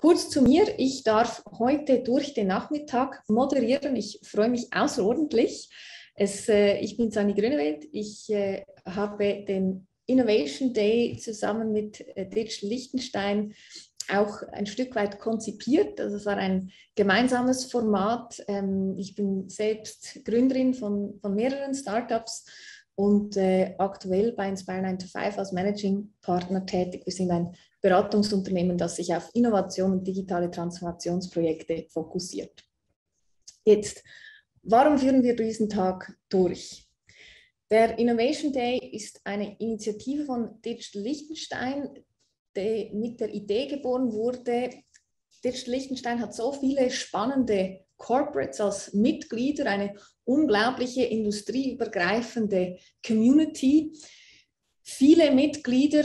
Kurz zu mir, ich darf heute durch den Nachmittag moderieren. Ich freue mich außerordentlich. Es, äh, ich bin Sani Grünewald. Ich äh, habe den Innovation Day zusammen mit äh, Digital Liechtenstein auch ein Stück weit konzipiert. Also es war ein gemeinsames Format. Ähm, ich bin selbst Gründerin von, von mehreren Startups und äh, aktuell bei Inspire 9 to 5 als Managing Partner tätig. Wir sind ein Beratungsunternehmen, das sich auf Innovation und digitale Transformationsprojekte fokussiert. Jetzt, warum führen wir diesen Tag durch? Der Innovation Day ist eine Initiative von Digital Liechtenstein, die mit der Idee geboren wurde. Digital Liechtenstein hat so viele spannende Corporates als Mitglieder, eine unglaubliche industrieübergreifende Community. Viele Mitglieder,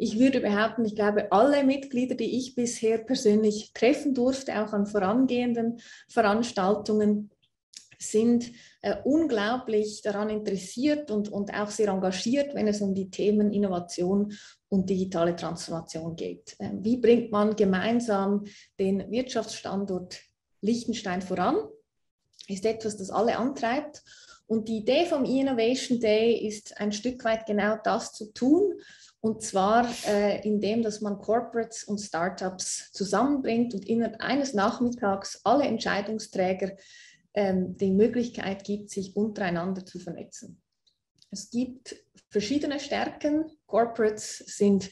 ich würde behaupten, ich glaube, alle Mitglieder, die ich bisher persönlich treffen durfte, auch an vorangehenden Veranstaltungen, sind äh, unglaublich daran interessiert und, und auch sehr engagiert, wenn es um die Themen Innovation und digitale Transformation geht. Äh, wie bringt man gemeinsam den Wirtschaftsstandort Liechtenstein voran? Ist etwas, das alle antreibt. Und die Idee vom E-Innovation Day ist ein Stück weit genau das zu tun. Und zwar äh, indem, dass man Corporates und Startups zusammenbringt und innerhalb eines Nachmittags alle Entscheidungsträger ähm, die Möglichkeit gibt, sich untereinander zu vernetzen. Es gibt verschiedene Stärken. Corporates sind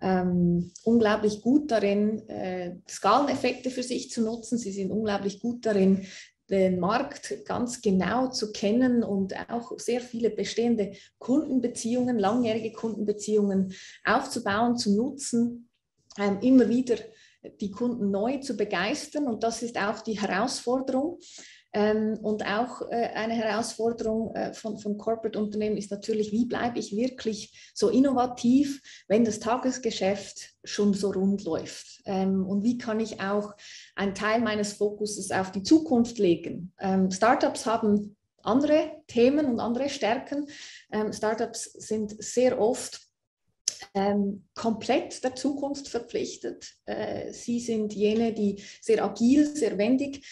ähm, unglaublich gut darin, äh, Skaleneffekte für sich zu nutzen. Sie sind unglaublich gut darin, den Markt ganz genau zu kennen und auch sehr viele bestehende Kundenbeziehungen, langjährige Kundenbeziehungen aufzubauen, zu nutzen, ähm, immer wieder die Kunden neu zu begeistern. Und das ist auch die Herausforderung. Ähm, und auch äh, eine Herausforderung äh, von, von Corporate-Unternehmen ist natürlich, wie bleibe ich wirklich so innovativ, wenn das Tagesgeschäft schon so rund läuft? Ähm, und wie kann ich auch einen Teil meines Fokuses auf die Zukunft legen? Ähm, Startups haben andere Themen und andere Stärken. Ähm, Startups sind sehr oft ähm, komplett der Zukunft verpflichtet. Äh, sie sind jene, die sehr agil, sehr wendig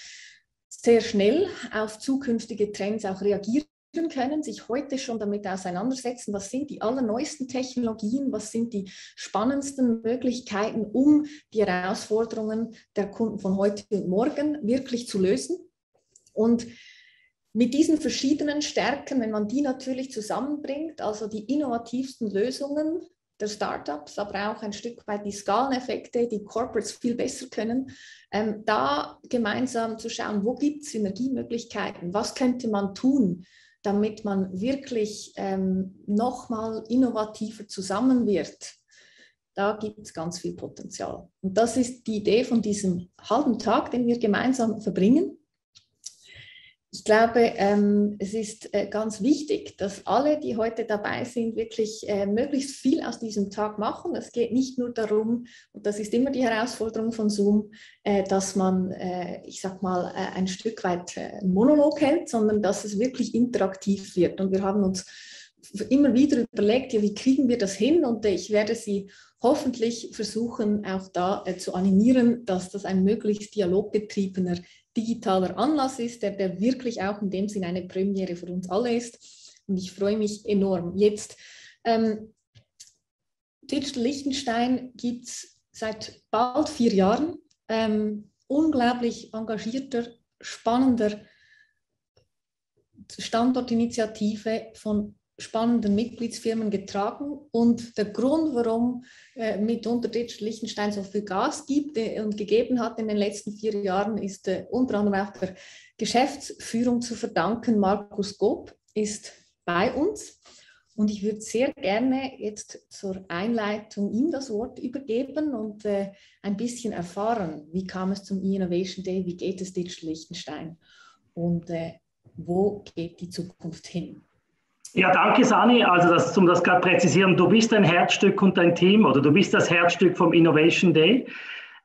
sehr schnell auf zukünftige Trends auch reagieren können, sich heute schon damit auseinandersetzen, was sind die allerneuesten Technologien, was sind die spannendsten Möglichkeiten, um die Herausforderungen der Kunden von heute und morgen wirklich zu lösen. Und mit diesen verschiedenen Stärken, wenn man die natürlich zusammenbringt, also die innovativsten Lösungen der Startups, aber auch ein Stück weit die Skaleneffekte, die Corporates viel besser können, ähm, da gemeinsam zu schauen, wo gibt es Synergiemöglichkeiten, was könnte man tun, damit man wirklich ähm, nochmal innovativer zusammen wird. Da gibt es ganz viel Potenzial. Und das ist die Idee von diesem halben Tag, den wir gemeinsam verbringen. Ich glaube, ähm, es ist äh, ganz wichtig, dass alle, die heute dabei sind, wirklich äh, möglichst viel aus diesem Tag machen. Es geht nicht nur darum, und das ist immer die Herausforderung von Zoom, äh, dass man, ich sag mal, ein Stück weit Monolog hält, sondern dass es wirklich interaktiv wird. Und wir haben uns immer wieder überlegt, ja, wie kriegen wir das hin? Und ich werde Sie hoffentlich versuchen, auch da zu animieren, dass das ein möglichst dialoggetriebener digitaler Anlass ist, der, der wirklich auch in dem Sinne eine Premiere für uns alle ist. Und ich freue mich enorm. Jetzt, ähm, Digital Liechtenstein gibt es seit bald vier Jahren. Ähm, unglaublich engagierter, spannender Standortinitiative von spannenden Mitgliedsfirmen getragen. Und der Grund, warum äh, mitunter Liechtenstein so viel Gas gibt äh, und gegeben hat in den letzten vier Jahren, ist äh, unter anderem auch der Geschäftsführung zu verdanken. Markus Gob ist bei uns. Und ich würde sehr gerne jetzt zur Einleitung ihm das Wort übergeben und äh, ein bisschen erfahren, wie kam es zum E-Innovation Day, wie geht es Digital Liechtenstein und äh, wo geht die Zukunft hin? Ja, danke, Sani. Also, das, um das gerade präzisieren, du bist ein Herzstück und dein Team oder du bist das Herzstück vom Innovation Day.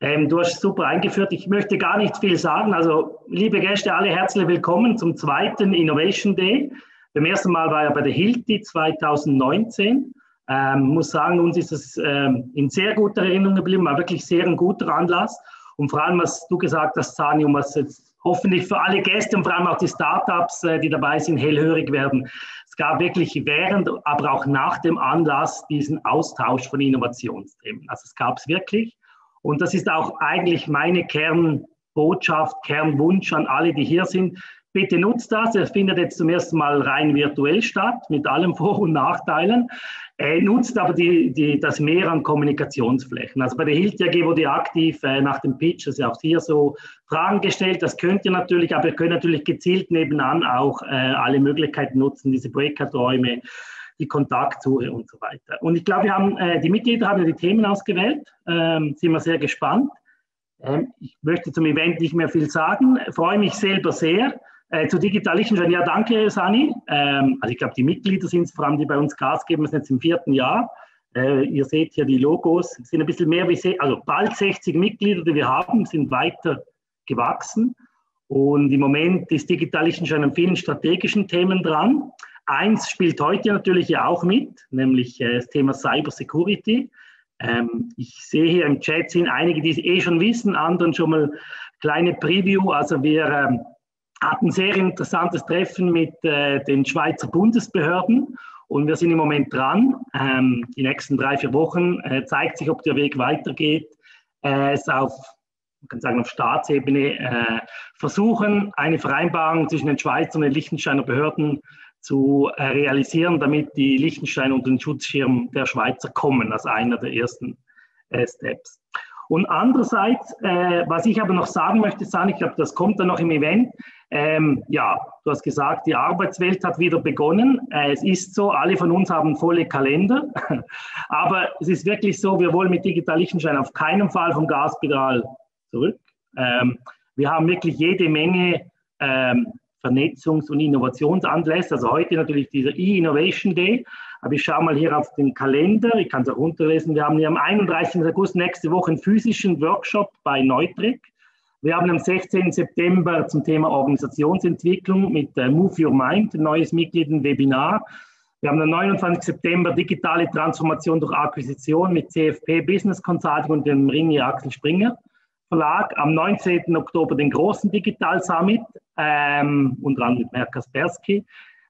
Ähm, du hast super eingeführt. Ich möchte gar nicht viel sagen. Also, liebe Gäste, alle herzlich willkommen zum zweiten Innovation Day. Beim ersten Mal war er bei der Hilti 2019. Ähm, muss sagen, uns ist es ähm, in sehr guter Erinnerung geblieben, war wirklich sehr ein guter Anlass. Und vor allem, was du gesagt hast, Sani, um was jetzt hoffentlich für alle Gäste und vor allem auch die Startups, äh, die dabei sind, hellhörig werden. Gab wirklich während, aber auch nach dem Anlass diesen Austausch von Innovationsthemen. Also es gab es wirklich. Und das ist auch eigentlich meine Kernbotschaft, Kernwunsch an alle, die hier sind. Bitte nutzt das. Es findet jetzt zum ersten Mal rein virtuell statt, mit allen Vor- und Nachteilen. Er nutzt aber die, die, das Mehr an Kommunikationsflächen. Also bei der Hilt AG wurde ja aktiv äh, nach dem Pitch, also auch hier so Fragen gestellt. Das könnt ihr natürlich, aber ihr könnt natürlich gezielt nebenan auch äh, alle Möglichkeiten nutzen, diese Breakout-Räume, die Kontaktsuche und so weiter. Und ich glaube, äh, die Mitglieder haben ja die Themen ausgewählt. Ähm, sind wir sehr gespannt. Ähm, ich möchte zum Event nicht mehr viel sagen, freue mich selber sehr. Äh, zu Digital Liechtenstein, ja, danke, Sani. Ähm, also ich glaube, die Mitglieder sind es, vor allem die bei uns Gas geben, sind jetzt im vierten Jahr. Äh, ihr seht hier die Logos, sind ein bisschen mehr wie, also bald 60 Mitglieder, die wir haben, sind weiter gewachsen. Und im Moment ist Digital Liechtenstein an vielen strategischen Themen dran. Eins spielt heute natürlich ja auch mit, nämlich äh, das Thema Cyber Security. Ähm, ich sehe hier im Chat sind einige, die es eh schon wissen, anderen schon mal kleine Preview. Also wir ähm, hatten ein sehr interessantes Treffen mit äh, den Schweizer Bundesbehörden und wir sind im Moment dran. Ähm, die nächsten drei, vier Wochen äh, zeigt sich, ob der Weg weitergeht. Äh, es auf, man kann sagen, auf Staatsebene äh, versuchen, eine Vereinbarung zwischen den Schweizer und den Liechtensteiner Behörden zu äh, realisieren, damit die Liechtensteiner unter den Schutzschirm der Schweizer kommen, als einer der ersten äh, Steps. Und andererseits, äh, was ich aber noch sagen möchte, Sani, ich glaube, das kommt dann noch im Event, ähm, ja, du hast gesagt, die Arbeitswelt hat wieder begonnen. Äh, es ist so, alle von uns haben volle Kalender. Aber es ist wirklich so, wir wollen mit Digital Liechtenstein auf keinen Fall vom Gaspedal zurück. Ähm, wir haben wirklich jede Menge ähm, Vernetzungs- und Innovationsanlässe. Also heute natürlich dieser E-Innovation Day. Aber ich schaue mal hier auf den Kalender, ich kann es auch runterlesen. Wir haben hier am 31. August nächste Woche einen physischen Workshop bei Neutrik. Wir haben am 16. September zum Thema Organisationsentwicklung mit äh, Move Your Mind, ein neues Mitglied im Webinar. Wir haben am 29. September digitale Transformation durch Akquisition mit CFP Business Consulting und dem Ringe Axel Springer Verlag. Am 19. Oktober den großen Digital Summit, ähm, unter anderem mit Merk Kaspersky.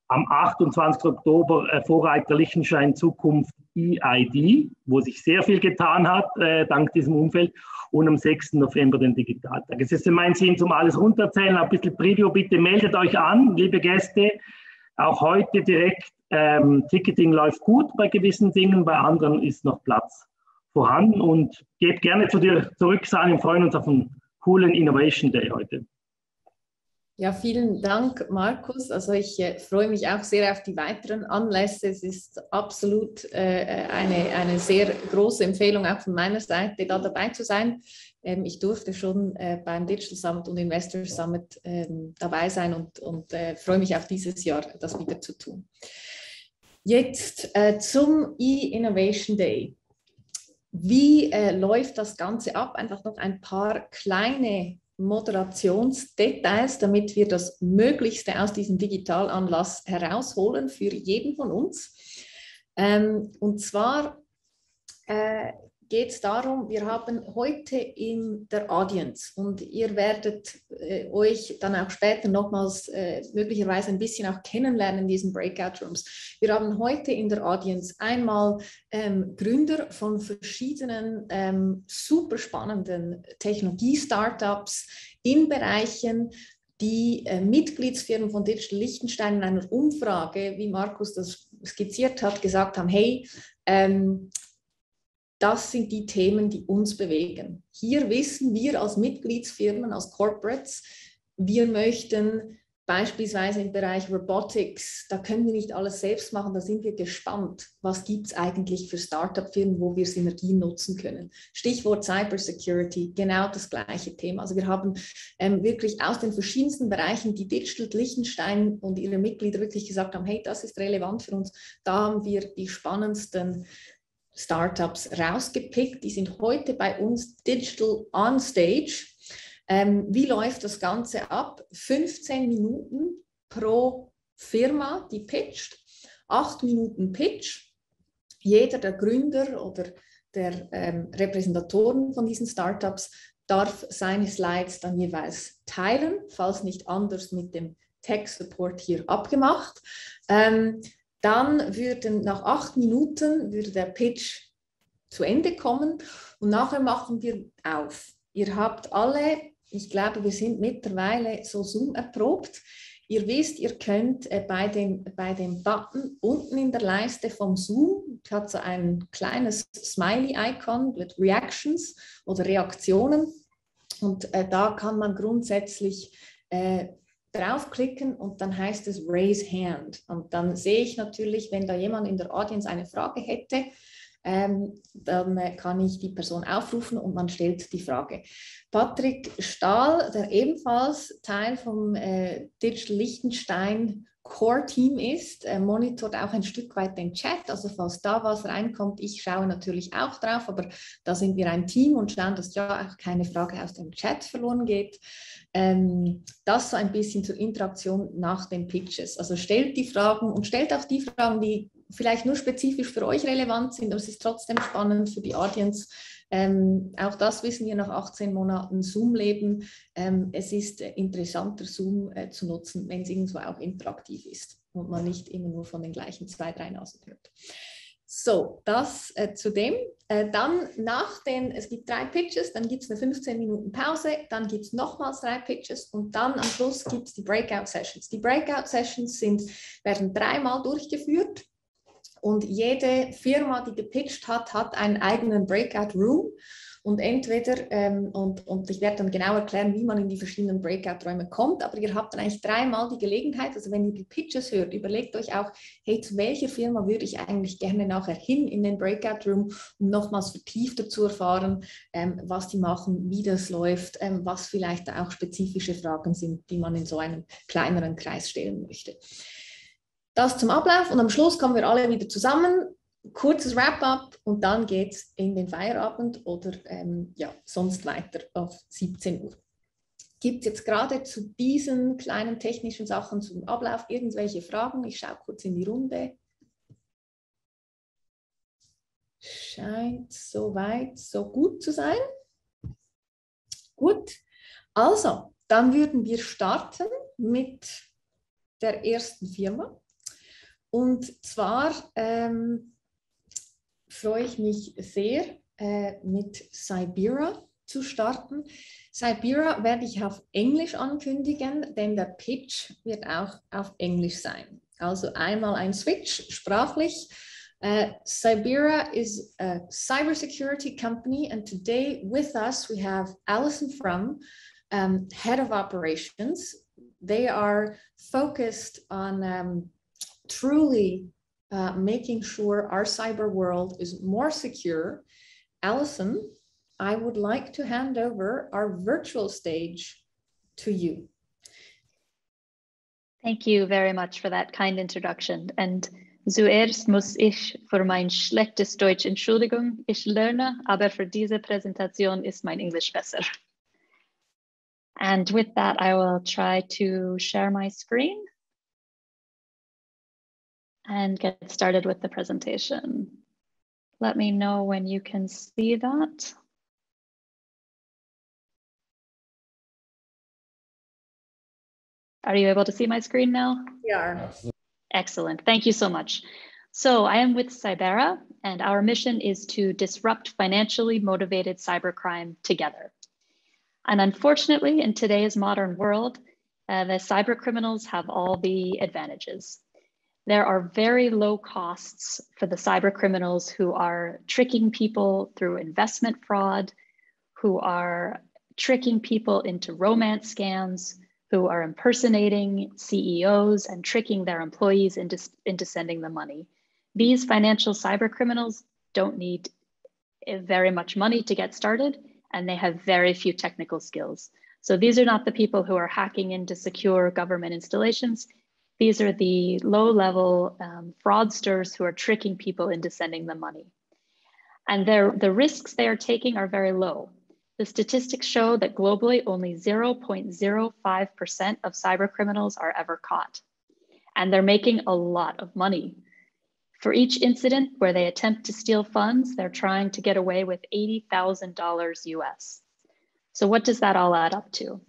Am 28. Oktober äh, Vorreiter Liechtenstein Zukunft EID, wo sich sehr viel getan hat, äh, dank diesem Umfeld und am 6. November den Digitaltag. Es ist mein Sinn, zum alles runterzählen, ein bisschen Preview, bitte meldet euch an, liebe Gäste. Auch heute direkt, ähm, Ticketing läuft gut bei gewissen Dingen, bei anderen ist noch Platz vorhanden und gebt gerne zu dir zurück, Sani, und freuen uns auf einen coolen Innovation Day heute. Ja, vielen Dank, Markus. Also ich äh, freue mich auch sehr auf die weiteren Anlässe. Es ist absolut äh, eine, eine sehr große Empfehlung auch von meiner Seite, da dabei zu sein. Ähm, ich durfte schon äh, beim Digital Summit und Investor Summit ähm, dabei sein und, und äh, freue mich auf dieses Jahr, das wieder zu tun. Jetzt äh, zum E-Innovation Day. Wie äh, läuft das Ganze ab? Einfach noch ein paar kleine Moderationsdetails, damit wir das Möglichste aus diesem Digitalanlass herausholen für jeden von uns. Ähm, und zwar äh, geht es darum, wir haben heute in der Audience und ihr werdet äh, euch dann auch später nochmals äh, möglicherweise ein bisschen auch kennenlernen in diesen Breakout Rooms. Wir haben heute in der Audience einmal ähm, Gründer von verschiedenen ähm, super spannenden Technologie-Startups in Bereichen, die äh, Mitgliedsfirmen von Digital Liechtenstein in einer Umfrage, wie Markus das skizziert hat, gesagt haben, hey, ähm, das sind die Themen, die uns bewegen. Hier wissen wir als Mitgliedsfirmen, als Corporates, wir möchten beispielsweise im Bereich Robotics, da können wir nicht alles selbst machen, da sind wir gespannt, was gibt es eigentlich für Startup-Firmen, wo wir Synergien nutzen können. Stichwort Cybersecurity, genau das gleiche Thema. Also wir haben ähm, wirklich aus den verschiedensten Bereichen, die Digital Liechtenstein und ihre Mitglieder wirklich gesagt haben, hey, das ist relevant für uns, da haben wir die spannendsten Startups rausgepickt. Die sind heute bei uns digital on stage. Ähm, wie läuft das Ganze ab? 15 Minuten pro Firma, die pitcht. Acht Minuten Pitch. Jeder der Gründer oder der ähm, Repräsentatoren von diesen Startups darf seine Slides dann jeweils teilen, falls nicht anders mit dem Tech-Support hier abgemacht. Ähm, dann würden nach acht Minuten würde der Pitch zu Ende kommen und nachher machen wir auf. Ihr habt alle, ich glaube, wir sind mittlerweile so Zoom erprobt. Ihr wisst, ihr könnt äh, bei, dem, bei dem Button unten in der Leiste vom Zoom, hat so ein kleines Smiley-Icon mit Reactions oder Reaktionen. Und äh, da kann man grundsätzlich äh, draufklicken und dann heißt es Raise Hand. Und dann sehe ich natürlich, wenn da jemand in der Audience eine Frage hätte, ähm, dann äh, kann ich die Person aufrufen und man stellt die Frage. Patrick Stahl, der ebenfalls Teil vom äh, Digital Liechtenstein Core-Team ist, äh, monitort auch ein Stück weit den Chat. Also falls da was reinkommt, ich schaue natürlich auch drauf, aber da sind wir ein Team und schauen, dass ja auch keine Frage aus dem Chat verloren geht. Ähm, das so ein bisschen zur Interaktion nach den Pitches. Also stellt die Fragen und stellt auch die Fragen, die vielleicht nur spezifisch für euch relevant sind, aber es ist trotzdem spannend für die Audience. Ähm, auch das wissen wir nach 18 Monaten Zoom-Leben. Ähm, es ist interessanter, Zoom äh, zu nutzen, wenn es irgendwo auch interaktiv ist und man nicht immer nur von den gleichen zwei, drei Nasen hört. So, das äh, zu dem. Äh, dann nach den, es gibt drei Pitches, dann gibt es eine 15 Minuten Pause, dann gibt es nochmals drei Pitches und dann am Schluss gibt es die Breakout Sessions. Die Breakout Sessions sind, werden dreimal durchgeführt und jede Firma, die gepitcht hat, hat einen eigenen Breakout Room. Und entweder, ähm, und, und ich werde dann genau erklären, wie man in die verschiedenen Breakout-Räume kommt, aber ihr habt dann eigentlich dreimal die Gelegenheit, also wenn ihr die Pitches hört, überlegt euch auch, hey, zu welcher Firma würde ich eigentlich gerne nachher hin in den Breakout-Room, um nochmals vertiefter zu erfahren, ähm, was die machen, wie das läuft, ähm, was vielleicht auch spezifische Fragen sind, die man in so einem kleineren Kreis stellen möchte. Das zum Ablauf und am Schluss kommen wir alle wieder zusammen. Kurzes Wrap-up und dann geht es in den Feierabend oder ähm, ja, sonst weiter auf 17 Uhr. Gibt es jetzt gerade zu diesen kleinen technischen Sachen zum Ablauf irgendwelche Fragen? Ich schaue kurz in die Runde. Scheint soweit so gut zu sein. Gut, also dann würden wir starten mit der ersten Firma. Und zwar ähm, freue ich mich sehr, äh, mit Cybera zu starten. Cybera werde ich auf Englisch ankündigen, denn der Pitch wird auch auf Englisch sein. Also einmal ein Switch sprachlich. Uh, Cybera is a cybersecurity company, and today with us we have Alison Frum, um, head of operations. They are focused on um, truly uh, making sure our cyber world is more secure, Allison, I would like to hand over our virtual stage to you. Thank you very much for that kind introduction. And zuerst muss ich für mein schlechtes Deutsch Entschuldigung. Ich lerne, aber für diese Präsentation ist mein Englisch besser. And with that, I will try to share my screen and get started with the presentation. Let me know when you can see that. Are you able to see my screen now? We are. Excellent. Thank you so much. So I am with Cybera, and our mission is to disrupt financially motivated cybercrime together. And unfortunately, in today's modern world, uh, the cyber criminals have all the advantages. There are very low costs for the cyber criminals who are tricking people through investment fraud, who are tricking people into romance scams, who are impersonating CEOs and tricking their employees into, into sending them money. These financial cyber criminals don't need eh, very much money to get started, and they have very few technical skills. So these are not the people who are hacking into secure government installations. These are the low level um, fraudsters who are tricking people into sending them money. And the risks they are taking are very low. The statistics show that globally only 0.05% of cyber criminals are ever caught. And they're making a lot of money. For each incident where they attempt to steal funds, they're trying to get away with $80,000 US. So what does that all add up to?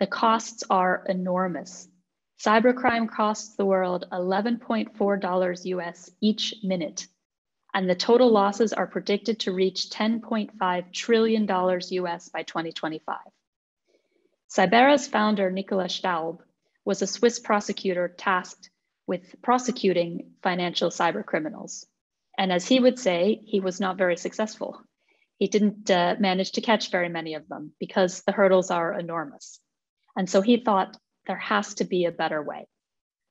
The costs are enormous. Cybercrime costs the world $11.4 US each minute, and the total losses are predicted to reach $10.5 trillion US by 2025. Cybera's founder, Nicolas Staub, was a Swiss prosecutor tasked with prosecuting financial cyber criminals. And as he would say, he was not very successful. He didn't uh, manage to catch very many of them because the hurdles are enormous. And so he thought there has to be a better way.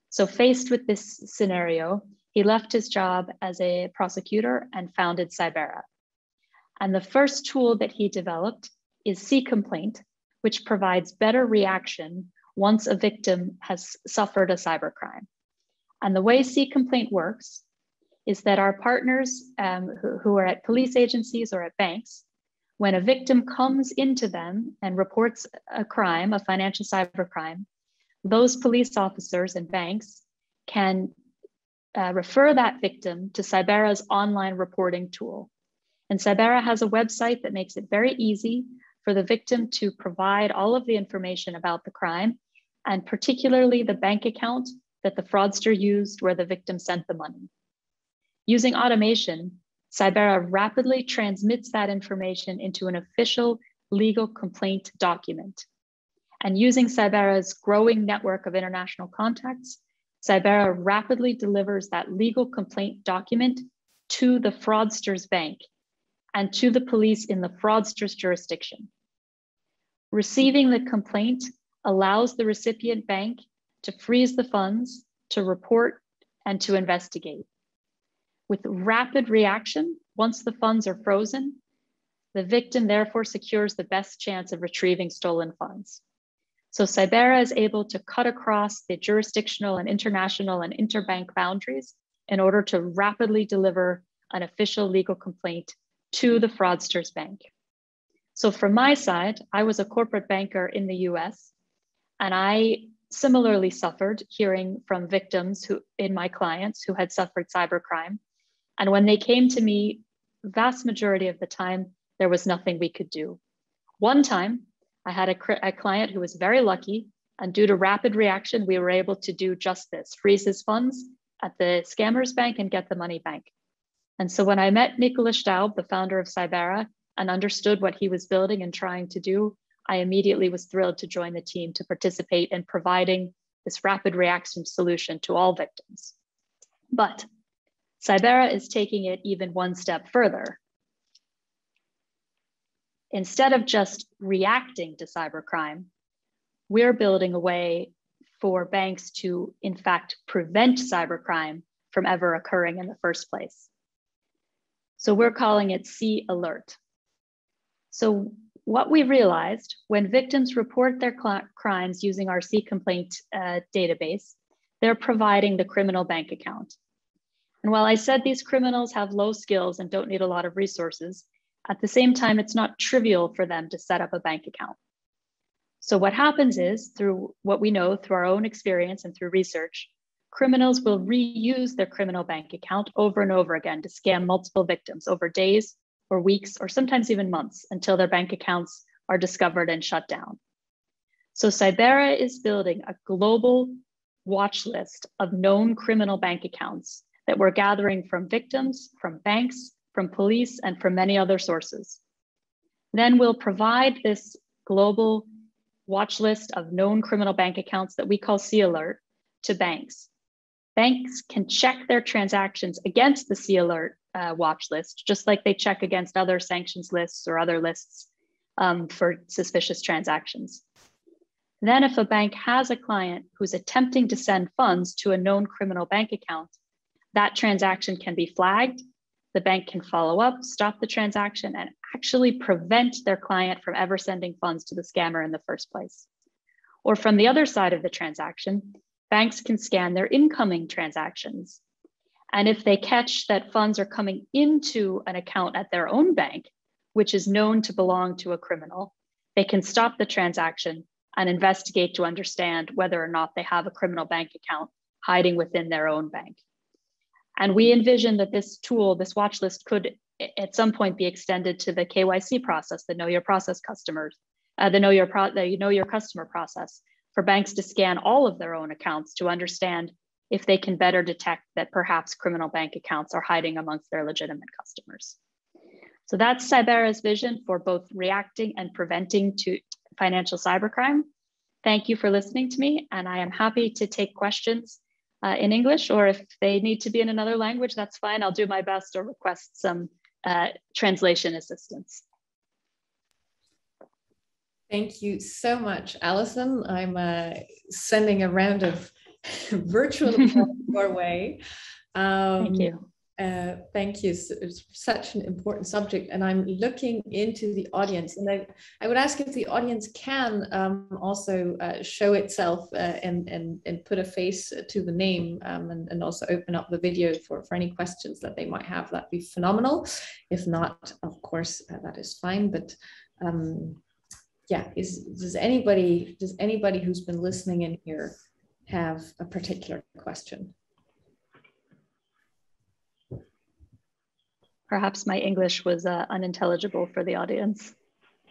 So, faced with this scenario, he left his job as a prosecutor and founded Cybera. And the first tool that he developed is C Complaint, which provides better reaction once a victim has suffered a cybercrime. And the way C Complaint works is that our partners um, who, who are at police agencies or at banks when a victim comes into them and reports a crime, a financial cybercrime, those police officers and banks can uh, refer that victim to Cybera's online reporting tool. And Cybera has a website that makes it very easy for the victim to provide all of the information about the crime, and particularly the bank account that the fraudster used where the victim sent the money. Using automation, Cybera rapidly transmits that information into an official legal complaint document. And using Cybera's growing network of international contacts, Cybera rapidly delivers that legal complaint document to the fraudster's bank and to the police in the fraudster's jurisdiction. Receiving the complaint allows the recipient bank to freeze the funds, to report, and to investigate. With rapid reaction, once the funds are frozen, the victim therefore secures the best chance of retrieving stolen funds. So Cybera is able to cut across the jurisdictional and international and interbank boundaries in order to rapidly deliver an official legal complaint to the fraudster's bank. So from my side, I was a corporate banker in the US, and I similarly suffered hearing from victims who in my clients who had suffered cybercrime and when they came to me, vast majority of the time, there was nothing we could do. One time, I had a, a client who was very lucky, and due to rapid reaction, we were able to do just this freeze his funds at the scammer's bank and get the money back. And so when I met Nicolas Staub, the founder of Cybera, and understood what he was building and trying to do, I immediately was thrilled to join the team to participate in providing this rapid reaction solution to all victims. But Cybera is taking it even one step further. Instead of just reacting to cybercrime, we're building a way for banks to, in fact, prevent cybercrime from ever occurring in the first place. So we're calling it C Alert. So what we realized when victims report their crimes using our C complaint uh, database, they're providing the criminal bank account. And while I said these criminals have low skills and don't need a lot of resources, at the same time, it's not trivial for them to set up a bank account. So what happens is through what we know through our own experience and through research, criminals will reuse their criminal bank account over and over again to scam multiple victims over days or weeks or sometimes even months until their bank accounts are discovered and shut down. So Cybera is building a global watch list of known criminal bank accounts that we're gathering from victims, from banks, from police, and from many other sources. Then we'll provide this global watch list of known criminal bank accounts that we call C Alert to banks. Banks can check their transactions against the C Alert uh, watch list, just like they check against other sanctions lists or other lists um, for suspicious transactions. Then, if a bank has a client who's attempting to send funds to a known criminal bank account, that transaction can be flagged. The bank can follow up, stop the transaction, and actually prevent their client from ever sending funds to the scammer in the first place. Or from the other side of the transaction, banks can scan their incoming transactions. And if they catch that funds are coming into an account at their own bank, which is known to belong to a criminal, they can stop the transaction and investigate to understand whether or not they have a criminal bank account hiding within their own bank. And we envision that this tool, this watch list, could at some point be extended to the KYC process, the know your process customers, uh, the know your pro- the know your customer process for banks to scan all of their own accounts to understand if they can better detect that perhaps criminal bank accounts are hiding amongst their legitimate customers. So that's Cybera's vision for both reacting and preventing to financial cybercrime. Thank you for listening to me, and I am happy to take questions uh, in English, or if they need to be in another language, that's fine. I'll do my best or request some uh, translation assistance. Thank you so much, Allison. I'm uh, sending a round of virtual your way. Um, Thank you. Uh, thank you. It's such an important subject, and I'm looking into the audience, and I, I would ask if the audience can um, also uh, show itself uh, and, and and put a face to the name, um, and, and also open up the video for for any questions that they might have. That'd be phenomenal. If not, of course, uh, that is fine. But um, yeah, is does anybody does anybody who's been listening in here have a particular question? Perhaps my English was uh, unintelligible for the audience.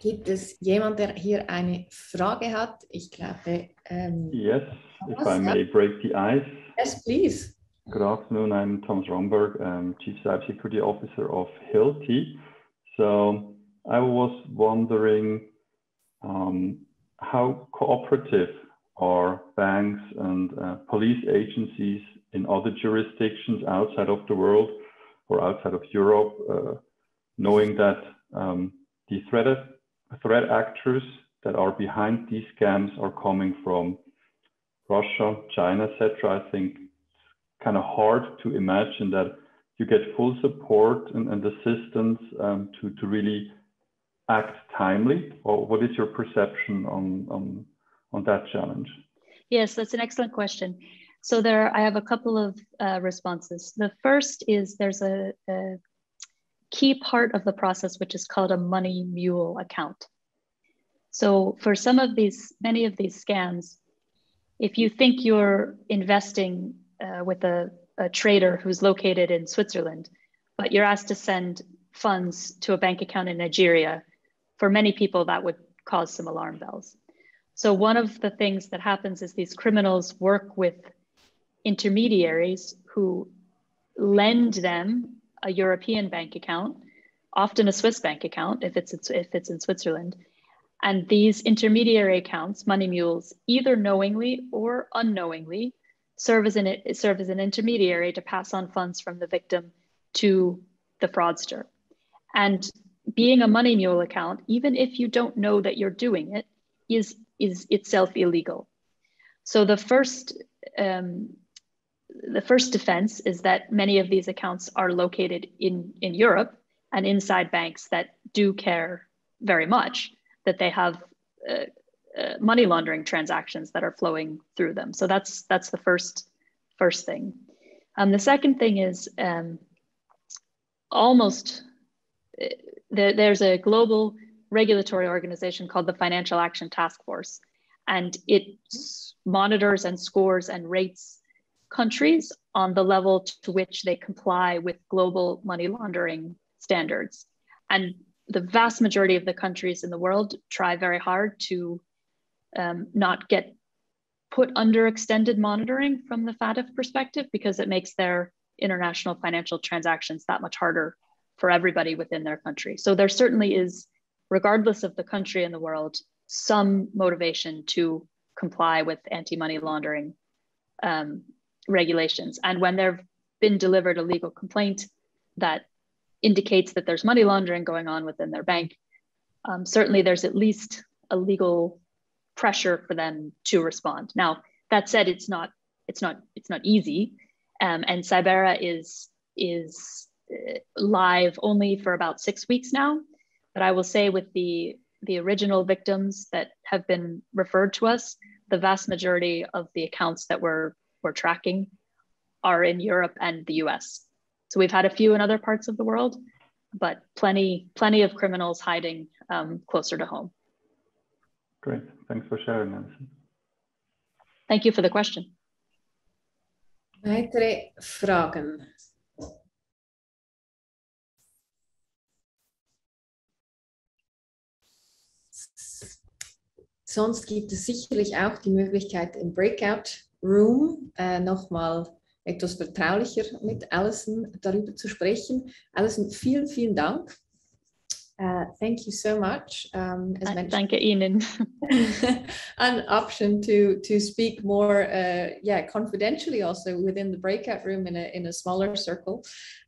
Gibt es jemand, der hier eine Frage hat? Ich glaube. Um, yes, if I may break the ice. Yes, please. Good afternoon. I'm Thomas Romberg, um, Chief Cybersecurity Officer of Hilti. So I was wondering um, how cooperative are banks and uh, police agencies in other jurisdictions outside of the world or outside of Europe, uh, knowing that um, the threat, threat actors that are behind these scams are coming from Russia, China, etc. I think it's kind of hard to imagine that you get full support and, and assistance um, to, to really act timely. Or what is your perception on, on, on that challenge? Yes, that's an excellent question. So there, I have a couple of uh, responses. The first is there's a, a key part of the process which is called a money mule account. So for some of these, many of these scams, if you think you're investing uh, with a, a, trader who's located in Switzerland, but you're asked to send funds to a bank account in Nigeria, for many people that would cause some alarm bells. So one of the things that happens is these criminals work with intermediaries who lend them a European bank account, often a Swiss bank account if it's if it's in Switzerland. And these intermediary accounts, money mules, either knowingly or unknowingly serve as an it serve as an intermediary to pass on funds from the victim to the fraudster. And being a money mule account, even if you don't know that you're doing it, is is itself illegal. So the first um, the first defense is that many of these accounts are located in, in Europe and inside banks that do care very much that they have uh, uh, money laundering transactions that are flowing through them. So that's that's the first first thing. Um, the second thing is um, almost uh, there, there's a global regulatory organization called the Financial Action Task Force, and it monitors and scores and rates countries on the level to which they comply with global money laundering standards. And the vast majority of the countries in the world try very hard to um, not get put under extended monitoring from the FATF perspective because it makes their international financial transactions that much harder for everybody within their country. So there certainly is, regardless of the country in the world, some motivation to comply with anti-money laundering um, regulations. And when there've been delivered a legal complaint that indicates that there's money laundering going on within their bank, um, certainly there's at least a legal pressure for them to respond. Now, that said, it's not it's not it's not easy, um, and Cybera is is uh, live only for about six weeks now. But I will say, with the the original victims that have been referred to us, the vast majority of the accounts that we're we're tracking are in Europe and the US. So we've had a few in other parts of the world, but plenty, plenty of criminals hiding um, closer to home. Great, thanks for sharing, Alison. Thank you for the question. Weitere Fragen? Sonst gibt es sicherlich auch die Möglichkeit, im Breakout Room äh, nochmal etwas vertraulicher mit Alison darüber zu sprechen. Alison, vielen, vielen Dank. Uh, thank you so much. Um, as mentioned, Danke Ihnen. an option to to speak more, uh, yeah, confidentially also within the breakout room in a in a smaller circle,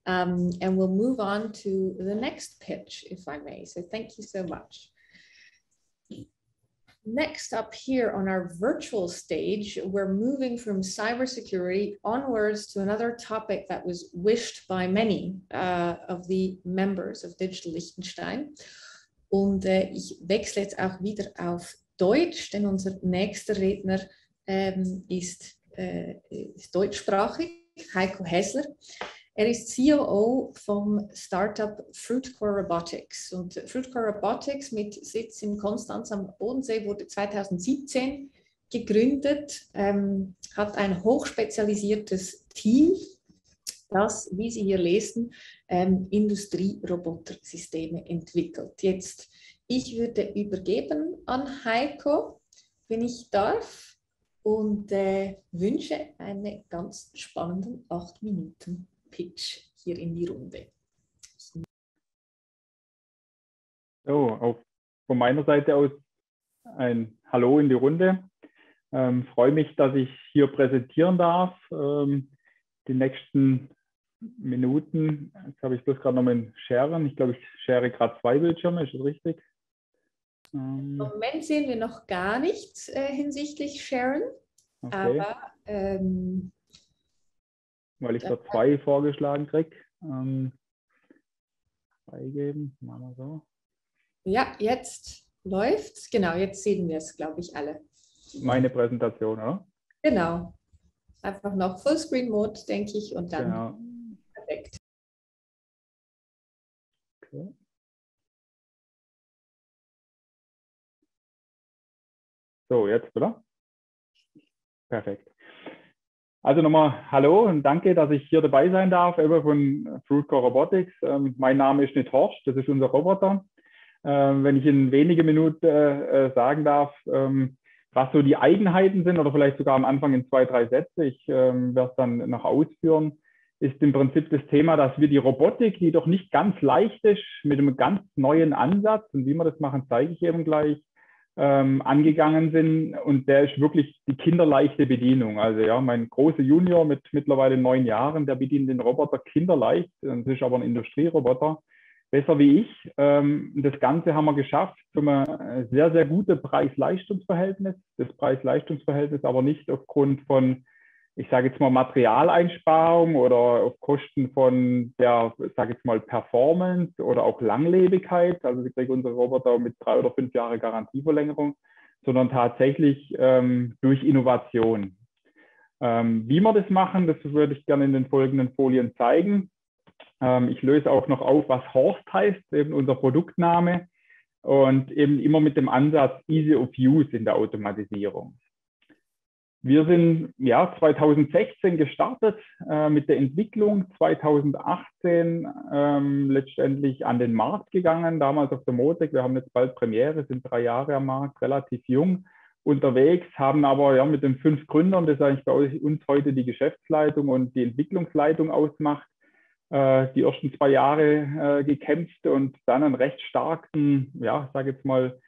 um, and we'll move on to the next pitch, if I may. So thank you so much. Next up here on our virtual stage, we're moving from cybersecurity onwards to another topic that was wished by many uh, of the members of Digital Liechtenstein. Und äh, ich wechsle jetzt auch wieder auf Deutsch, denn unser nächster Redner ähm, ist, äh, ist deutschsprachig, Heiko Hessler. Er ist COO vom Startup Fruitcore Robotics. Und Fruitcore Robotics mit Sitz in Konstanz am Bodensee wurde 2017 gegründet, ähm, hat ein hochspezialisiertes Team, das, wie Sie hier lesen, ähm, Industrierobotersysteme entwickelt. Jetzt, ich würde übergeben an Heiko, wenn ich darf, und äh, wünsche einen ganz spannenden acht Minuten. Pitch hier in die Runde. So, auch von meiner Seite aus ein Hallo in die Runde. Ähm, freue mich, dass ich hier präsentieren darf. Ähm, die nächsten Minuten, jetzt habe ich bloß gerade noch mal Sharen. Ich glaube, ich share gerade zwei Bildschirme, ist das richtig? Ähm, Im Moment sehen wir noch gar nichts äh, hinsichtlich Sharen, okay. aber ähm, weil ich da zwei vorgeschlagen kriege. Ähm, freigeben, machen wir so. Ja, jetzt läuft's. Genau, jetzt sehen wir es, glaube ich, alle. Meine Präsentation, oder? Genau. Einfach noch Fullscreen-Mode, denke ich, und dann genau. perfekt. Okay. So, jetzt, oder? Perfekt. Also nochmal Hallo und danke, dass ich hier dabei sein darf, eben von Fruitcore Robotics. Ähm, mein Name ist nicht Horst, das ist unser Roboter. Ähm, wenn ich in wenige Minuten äh, äh, sagen darf, ähm, was so die Eigenheiten sind oder vielleicht sogar am Anfang in zwei, drei Sätze, ich ähm, werde es dann noch ausführen, ist im Prinzip das Thema, dass wir die Robotik, die doch nicht ganz leicht ist, mit einem ganz neuen Ansatz und wie wir das machen, zeige ich eben gleich, ähm, angegangen sind. Und der ist wirklich die kinderleichte Bedienung. Also ja, mein großer Junior mit mittlerweile neun Jahren, der bedient den Roboter kinderleicht. Das ist aber ein Industrieroboter. Besser wie ich. Ähm, das Ganze haben wir geschafft für ein sehr, sehr gutes Preis-Leistungs-Verhältnis. Das Preis-Leistungs-Verhältnis aber nicht aufgrund von ich sage jetzt mal Materialeinsparung oder auf Kosten von der, sage jetzt mal Performance oder auch Langlebigkeit. Also wir kriegen unsere Roboter mit drei oder fünf Jahre Garantieverlängerung, sondern tatsächlich ähm, durch Innovation. Ähm, wie wir das machen, das würde ich gerne in den folgenden Folien zeigen. Ähm, ich löse auch noch auf, was Horst heißt, eben unser Produktname und eben immer mit dem Ansatz Easy of Use in der Automatisierung. Wir sind ja 2016 gestartet äh, mit der Entwicklung, 2018 ähm, letztendlich an den Markt gegangen, damals auf der Motec. Wir haben jetzt bald Premiere, sind drei Jahre am Markt, relativ jung unterwegs, haben aber ja mit den fünf Gründern, das eigentlich bei uns heute die Geschäftsleitung und die Entwicklungsleitung ausmacht, äh, die ersten zwei Jahre äh, gekämpft und dann einen recht starken, ja, sage jetzt mal,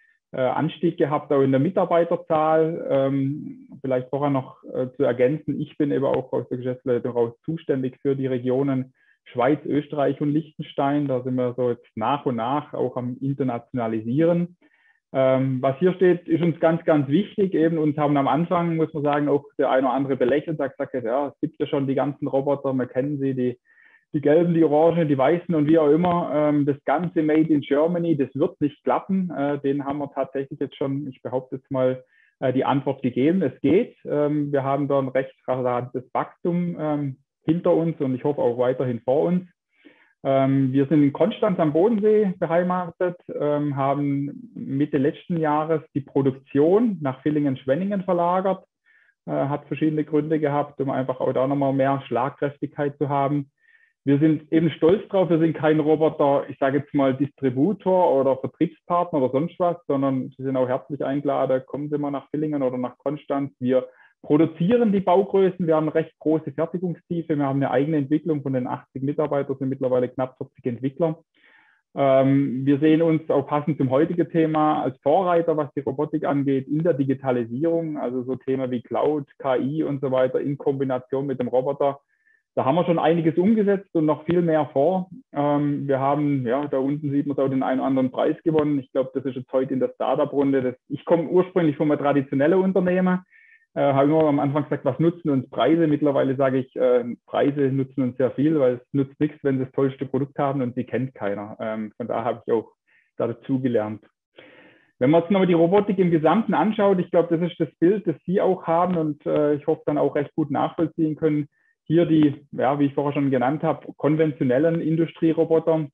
Anstieg gehabt, auch in der Mitarbeiterzahl. Ähm, vielleicht vorher noch äh, zu ergänzen, ich bin eben auch aus der Geschäftsleitung raus zuständig für die Regionen Schweiz, Österreich und Liechtenstein. Da sind wir so jetzt nach und nach auch am Internationalisieren. Ähm, was hier steht, ist uns ganz, ganz wichtig. Eben uns haben am Anfang, muss man sagen, auch der eine oder andere belächelt, hat gesagt, ja, es gibt ja schon die ganzen Roboter, wir kennen sie, die die gelben, die orangen, die weißen und wie auch immer. Ähm, das ganze Made in Germany, das wird nicht klappen. Äh, den haben wir tatsächlich jetzt schon, ich behaupte jetzt mal, äh, die Antwort gegeben. Es geht. Ähm, wir haben da ein recht rasantes Wachstum ähm, hinter uns und ich hoffe auch weiterhin vor uns. Wir sind in Konstanz am Bodensee beheimatet, haben Mitte letzten Jahres die Produktion nach Villingen-Schwenningen verlagert. Äh, hat verschiedene Gründe gehabt, um einfach auch da nochmal mehr Schlagkräftigkeit zu haben wir sind eben stolz drauf, wir sind kein Roboter, ich sage jetzt mal Distributor oder Vertriebspartner oder sonst was, sondern Sie sind auch herzlich eingeladen, kommen Sie mal nach Villingen oder nach Konstanz. Wir produzieren die Baugrößen, wir haben recht große Fertigungstiefe, wir haben eine eigene Entwicklung von den 80 Mitarbeitern, sind mittlerweile knapp 40 Entwickler. Ähm, wir sehen uns auch passend zum heutigen Thema als Vorreiter, was die Robotik angeht, in der Digitalisierung, also so Themen wie Cloud, KI und so weiter in Kombination mit dem Roboter. Da haben wir schon einiges umgesetzt und noch viel mehr vor. Ähm, wir haben, ja, da unten sieht man es auch den einen oder anderen Preis gewonnen. Ich glaube, das ist jetzt heute in der Startup-Runde. Ich komme ursprünglich von einem traditionellen Unternehmen äh, habe immer am Anfang gesagt, was nutzen uns Preise? Mittlerweile sage ich, äh, Preise nutzen uns sehr viel, weil es nützt nichts, wenn sie das tollste Produkt haben und sie kennt keiner. Ähm, von daher habe ich auch dazu gelernt. Wenn man jetzt nochmal die Robotik im Gesamten anschaut, ich glaube, das ist das Bild, das Sie auch haben und äh, ich hoffe dann auch recht gut nachvollziehen können. Hier die, ja, wie ich vorher schon genannt habe, konventionellen Industrieroboter.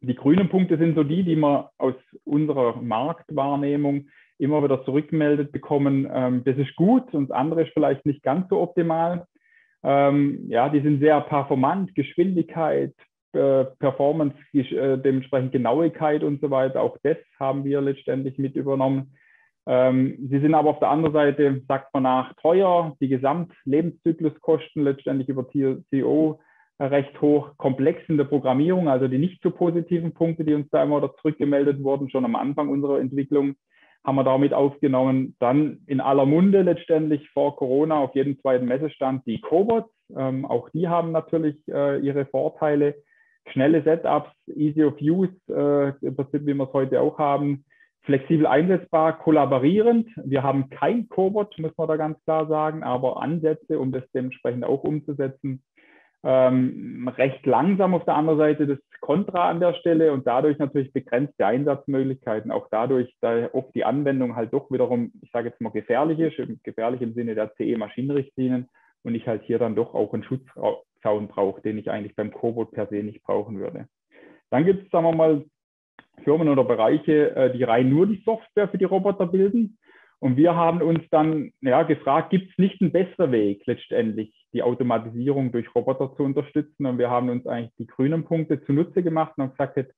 Die grünen Punkte sind so die, die man aus unserer Marktwahrnehmung immer wieder zurückgemeldet bekommen, ähm, das ist gut und das andere ist vielleicht nicht ganz so optimal. Ähm, ja, die sind sehr performant, Geschwindigkeit, äh, Performance, äh, dementsprechend Genauigkeit und so weiter. Auch das haben wir letztendlich mit übernommen. Ähm, sie sind aber auf der anderen Seite, sagt man nach, teuer, die Gesamtlebenszykluskosten letztendlich über TCO recht hoch, komplex in der Programmierung, also die nicht so positiven Punkte, die uns da immer wieder zurückgemeldet wurden, schon am Anfang unserer Entwicklung haben wir damit aufgenommen. Dann in aller Munde letztendlich vor Corona auf jedem zweiten Messestand die Cobots. Ähm, auch die haben natürlich äh, ihre Vorteile. Schnelle Setups, easy of use, äh, wie wir es heute auch haben. Flexibel einsetzbar, kollaborierend. Wir haben kein Cobot, muss man da ganz klar sagen, aber Ansätze, um das dementsprechend auch umzusetzen. Ähm, recht langsam auf der anderen Seite das Kontra an der Stelle und dadurch natürlich begrenzte Einsatzmöglichkeiten. Auch dadurch, da oft die Anwendung halt doch wiederum, ich sage jetzt mal gefährlich ist, gefährlich im Sinne der CE-Maschinenrichtlinien und ich halt hier dann doch auch einen Schutzzaun brauche, den ich eigentlich beim Cobot per se nicht brauchen würde. Dann gibt es, sagen wir mal, Firmen oder Bereiche, äh, die rein nur die Software für die Roboter bilden. Und wir haben uns dann ja, gefragt, gibt es nicht einen besseren Weg letztendlich, die Automatisierung durch Roboter zu unterstützen? Und wir haben uns eigentlich die grünen Punkte zunutze gemacht und haben gesagt,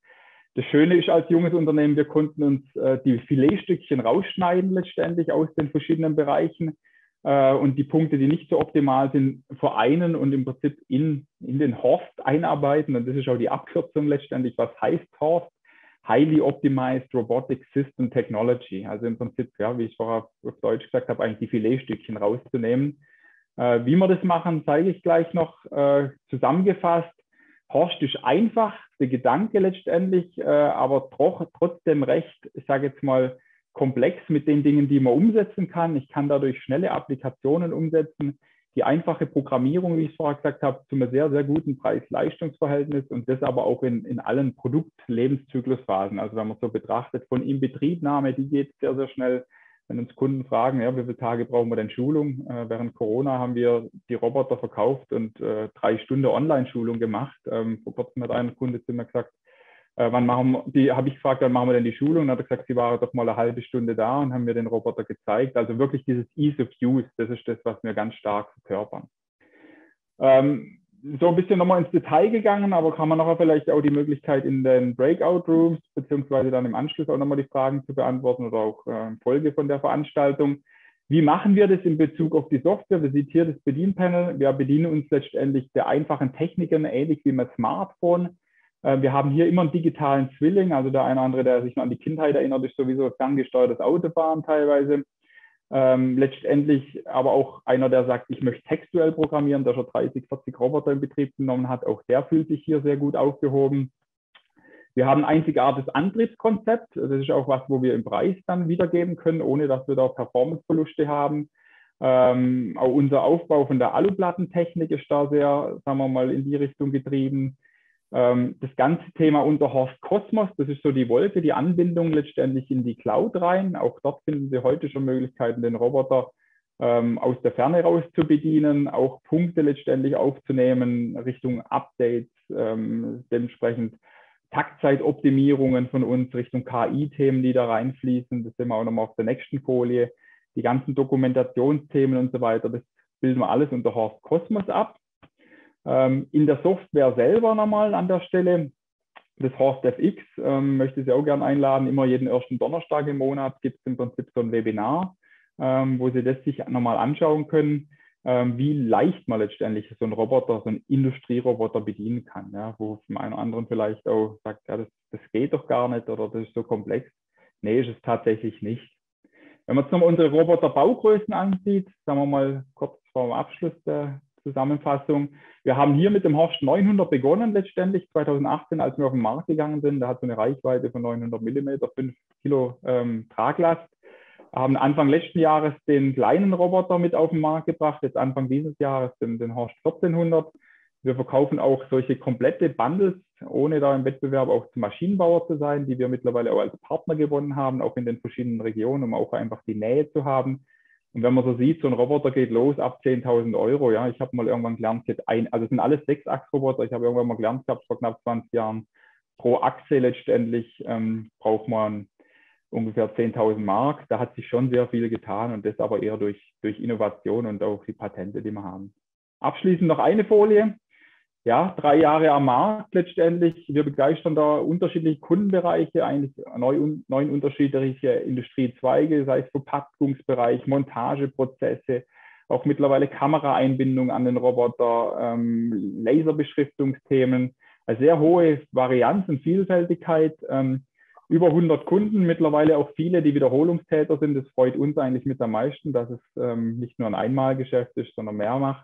das Schöne ist als junges Unternehmen, wir konnten uns äh, die Filetstückchen rausschneiden letztendlich aus den verschiedenen Bereichen äh, und die Punkte, die nicht so optimal sind, vereinen und im Prinzip in, in den Horst einarbeiten. Und das ist auch die Abkürzung letztendlich. Was heißt Horst? Highly Optimized Robotic System Technology. Also im Prinzip, ja, wie ich vorher auf Deutsch gesagt habe, eigentlich die Filetstückchen rauszunehmen. Äh, wie wir das machen, zeige ich gleich noch äh, zusammengefasst. Horst ist einfach, der Gedanke letztendlich, äh, aber tro trotzdem recht, ich sage jetzt mal, komplex mit den Dingen, die man umsetzen kann. Ich kann dadurch schnelle Applikationen umsetzen die einfache Programmierung, wie ich vorher gesagt habe, zu einem sehr, sehr guten Preis-Leistungs-Verhältnis und das aber auch in, in allen Produktlebenszyklusphasen. Also wenn man so betrachtet, von Inbetriebnahme, die geht sehr, sehr schnell. Wenn uns Kunden fragen, ja, wie viele Tage brauchen wir denn Schulung? Äh, während Corona haben wir die Roboter verkauft und äh, drei Stunden Online-Schulung gemacht. Ähm, vor kurzem hat ein Kunde zu mir gesagt, äh, wann machen wir, die habe ich gefragt, wann machen wir denn die Schulung? Dann hat er gesagt, sie waren doch mal eine halbe Stunde da und haben mir den Roboter gezeigt. Also wirklich dieses Ease of Use, das ist das, was wir ganz stark verkörpern. Ähm, so ein bisschen nochmal ins Detail gegangen, aber kann man nachher vielleicht auch die Möglichkeit in den Breakout Rooms, beziehungsweise dann im Anschluss auch nochmal die Fragen zu beantworten oder auch äh, Folge von der Veranstaltung. Wie machen wir das in Bezug auf die Software? Wir sehen hier das Bedienpanel. Wir bedienen uns letztendlich der einfachen Techniken, ähnlich wie mit Smartphone. Äh, wir haben hier immer einen digitalen Zwilling, also der eine oder andere, der sich noch an die Kindheit erinnert, ist sowieso ferngesteuertes Autofahren teilweise. Ähm, letztendlich aber auch einer, der sagt, ich möchte textuell programmieren, der schon 30, 40 Roboter in Betrieb genommen hat, auch der fühlt sich hier sehr gut aufgehoben. Wir haben ein einzigartiges Antriebskonzept. Das ist auch was, wo wir im Preis dann wiedergeben können, ohne dass wir da Performanceverluste haben. Ähm, auch unser Aufbau von der Aluplattentechnik ist da sehr, sagen wir mal, in die Richtung getrieben. Ähm, das ganze Thema unter Horst Cosmos, das ist so die Wolke, die Anbindung letztendlich in die Cloud rein. Auch dort finden Sie heute schon Möglichkeiten, den Roboter ähm, aus der Ferne raus zu bedienen, auch Punkte letztendlich aufzunehmen Richtung Updates, ähm, dementsprechend Taktzeitoptimierungen von uns Richtung KI-Themen, die da reinfließen. Das sehen wir auch nochmal auf der nächsten Folie. Die ganzen Dokumentationsthemen und so weiter, das bilden wir alles unter Horst Cosmos ab. Ähm, in der Software selber nochmal an der Stelle, das Horst FX ähm, möchte Sie auch gerne einladen. Immer jeden ersten Donnerstag im Monat gibt es im Prinzip so ein Webinar, ähm, wo Sie das sich nochmal anschauen können, ähm, wie leicht man letztendlich so einen Roboter, so einen Industrieroboter bedienen kann. Ja, wo zum einen oder anderen vielleicht auch sagt, ja, das, das geht doch gar nicht oder das ist so komplex. Nee, ist es tatsächlich nicht. Wenn man jetzt nochmal unsere Roboter-Baugrößen ansieht, sagen wir mal kurz vor dem Abschluss der Zusammenfassung. Wir haben hier mit dem Horst 900 begonnen letztendlich 2018, als wir auf den Markt gegangen sind. Der hat so eine Reichweite von 900 Millimeter, 5 Kilo ähm, Traglast. Wir haben Anfang letzten Jahres den kleinen Roboter mit auf den Markt gebracht, jetzt Anfang dieses Jahres den, den Horst 1400. Wir verkaufen auch solche komplette Bundles, ohne da im Wettbewerb auch zum Maschinenbauer zu sein, die wir mittlerweile auch als Partner gewonnen haben, auch in den verschiedenen Regionen, um auch einfach die Nähe zu haben. Und wenn man so sieht, so ein Roboter geht los ab 10.000 Euro. Ja, ich habe mal irgendwann gelernt, jetzt ein, also es sind alles Sechsachsroboter. Ich habe irgendwann mal gelernt gehabt vor knapp 20 Jahren, pro Achse letztendlich ähm, braucht man ungefähr 10.000 Mark. Da hat sich schon sehr viel getan und das aber eher durch, durch Innovation und auch die Patente, die wir haben. Abschließend noch eine Folie ja, drei Jahre am Markt letztendlich. Wir begeistern da unterschiedliche Kundenbereiche, eigentlich neun, neun unterschiedliche Industriezweige, sei es Verpackungsbereich, Montageprozesse, auch mittlerweile Kameraeinbindung an den Roboter, ähm, Laserbeschriftungsthemen, eine sehr hohe Varianz und Vielfältigkeit. Ähm, über 100 Kunden, mittlerweile auch viele, die Wiederholungstäter sind. Das freut uns eigentlich mit am meisten, dass es ähm, nicht nur ein Einmalgeschäft ist, sondern mehrfach.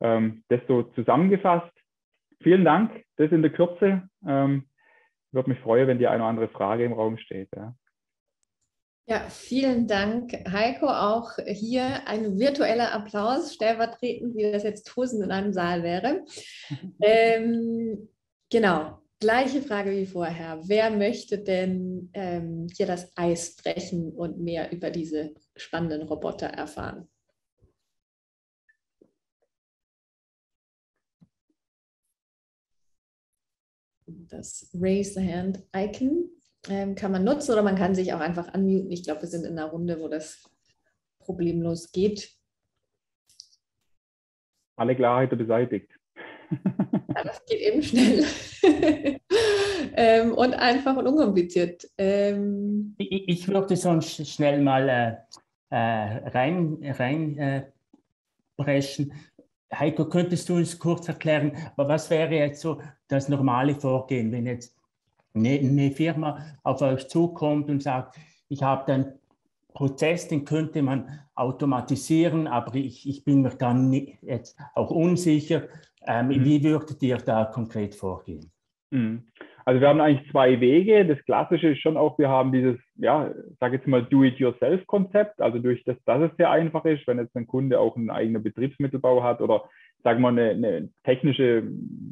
Ähm, das so zusammengefasst. Vielen Dank, das in der Kürze. Ähm, würde mich freuen, wenn die eine oder andere Frage im Raum steht. Ja. Ja, vielen Dank, Heiko. Auch hier ein virtueller Applaus, stellvertretend, wie das jetzt tausend in einem Saal wäre. ähm, genau, gleiche Frage wie vorher. Wer möchte denn ähm, hier das Eis brechen und mehr über diese spannenden Roboter erfahren? Das Raise the Hand Icon ähm, kann man nutzen oder man kann sich auch einfach unmuten. Ich glaube, wir sind in einer Runde, wo das problemlos geht. Alle Klarheit beseitigt. Ja, das geht eben schnell. ähm, und einfach und unkompliziert. Ähm, ich, ich, würde sonst schnell mal äh, äh rein, rein äh, brechen. Heiko, könntest du uns kurz erklären, was wäre jetzt so das normale Vorgehen, wenn jetzt eine, eine Firma auf euch zukommt und sagt, ich habe einen Prozess, den könnte man automatisieren, aber ich, ich bin mir dann jetzt auch unsicher. Ähm, mhm. Wie würdet ihr da konkret vorgehen? Mhm. Also wir haben eigentlich zwei Wege. Das Klassische ist schon auch, wir haben dieses, ja, sage jetzt mal Do-it-yourself-Konzept. Also durch das, dass es sehr einfach ist, wenn jetzt ein Kunde auch einen eigenen Betriebsmittelbau hat oder sagen wir eine, eine technische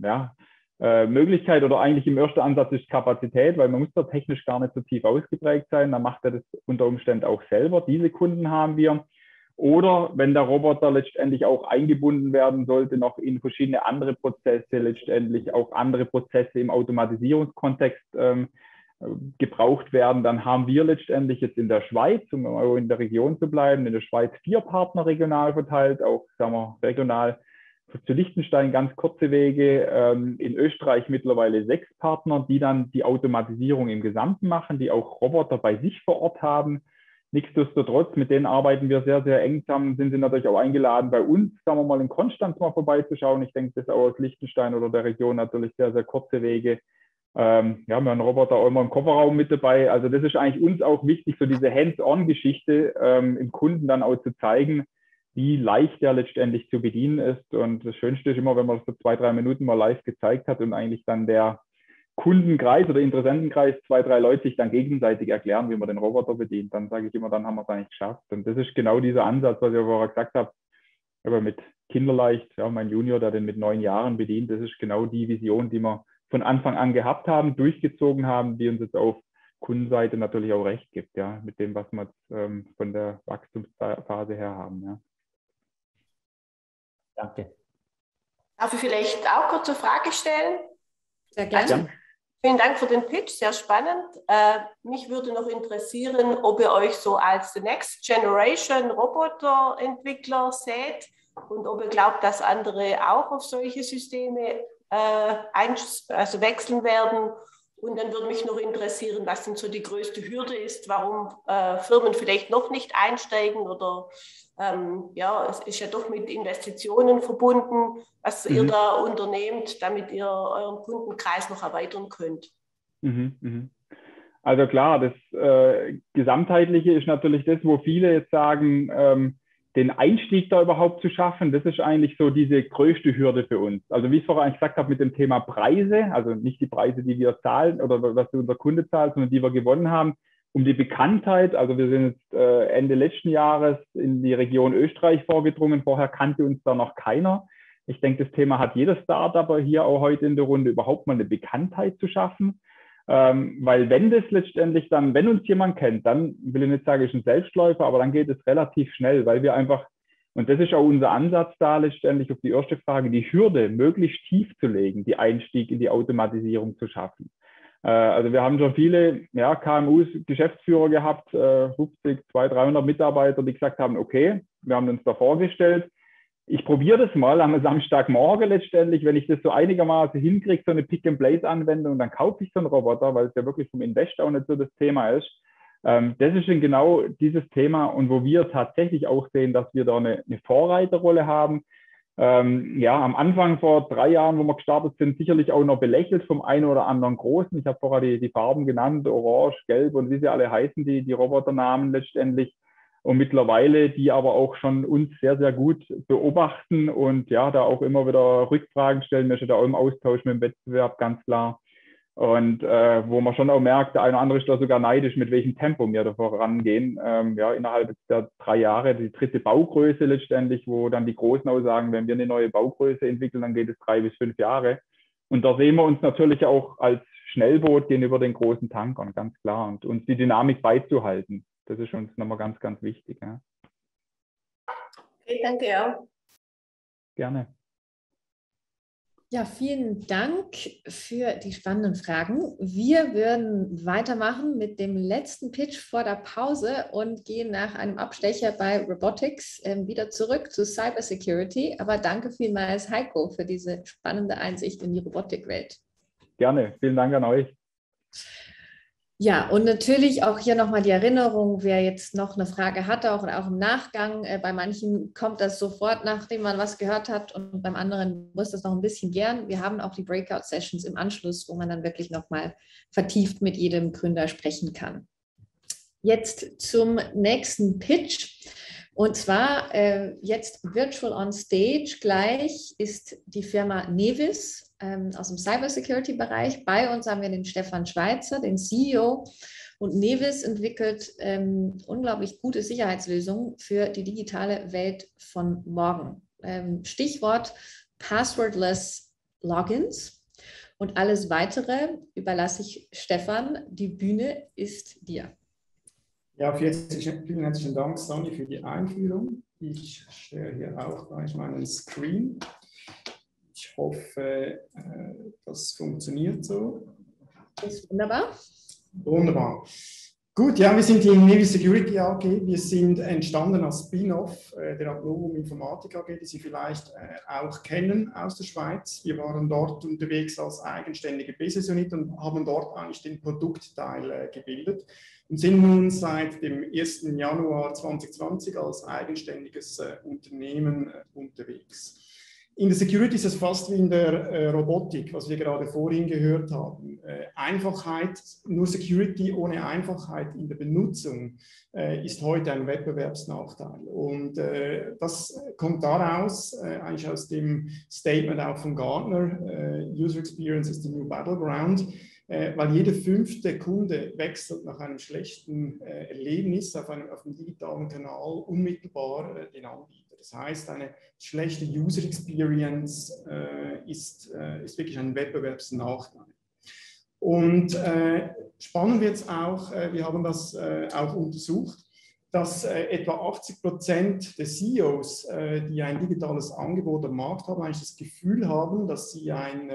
ja, äh, Möglichkeit oder eigentlich im ersten Ansatz ist Kapazität, weil man muss da technisch gar nicht so tief ausgeprägt sein. Dann macht er das unter Umständen auch selber. Diese Kunden haben wir. Oder wenn der Roboter letztendlich auch eingebunden werden sollte, noch in verschiedene andere Prozesse, letztendlich auch andere Prozesse im Automatisierungskontext ähm, gebraucht werden, dann haben wir letztendlich jetzt in der Schweiz, um in der Region zu bleiben, in der Schweiz vier Partner regional verteilt, auch sagen wir, regional zu Liechtenstein ganz kurze Wege, ähm, in Österreich mittlerweile sechs Partner, die dann die Automatisierung im Gesamten machen, die auch Roboter bei sich vor Ort haben Nichtsdestotrotz, mit denen arbeiten wir sehr, sehr eng zusammen, sind sie natürlich auch eingeladen, bei uns, sagen wir mal, in Konstanz mal vorbeizuschauen. Ich denke, das ist auch aus Liechtenstein oder der Region natürlich sehr, sehr kurze Wege. Ähm, ja, wir haben einen Roboter auch immer im Kofferraum mit dabei. Also das ist eigentlich uns auch wichtig, so diese Hands-on-Geschichte ähm, im Kunden dann auch zu zeigen, wie leicht der letztendlich zu bedienen ist. Und das Schönste ist immer, wenn man das für zwei, drei Minuten mal live gezeigt hat und eigentlich dann der Kundenkreis oder Interessentenkreis zwei, drei Leute sich dann gegenseitig erklären, wie man den Roboter bedient, dann sage ich immer, dann haben wir es eigentlich geschafft. Und das ist genau dieser Ansatz, was ich vorher gesagt habe, aber mit Kinderleicht, ja, mein Junior, der den mit neun Jahren bedient, das ist genau die Vision, die wir von Anfang an gehabt haben, durchgezogen haben, die uns jetzt auf Kundenseite natürlich auch recht gibt, ja, mit dem, was wir jetzt, ähm, von der Wachstumsphase her haben. Ja. Danke. Darf ich vielleicht auch kurz eine Frage stellen? Sehr gerne. Also, Vielen Dank für den Pitch, sehr spannend. Äh, mich würde noch interessieren, ob ihr euch so als The Next Generation Roboterentwickler seht und ob ihr glaubt, dass andere auch auf solche Systeme äh, also wechseln werden. Und dann würde mich noch interessieren, was denn so die größte Hürde ist, warum äh, Firmen vielleicht noch nicht einsteigen oder ähm, ja, es ist ja doch mit Investitionen verbunden, was mhm. ihr da unternehmt, damit ihr euren Kundenkreis noch erweitern könnt. Mhm, mh. Also klar, das äh, Gesamtheitliche ist natürlich das, wo viele jetzt sagen, ähm, den Einstieg da überhaupt zu schaffen, das ist eigentlich so diese größte Hürde für uns. Also wie ich vorher eigentlich gesagt habe mit dem Thema Preise, also nicht die Preise, die wir zahlen oder was unser Kunde zahlt, sondern die wir gewonnen haben, um die Bekanntheit. Also wir sind jetzt äh, Ende letzten Jahres in die Region Österreich vorgedrungen. Vorher kannte uns da noch keiner. Ich denke, das Thema hat jeder Startup hier auch heute in der Runde, überhaupt mal eine Bekanntheit zu schaffen. Ähm, weil wenn das letztendlich dann, wenn uns jemand kennt, dann will ich nicht sagen, ist ein Selbstläufer, aber dann geht es relativ schnell, weil wir einfach, und das ist auch unser Ansatz da letztendlich auf die erste Frage, die Hürde möglichst tief zu legen, die Einstieg in die Automatisierung zu schaffen. Äh, also wir haben schon viele ja, KMUs, Geschäftsführer gehabt, äh, 50, 200, 300 Mitarbeiter, die gesagt haben, okay, wir haben uns da vorgestellt, ich probiere das mal am Samstagmorgen letztendlich, wenn ich das so einigermaßen hinkriege, so eine Pick-and-Place-Anwendung, dann kaufe ich so einen Roboter, weil es ja wirklich vom Invest auch nicht so das Thema ist. Ähm, das ist schon genau dieses Thema und wo wir tatsächlich auch sehen, dass wir da eine Vorreiterrolle haben. Ähm, ja, am Anfang vor drei Jahren, wo wir gestartet sind, sicherlich auch noch belächelt vom einen oder anderen Großen. Ich habe vorher die, die Farben genannt, Orange, Gelb und wie sie alle heißen, die, die Roboternamen letztendlich und mittlerweile die aber auch schon uns sehr, sehr gut beobachten und ja, da auch immer wieder Rückfragen stellen. Sind da auch im Austausch mit dem Wettbewerb, ganz klar. Und äh, wo man schon auch merkt, der eine oder andere ist da sogar neidisch, mit welchem Tempo wir da vorangehen. Ähm, ja, innerhalb der drei Jahre die dritte Baugröße letztendlich, wo dann die Großen auch sagen, wenn wir eine neue Baugröße entwickeln, dann geht es drei bis fünf Jahre. Und da sehen wir uns natürlich auch als Schnellboot gegenüber den großen Tankern, ganz klar. Und uns die Dynamik beizuhalten. Das ist uns nochmal ganz, ganz wichtig. Ja. Okay, danke, ja. Gerne. Ja, vielen Dank für die spannenden Fragen. Wir würden weitermachen mit dem letzten Pitch vor der Pause und gehen nach einem Abstecher bei Robotics äh, wieder zurück zu Cybersecurity. Aber danke vielmals, Heiko, für diese spannende Einsicht in die Robotikwelt. Gerne, vielen Dank an euch. Ja, und natürlich auch hier nochmal die Erinnerung, wer jetzt noch eine Frage hatte, auch, auch im Nachgang. Äh, bei manchen kommt das sofort, nachdem man was gehört hat und beim anderen muss das noch ein bisschen gern. Wir haben auch die Breakout-Sessions im Anschluss, wo man dann wirklich nochmal vertieft mit jedem Gründer sprechen kann. Jetzt zum nächsten Pitch. Und zwar äh, jetzt Virtual on Stage gleich ist die Firma Nevis ähm, aus dem Cybersecurity-Bereich. Bei uns haben wir den Stefan Schweizer, den CEO. Und Nevis entwickelt ähm, unglaublich gute Sicherheitslösungen für die digitale Welt von morgen. Ähm, Stichwort Passwordless Logins. Und alles weitere überlasse ich Stefan. Die Bühne ist dir. Ja, vielen herzlichen Dank, Sonny, für die Einführung. Ich stelle hier auch gleich meinen Screen. Ich hoffe, äh, das funktioniert so. Das ist wunderbar. Wunderbar. Gut, ja, wir sind die Navy Security AG. Wir sind entstanden als Spin-off äh, der Novum Informatik AG, die Sie vielleicht äh, auch kennen aus der Schweiz. Wir waren dort unterwegs als eigenständige Business Unit und haben dort eigentlich den Produktteil gebildet und sind nun seit dem 1. Januar 2020 als eigenständiges Unternehmen unterwegs. In der Security ist es fast wie in der äh, Robotik, was wir gerade vorhin gehört haben. Äh, Einfachheit, nur Security ohne Einfachheit in der Benutzung äh, ist heute ein Wettbewerbsnachteil. Und äh, das kommt daraus, äh, eigentlich aus dem Statement auch von Gartner, äh, User Experience is the new battleground weil jeder fünfte Kunde wechselt nach einem schlechten Erlebnis auf einem, auf einem digitalen Kanal unmittelbar den Anbieter. Das heißt, eine schlechte User Experience äh, ist, äh, ist wirklich ein Wettbewerbsnachteil. Und äh, spannend wird es auch, äh, wir haben das äh, auch untersucht, dass äh, etwa 80 Prozent der CEOs, die ein digitales Angebot am Markt haben, eigentlich das Gefühl haben, dass sie ein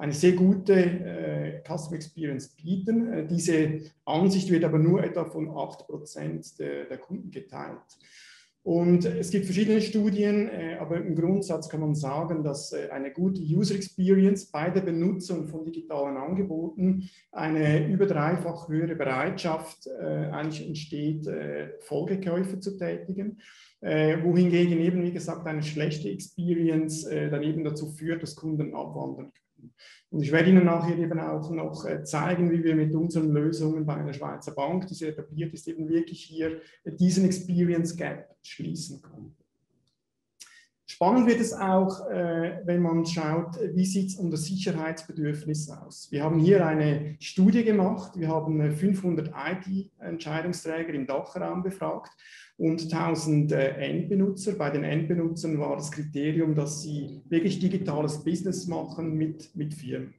eine sehr gute äh, Customer Experience bieten. Äh, diese Ansicht wird aber nur etwa von 8% der, der Kunden geteilt. Und es gibt verschiedene Studien, äh, aber im Grundsatz kann man sagen, dass äh, eine gute User Experience bei der Benutzung von digitalen Angeboten eine über dreifach höhere Bereitschaft äh, eigentlich entsteht, Folgekäufe zu tätigen. Wohingegen eben, wie gesagt, eine schlechte Experience dann eben dazu führt, dass Kunden abwandern können. Und ich werde Ihnen nachher eben auch noch äh, zeigen, wie wir mit unseren Lösungen bei einer Schweizer Bank, die sehr etabliert ist, eben wirklich hier diesen Experience Gap schließen können. Spannend wird es auch, äh, wenn man schaut, wie sieht es um das Sicherheitsbedürfnis aus. Wir haben hier eine Studie gemacht. Wir haben 500 äh, IT-Entscheidungsträger im Dachraum befragt und 1000 äh, Endbenutzer. Bei den Endbenutzern war das Kriterium, dass sie wirklich digitales Business machen mit, mit Firmen.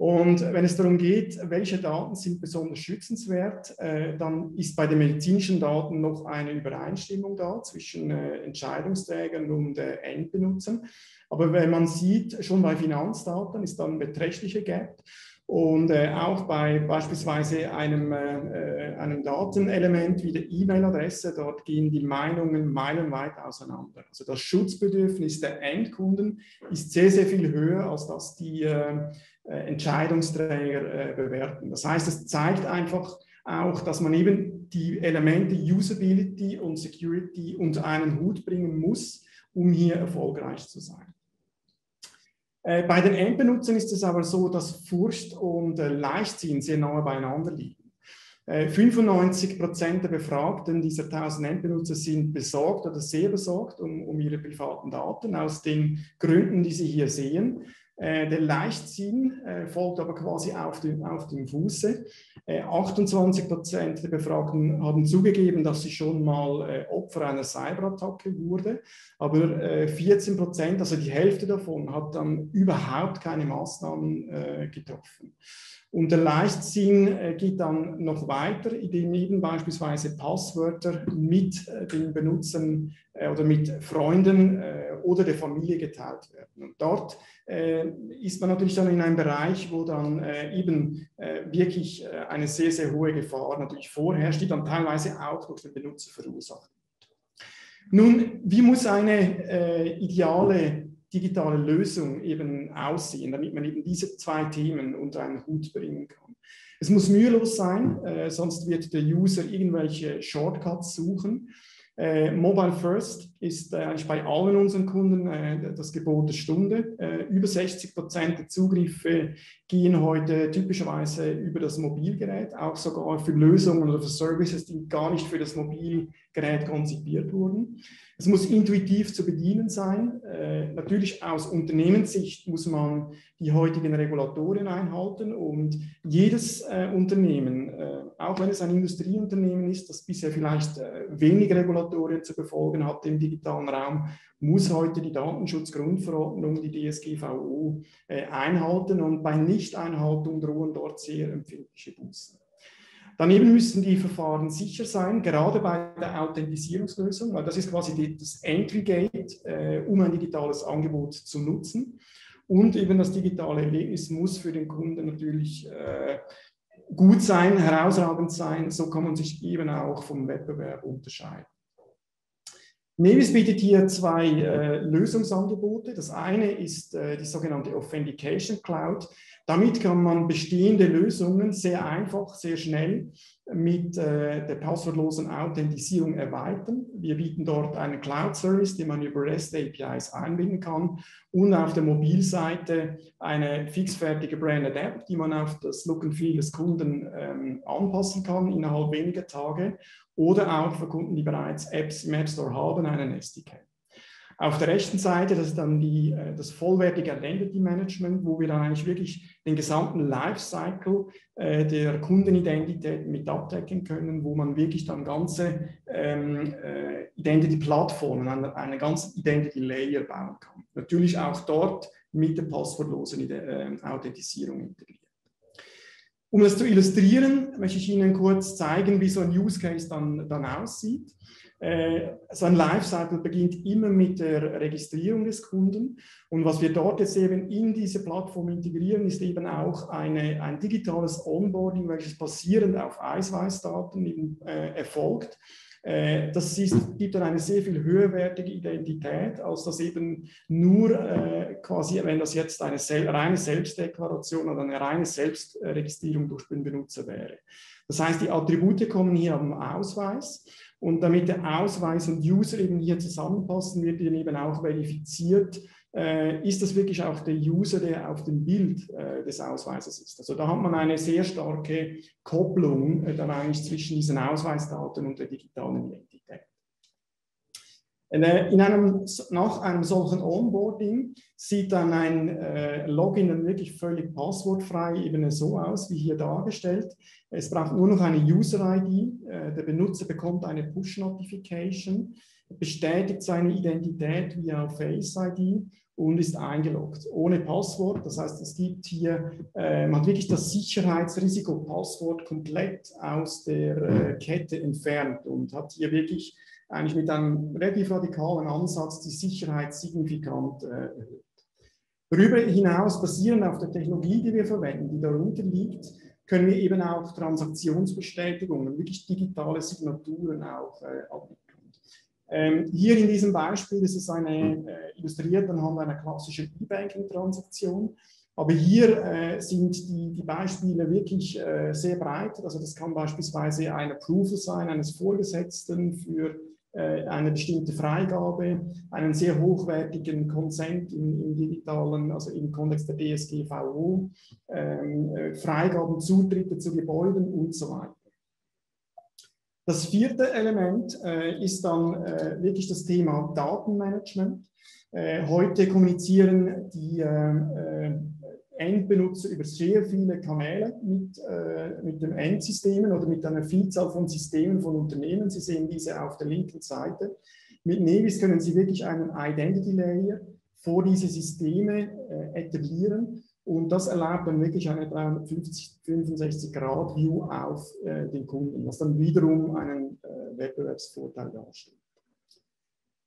Und wenn es darum geht, welche Daten sind besonders schützenswert, äh, dann ist bei den medizinischen Daten noch eine Übereinstimmung da zwischen äh, Entscheidungsträgern und Endbenutzern. Aber wenn man sieht, schon bei Finanzdaten ist da ein beträchtlicher Gap. Und äh, auch bei beispielsweise einem, äh, einem Datenelement wie der E-Mail-Adresse, dort gehen die Meinungen meilenweit auseinander. Also das Schutzbedürfnis der Endkunden ist sehr, sehr viel höher, als das die Entscheidungsträger äh, bewerten. Das heißt, es zeigt einfach auch, dass man eben die Elemente Usability und Security unter einen Hut bringen muss, um hier erfolgreich zu sein. Äh, bei den Endbenutzern ist es aber so, dass Furcht und äh, Leichtsinn sehr nahe beieinander liegen. 95 äh, Prozent der Befragten dieser 1000 Endbenutzer sind besorgt oder sehr besorgt um, um ihre privaten Daten aus den Gründen, die Sie hier sehen. Äh, der Leichtsinn äh, folgt aber quasi auf dem, auf dem Fuße. 28 äh, Prozent der Befragten haben zugegeben, dass sie schon mal Opfer einer Cyberattacke wurde, aber 14 Prozent, also die Hälfte davon, hat dann überhaupt keine Maßnahmen getroffen. Und der Leichtsinn geht dann noch weiter, indem eben beispielsweise Passwörter mit den Benutzern oder mit Freunden oder der Familie geteilt werden. Und dort äh, ist man natürlich dann in einem Bereich, wo dann äh, eben äh, wirklich äh, eine sehr, sehr hohe Gefahr natürlich vorherrscht, die dann teilweise auch durch den Benutzer verursacht wird. Nun, wie muss eine äh, ideale digitale Lösung eben aussehen, damit man eben diese zwei Themen unter einen Hut bringen kann? Es muss mühelos sein, äh, sonst wird der User irgendwelche Shortcuts suchen. Äh, Mobile First ist äh, eigentlich bei allen unseren Kunden äh, das Gebot der Stunde. Äh, über 60 Prozent der Zugriffe gehen heute typischerweise über das Mobilgerät, auch sogar für Lösungen oder für Services, die gar nicht für das Mobilgerät konzipiert wurden. Es muss intuitiv zu bedienen sein. Äh, natürlich aus Unternehmenssicht muss man die heutigen Regulatorien einhalten und jedes äh, Unternehmen, äh, auch wenn es ein Industrieunternehmen ist, das bisher vielleicht äh, wenig Regulatorien zu befolgen hat im digitalen Raum, muss heute die Datenschutzgrundverordnung, die DSGVO, äh, einhalten und bei Nichteinhaltung drohen dort sehr empfindliche Bußen. Daneben müssen die Verfahren sicher sein, gerade bei der Authentisierungslösung, weil das ist quasi das Entry Gate, äh, um ein digitales Angebot zu nutzen. Und eben das digitale Erlebnis muss für den Kunden natürlich äh, gut sein, herausragend sein. So kann man sich eben auch vom Wettbewerb unterscheiden. Nevis bietet hier zwei äh, Lösungsangebote. Das eine ist äh, die sogenannte Authentication Cloud. Damit kann man bestehende Lösungen sehr einfach, sehr schnell mit äh, der passwortlosen Authentisierung erweitern. Wir bieten dort einen Cloud-Service, den man über REST APIs einbinden kann und auf der Mobilseite eine fixfertige Branded App, die man auf das Look and Feel des Kunden ähm, anpassen kann innerhalb weniger Tage oder auch für Kunden, die bereits Apps im App Store haben, einen SDK. Auf der rechten Seite, das ist dann die, äh, das vollwertige Identity Management, wo wir dann eigentlich wirklich den gesamten Lifecycle äh, der Kundenidentität mit abdecken können, wo man wirklich dann ganze ähm, äh, Identity-Plattformen, eine, eine ganze Identity-Layer bauen kann. Natürlich auch dort mit der passwortlosen äh, Authentisierung integriert. Um das zu illustrieren, möchte ich Ihnen kurz zeigen, wie so ein Use Case dann, dann aussieht. Äh, so ein Lifecycle beginnt immer mit der Registrierung des Kunden. Und was wir dort jetzt eben in diese Plattform integrieren, ist eben auch eine, ein digitales Onboarding, welches basierend auf Ausweisdaten eben, äh, erfolgt. Äh, das ist, gibt dann eine sehr viel höherwertige Identität, als das eben nur äh, quasi, wenn das jetzt eine sel reine Selbstdeklaration oder eine reine Selbstregistrierung durch den Benutzer wäre. Das heißt, die Attribute kommen hier am Ausweis und damit der Ausweis und User eben hier zusammenpassen, wird eben auch verifiziert, äh, ist das wirklich auch der User, der auf dem Bild äh, des Ausweises ist. Also da hat man eine sehr starke Kopplung äh, dann eigentlich zwischen diesen Ausweisdaten und der digitalen Identität. Äh, in einem, nach einem solchen Onboarding sieht dann ein äh, Login dann wirklich völlig passwortfrei eben so aus, wie hier dargestellt. Es braucht nur noch eine User-ID. Äh, der Benutzer bekommt eine Push-Notification, bestätigt seine Identität via Face-ID und ist eingeloggt, ohne Passwort. Das heißt, es gibt hier, äh, man hat wirklich das Sicherheitsrisiko Passwort komplett aus der äh, Kette entfernt und hat hier wirklich eigentlich mit einem relativ radikalen Ansatz die Sicherheit signifikant äh, erhöht. Darüber hinaus, basierend auf der Technologie, die wir verwenden, die darunter liegt, können wir eben auch Transaktionsbestätigungen, wirklich digitale Signaturen auch äh, abwickeln. Ähm, hier in diesem Beispiel ist es eine äh, illustriert anhand einer klassischen E-Banking-Transaktion. Aber hier äh, sind die, die, Beispiele wirklich äh, sehr breit. Also das kann beispielsweise ein Approval sein eines Vorgesetzten für eine bestimmte Freigabe, einen sehr hochwertigen Consent im, im digitalen, also im Kontext der DSGVO, ähm, äh, Freigaben, Zutritte zu Gebäuden und so weiter. Das vierte Element äh, ist dann äh, wirklich das Thema Datenmanagement. Äh, heute kommunizieren die äh, äh, Endbenutzer über sehr viele Kanäle mit, äh, mit den Endsystemen oder mit einer Vielzahl von Systemen von Unternehmen. Sie sehen diese auf der linken Seite. Mit Nevis können Sie wirklich einen Identity Layer vor diese Systeme etablieren und das erlaubt dann wirklich eine 365 Grad View auf äh, den Kunden, was dann wiederum einen äh, Wettbewerbsvorteil darstellt.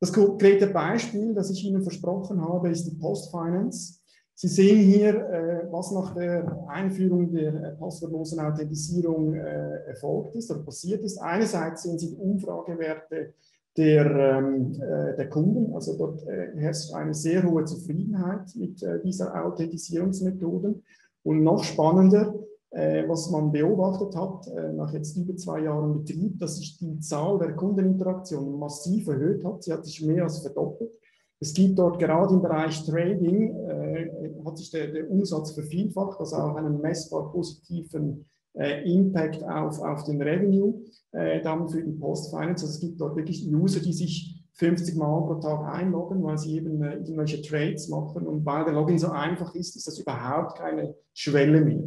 Das konkrete Beispiel, das ich Ihnen versprochen habe, ist die Postfinance. Sie sehen hier, äh, was nach der Einführung der äh, passwortlosen Authentisierung äh, erfolgt ist oder passiert ist. Einerseits sehen Sie die Umfragewerte der, ähm, äh, der Kunden. Also dort herrscht eine sehr hohe Zufriedenheit mit dieser Authentisierungsmethoden. Und noch spannender, was man beobachtet hat, nach jetzt über zwei Jahren Betrieb, dass sich die Zahl der Kundeninteraktionen massiv erhöht hat. Sie hat sich mehr als verdoppelt. Es gibt dort gerade im Bereich Trading, äh, hat sich der, der Umsatz vervielfacht, also auch einen messbar positiven äh, Impact auf, auf den Revenue äh, dann für die Post-Finance. Also es gibt dort wirklich User, die sich 50 Mal pro Tag einloggen, weil sie eben äh, irgendwelche Trades machen. Und weil der Login so einfach ist, ist das überhaupt keine Schwelle mehr.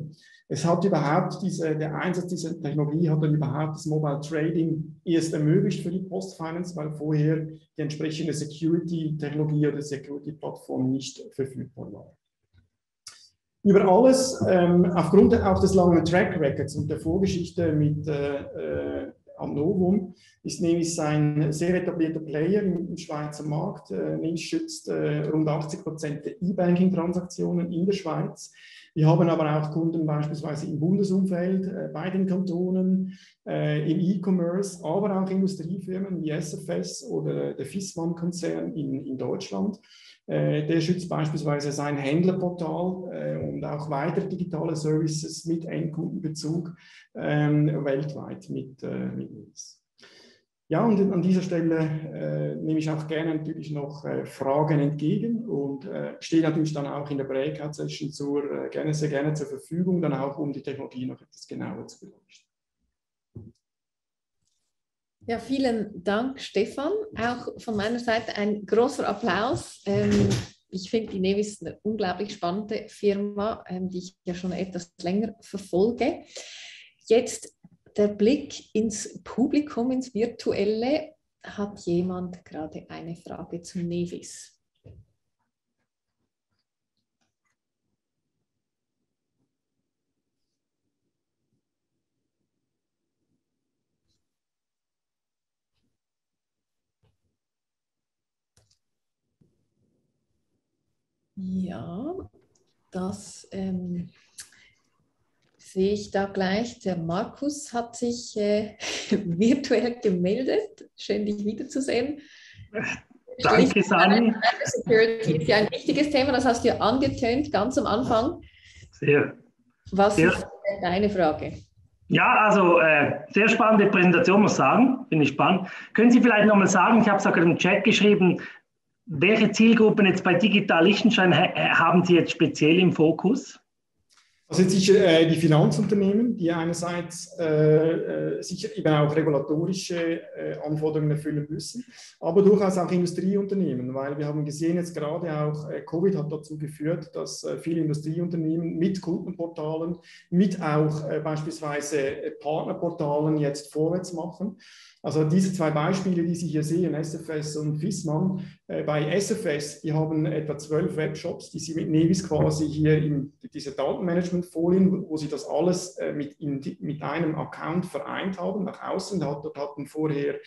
Es hat überhaupt diese, der Einsatz dieser Technologie hat dann überhaupt das Mobile Trading erst ermöglicht für die Post Finance, weil vorher die entsprechende Security-Technologie oder Security-Plattform nicht verfügbar war. Über alles, ähm, aufgrund auch des langen Track Records und der Vorgeschichte mit äh, äh Amnovum, ist Nevis ein sehr etablierter Player im, im Schweizer Markt. Äh, Nevis schützt äh, rund 80 Prozent der E-Banking-Transaktionen in der Schweiz. Wir haben aber auch Kunden beispielsweise im Bundesumfeld, äh, bei den Kantonen, äh, im E-Commerce, aber auch Industriefirmen wie SFS oder der FISMAN-Konzern in, in Deutschland. Äh, der schützt beispielsweise sein Händlerportal äh, und auch weitere digitale Services mit Endkundenbezug ähm, weltweit mit, äh, mit uns. Ja, und an dieser Stelle äh, nehme ich auch gerne natürlich noch äh, Fragen entgegen und äh, stehe natürlich dann auch in der Breakout-Session zur, gerne, sehr gerne zur Verfügung, dann auch um die Technologie noch etwas genauer zu beleuchten. Ja, vielen Dank, Stefan. Auch von meiner Seite ein großer Applaus. Ähm, ich finde die Nevis eine unglaublich spannende Firma, ähm, die ich ja schon etwas länger verfolge. Jetzt der Blick ins Publikum, ins Virtuelle. Hat jemand gerade eine Frage zu Nevis? Ja, das ähm, sehe ich da gleich. Der Markus hat sich äh, virtuell gemeldet. Schön, dich wiederzusehen. Danke, Sani. Security ist ja ein wichtiges Thema, das hast du ja angetönt ganz am Anfang. Sehr. Was sehr. ist deine Frage? Ja, also äh, sehr spannende Präsentation, muss ich sagen. Finde ich spannend. Können Sie vielleicht nochmal sagen, ich habe es auch im Chat geschrieben, welche Zielgruppen jetzt bei Digital Liechtenstein haben Sie jetzt speziell im Fokus? Also jetzt sicher äh, die Finanzunternehmen, die einerseits äh, äh, sicher eben auch regulatorische äh, Anforderungen erfüllen müssen, aber durchaus auch Industrieunternehmen, weil wir haben gesehen, jetzt gerade auch äh, Covid hat dazu geführt, dass viele Industrieunternehmen mit Kundenportalen, mit auch beispielsweise Partnerportalen jetzt vorwärts machen. Also diese zwei Beispiele, die Sie hier sehen, SFS und Fissmann, äh, bei SFS, die haben etwa zwölf Webshops, die Sie mit Nevis quasi hier in diese Datenmanagement-Folien, wo Sie das alles äh, mit, in, mit einem Account vereint haben, nach außen. Dort hatten vorher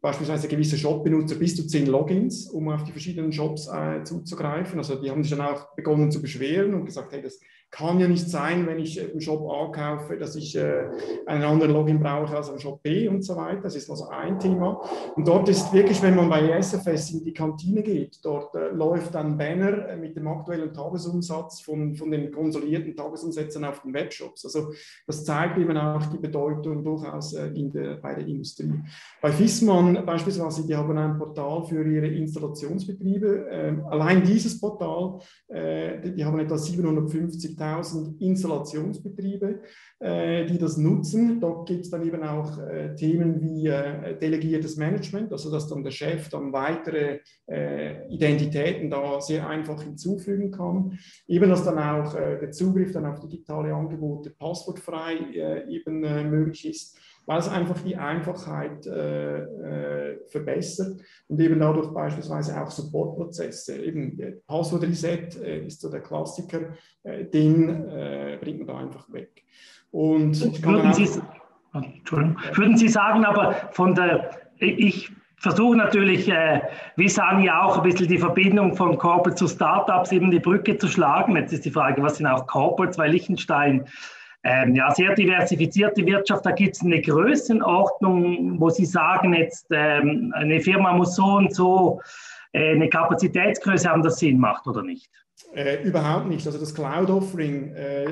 beispielsweise gewisse Shop-Benutzer bis zu zehn Logins, um auf die verschiedenen Shops äh, zuzugreifen. Also die haben sich dann auch begonnen zu beschweren und gesagt, hey, das kann ja nicht sein, wenn ich im Shop A kaufe, dass ich äh, einen anderen Login brauche als im Shop B und so weiter. Das ist also ein Thema. Und dort ist wirklich, wenn man bei SFS in die Kantine geht, dort äh, läuft ein Banner äh, mit dem aktuellen Tagesumsatz von, von den konsolidierten Tagesumsätzen auf den Webshops. Also das zeigt eben auch die Bedeutung durchaus äh, in der, bei der Industrie. Bei Fissmann beispielsweise, die haben ein Portal für ihre Installationsbetriebe. Ähm, allein dieses Portal, äh, die haben etwa 750 50.000 Installationsbetriebe, äh, die das nutzen. Dort gibt es dann eben auch äh, Themen wie äh, delegiertes Management, also dass dann der Chef dann weitere äh, Identitäten da sehr einfach hinzufügen kann. Eben, dass dann auch äh, der Zugriff dann auf digitale Angebote passwortfrei äh, eben möglich ist weil es einfach die Einfachheit äh, äh, verbessert und eben dadurch beispielsweise auch Supportprozesse. Eben Passwort Reset äh, ist so der Klassiker, äh, den äh, bringt man da einfach weg. Und würden, Sie, würden Sie sagen, aber von der, ich versuche natürlich, äh, wie sagen ja auch, ein bisschen die Verbindung von Corporate zu Startups, eben die Brücke zu schlagen. Jetzt ist die Frage, was sind auch Corporates, weil Liechtenstein ähm, ja, sehr diversifizierte Wirtschaft, da gibt es eine Größenordnung, wo Sie sagen, jetzt ähm, eine Firma muss so und so äh, eine Kapazitätsgröße haben, das Sinn macht oder nicht? Äh, überhaupt nicht. Also das Cloud Offering, äh,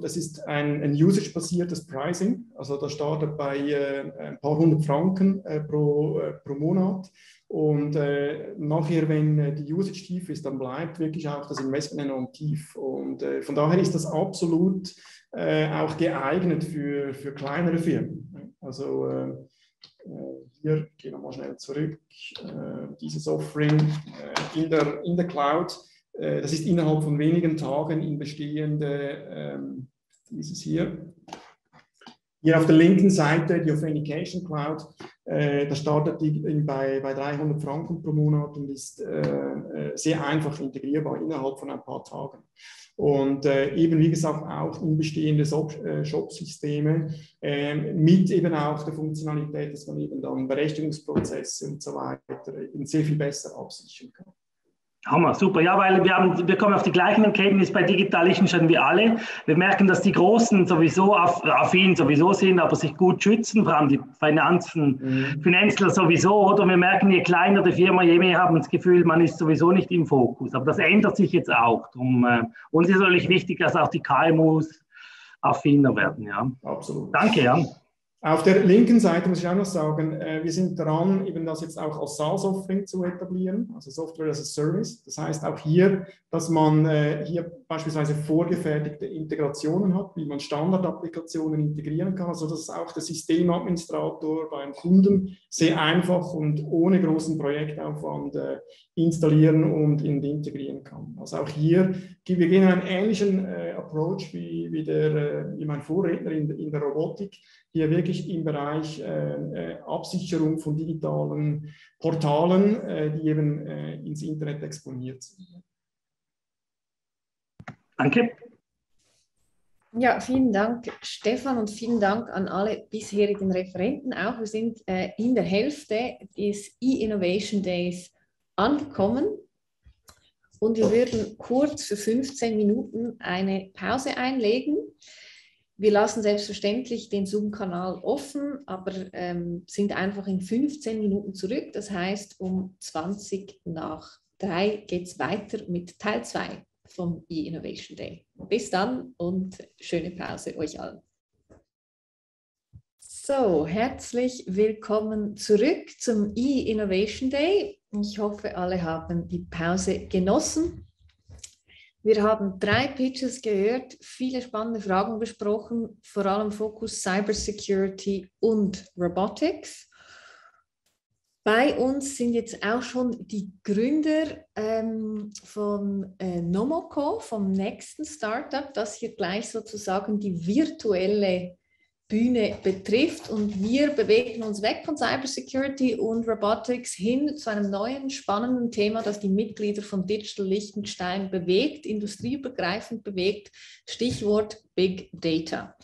das ist ein, ein usage-basiertes Pricing. Also das startet bei äh, ein paar hundert Franken äh, pro, äh, pro Monat. Und äh, nachher, wenn die Usage tief ist, dann bleibt wirklich auch das Investment enorm tief. Und von daher ist das absolut äh, auch geeignet für, für kleinere Firmen. Also äh, äh hier gehen wir mal schnell zurück. Äh, dieses Offering äh, in, der, in der Cloud, äh, das ist innerhalb von wenigen Tagen in bestehende, ähm, dieses hier, hier auf der linken Seite die Authentication Cloud, das startet bei, bei 300 Franken pro Monat und ist äh, sehr einfach integrierbar innerhalb von ein paar Tagen. Und äh, eben, wie gesagt, auch in bestehende äh, Shop-Systeme äh, mit eben auch der Funktionalität, dass man eben dann Berechtigungsprozesse und so weiter eben sehr viel besser absichern kann. Hammer, super. Ja, weil wir, haben, wir kommen auf die gleichen Erkenntnisse bei Digital schon wie alle. Wir merken, dass die Großen sowieso affin sowieso sind, aber sich gut schützen, vor allem die Finanzen, mhm. Finanzler sowieso. Oder wir merken, je kleiner die Firma, je mehr haben das Gefühl, man ist sowieso nicht im Fokus. Aber das ändert sich jetzt auch. Drum, äh, uns ist natürlich wichtig, dass auch die KMUs affiner werden. Ja. Absolut. Danke, Jan. Auf der linken Seite muss ich auch noch sagen, äh, wir sind dran, eben das jetzt auch als SaaS-Offering zu etablieren, also Software as a Service. Das heißt auch hier, dass man äh, hier beispielsweise vorgefertigte Integrationen hat, wie man Standardapplikationen integrieren kann, sodass auch der Systemadministrator beim Kunden sehr einfach und ohne großen Projektaufwand äh, installieren und integrieren kann. Also auch hier, wir gehen einen ähnlichen Approach wie, wie, der, wie mein Vorredner in, in der Robotik hier wirklich im Bereich äh, äh, Absicherung von digitalen Portalen, äh, die eben äh, ins Internet exponiert sind. Danke. Ja, vielen Dank, Stefan, und vielen Dank an alle bisherigen Referenten auch. Wir sind äh, in der Hälfte des E-Innovation Days angekommen und wir würden kurz für 15 Minuten eine Pause einlegen. Wir lassen selbstverständlich den Zoom-Kanal offen, aber ähm, sind einfach in 15 Minuten zurück. Das heißt, um 20 nach 3 geht es weiter mit Teil 2 vom E-Innovation Day. Bis dann und schöne Pause euch allen. So, herzlich willkommen zurück zum E-Innovation Day. Ich hoffe, alle haben die Pause genossen. Wir haben drei Pitches gehört, viele spannende Fragen besprochen, vor allem Fokus Cybersecurity und Robotics. Bei uns sind jetzt auch schon die Gründer ähm, von äh, Nomoco, vom nächsten Startup, das hier gleich sozusagen die virtuelle Bühne betrifft. Und wir bewegen uns weg von Cybersecurity und Robotics hin zu einem neuen spannenden Thema, das die Mitglieder von Digital Liechtenstein bewegt, industrieübergreifend bewegt. Stichwort Big Data.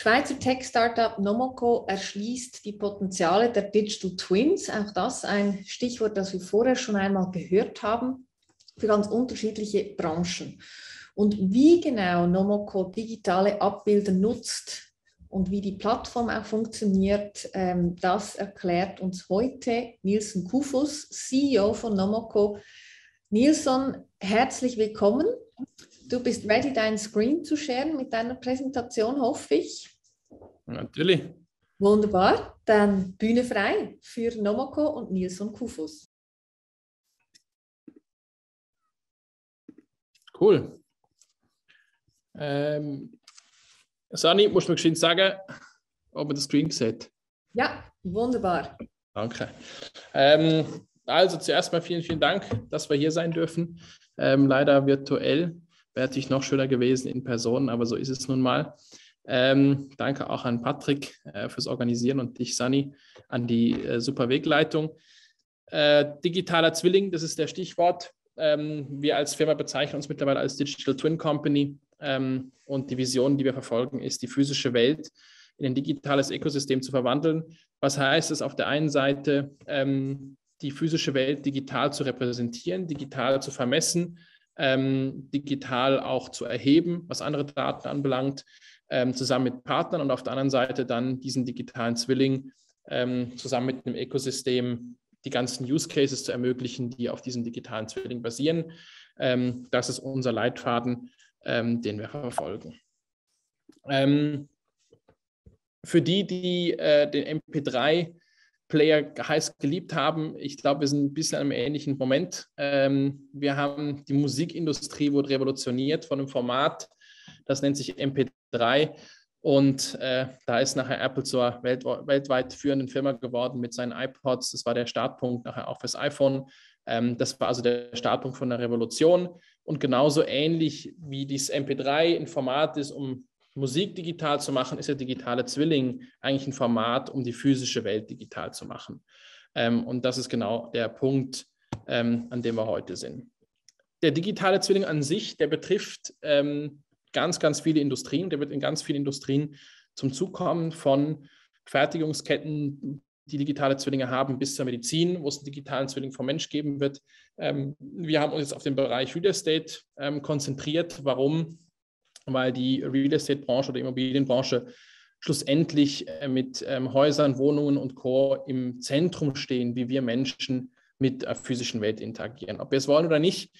Schweizer Tech-Startup Nomoco erschließt die Potenziale der Digital Twins. Auch das ein Stichwort, das wir vorher schon einmal gehört haben, für ganz unterschiedliche Branchen. Und wie genau Nomoco digitale Abbilder nutzt, und wie die Plattform auch funktioniert, ähm, das erklärt uns heute Nilsson Kufus, CEO von Nomoco. Nilsson, herzlich willkommen. Du bist ready, deinen Screen zu sharen mit deiner Präsentation, hoffe ich. Natürlich. Wunderbar. Dann Bühne frei für Nomoco und Nilsson Kufus. Cool. Ähm, Sani, musst du mir geschwind sagen, ob man das Screen sieht? Ja, wunderbar. Danke. Ähm, also zuerst mal vielen, vielen Dank, dass wir hier sein dürfen. Ähm, leider virtuell. Wäre natürlich noch schöner gewesen in Person, aber so ist es nun mal. Ähm, danke auch an Patrick äh, fürs Organisieren und dich, Sani, an die äh, super Wegleitung. Äh, digitaler Zwilling, das ist der Stichwort. Ähm, wir als Firma bezeichnen uns mittlerweile als Digital Twin Company. Ähm, und die Vision, die wir verfolgen, ist, die physische Welt in ein digitales Ökosystem zu verwandeln. Was heißt es auf der einen Seite, ähm, die physische Welt digital zu repräsentieren, digital zu vermessen, ähm, digital auch zu erheben, was andere Daten anbelangt, ähm, zusammen mit Partnern und auf der anderen Seite dann diesen digitalen Zwilling ähm, zusammen mit einem Ökosystem die ganzen Use Cases zu ermöglichen, die auf diesem digitalen Zwilling basieren. Ähm, das ist unser Leitfaden ähm, den wir verfolgen. Ähm, für die, die äh, den MP3 Player heiß geliebt haben. Ich glaube, wir sind ein bisschen am ähnlichen Moment. Ähm, wir haben die Musikindustrie wurde revolutioniert von einem Format, das nennt sich MP3. Und äh, da ist nachher Apple zur welt weltweit führenden Firma geworden mit seinen iPods. Das war der Startpunkt nachher auch fürs iPhone. Ähm, das war also der Startpunkt von der Revolution. Und genauso ähnlich wie dieses MP3 ein Format ist, um Musik digital zu machen, ist der digitale Zwilling eigentlich ein Format, um die physische Welt digital zu machen. Ähm, und das ist genau der Punkt, ähm, an dem wir heute sind. Der digitale Zwilling an sich, der betrifft ähm, ganz, ganz viele Industrien. Der wird in ganz vielen Industrien zum Zug kommen, von Fertigungsketten die digitale Zwillinge haben, bis zur Medizin, wo es einen digitalen Zwilling vom Mensch geben wird. Ähm, wir haben uns jetzt auf den Bereich Real Estate ähm, konzentriert. Warum? Weil die Real Estate-Branche oder Immobilienbranche schlussendlich äh, mit ähm, Häusern, Wohnungen und Co. im Zentrum stehen, wie wir Menschen mit der physischen Welt interagieren. Ob wir es wollen oder nicht,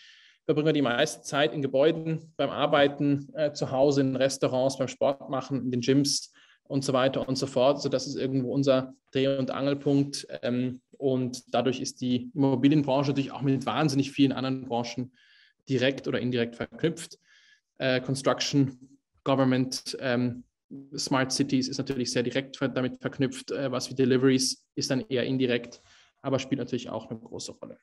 verbringen wir die meiste Zeit in Gebäuden, beim Arbeiten, äh, zu Hause, in Restaurants, beim Sport machen, in den Gyms und so weiter und so fort. So, das ist irgendwo unser Dreh- und Angelpunkt. Ähm, und dadurch ist die Immobilienbranche natürlich auch mit wahnsinnig vielen anderen Branchen direkt oder indirekt verknüpft. Äh, Construction, Government, ähm, Smart Cities ist natürlich sehr direkt damit verknüpft. Äh, was wie Deliveries ist dann eher indirekt, aber spielt natürlich auch eine große Rolle.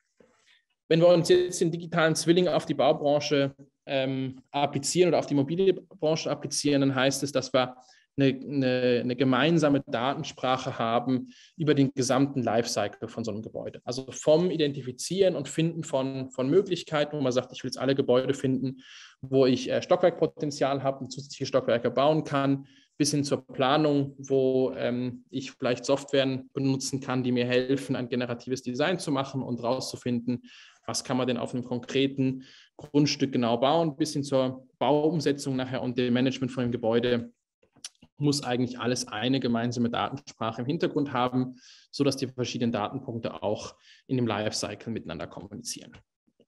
Wenn wir uns jetzt den digitalen Zwilling auf die Baubranche ähm, applizieren oder auf die Immobilienbranche applizieren, dann heißt es, dass wir eine, eine, eine, gemeinsame Datensprache haben über den gesamten Lifecycle von so einem Gebäude. Also vom Identifizieren und Finden von, von Möglichkeiten, wo man sagt, ich will jetzt alle Gebäude finden, wo ich äh, Stockwerkpotenzial habe und zusätzliche Stockwerke bauen kann, bis hin zur Planung, wo ähm, ich vielleicht Software benutzen kann, die mir helfen, ein generatives Design zu machen und rauszufinden, was kann man denn auf einem konkreten Grundstück genau bauen, bis hin zur Bauumsetzung nachher und dem Management von dem Gebäude muss eigentlich alles eine gemeinsame Datensprache im Hintergrund haben, sodass die verschiedenen Datenpunkte auch in dem Lifecycle miteinander kommunizieren.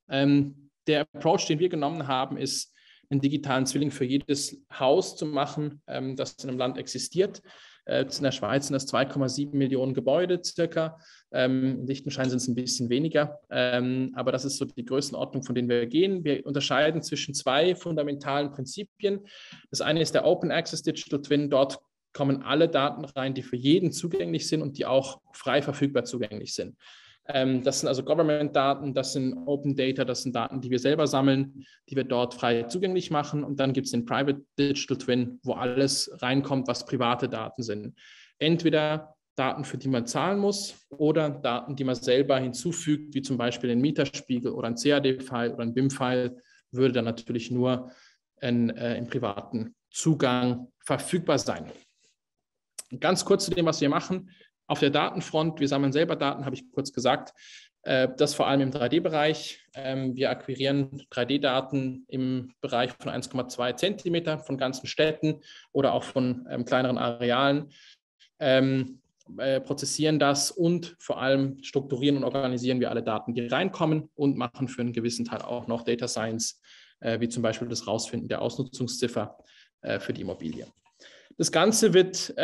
Ähm, der Approach, den wir genommen haben, ist, einen digitalen Zwilling für jedes Haus zu machen, ähm, das in einem Land existiert. Äh, in der Schweiz sind das 2,7 Millionen Gebäude circa. Ähm, in Liechtenstein sind es ein bisschen weniger. Ähm, aber das ist so die Größenordnung, von denen wir gehen. Wir unterscheiden zwischen zwei fundamentalen Prinzipien. Das eine ist der Open Access Digital Twin. Dort kommen alle Daten rein, die für jeden zugänglich sind und die auch frei verfügbar zugänglich sind. Ähm, das sind also Government-Daten, das sind Open Data, das sind Daten, die wir selber sammeln, die wir dort frei zugänglich machen. Und dann gibt es den Private Digital Twin, wo alles reinkommt, was private Daten sind. Entweder Daten, für die man zahlen muss, oder Daten, die man selber hinzufügt, wie zum Beispiel ein Mieterspiegel oder ein CAD-File oder ein BIM-File, würde dann natürlich nur in, äh, im privaten Zugang verfügbar sein. Ganz kurz zu dem, was wir machen. Auf der Datenfront, wir sammeln selber Daten, habe ich kurz gesagt, äh, das vor allem im 3D-Bereich. Ähm, wir akquirieren 3D-Daten im Bereich von 1,2 Zentimeter von ganzen Städten oder auch von ähm, kleineren Arealen, ähm, äh, prozessieren das und vor allem strukturieren und organisieren wir alle Daten, die reinkommen und machen für einen gewissen Teil auch noch Data Science, äh, wie zum Beispiel das Rausfinden der Ausnutzungsziffer für die Immobilie. Das Ganze wird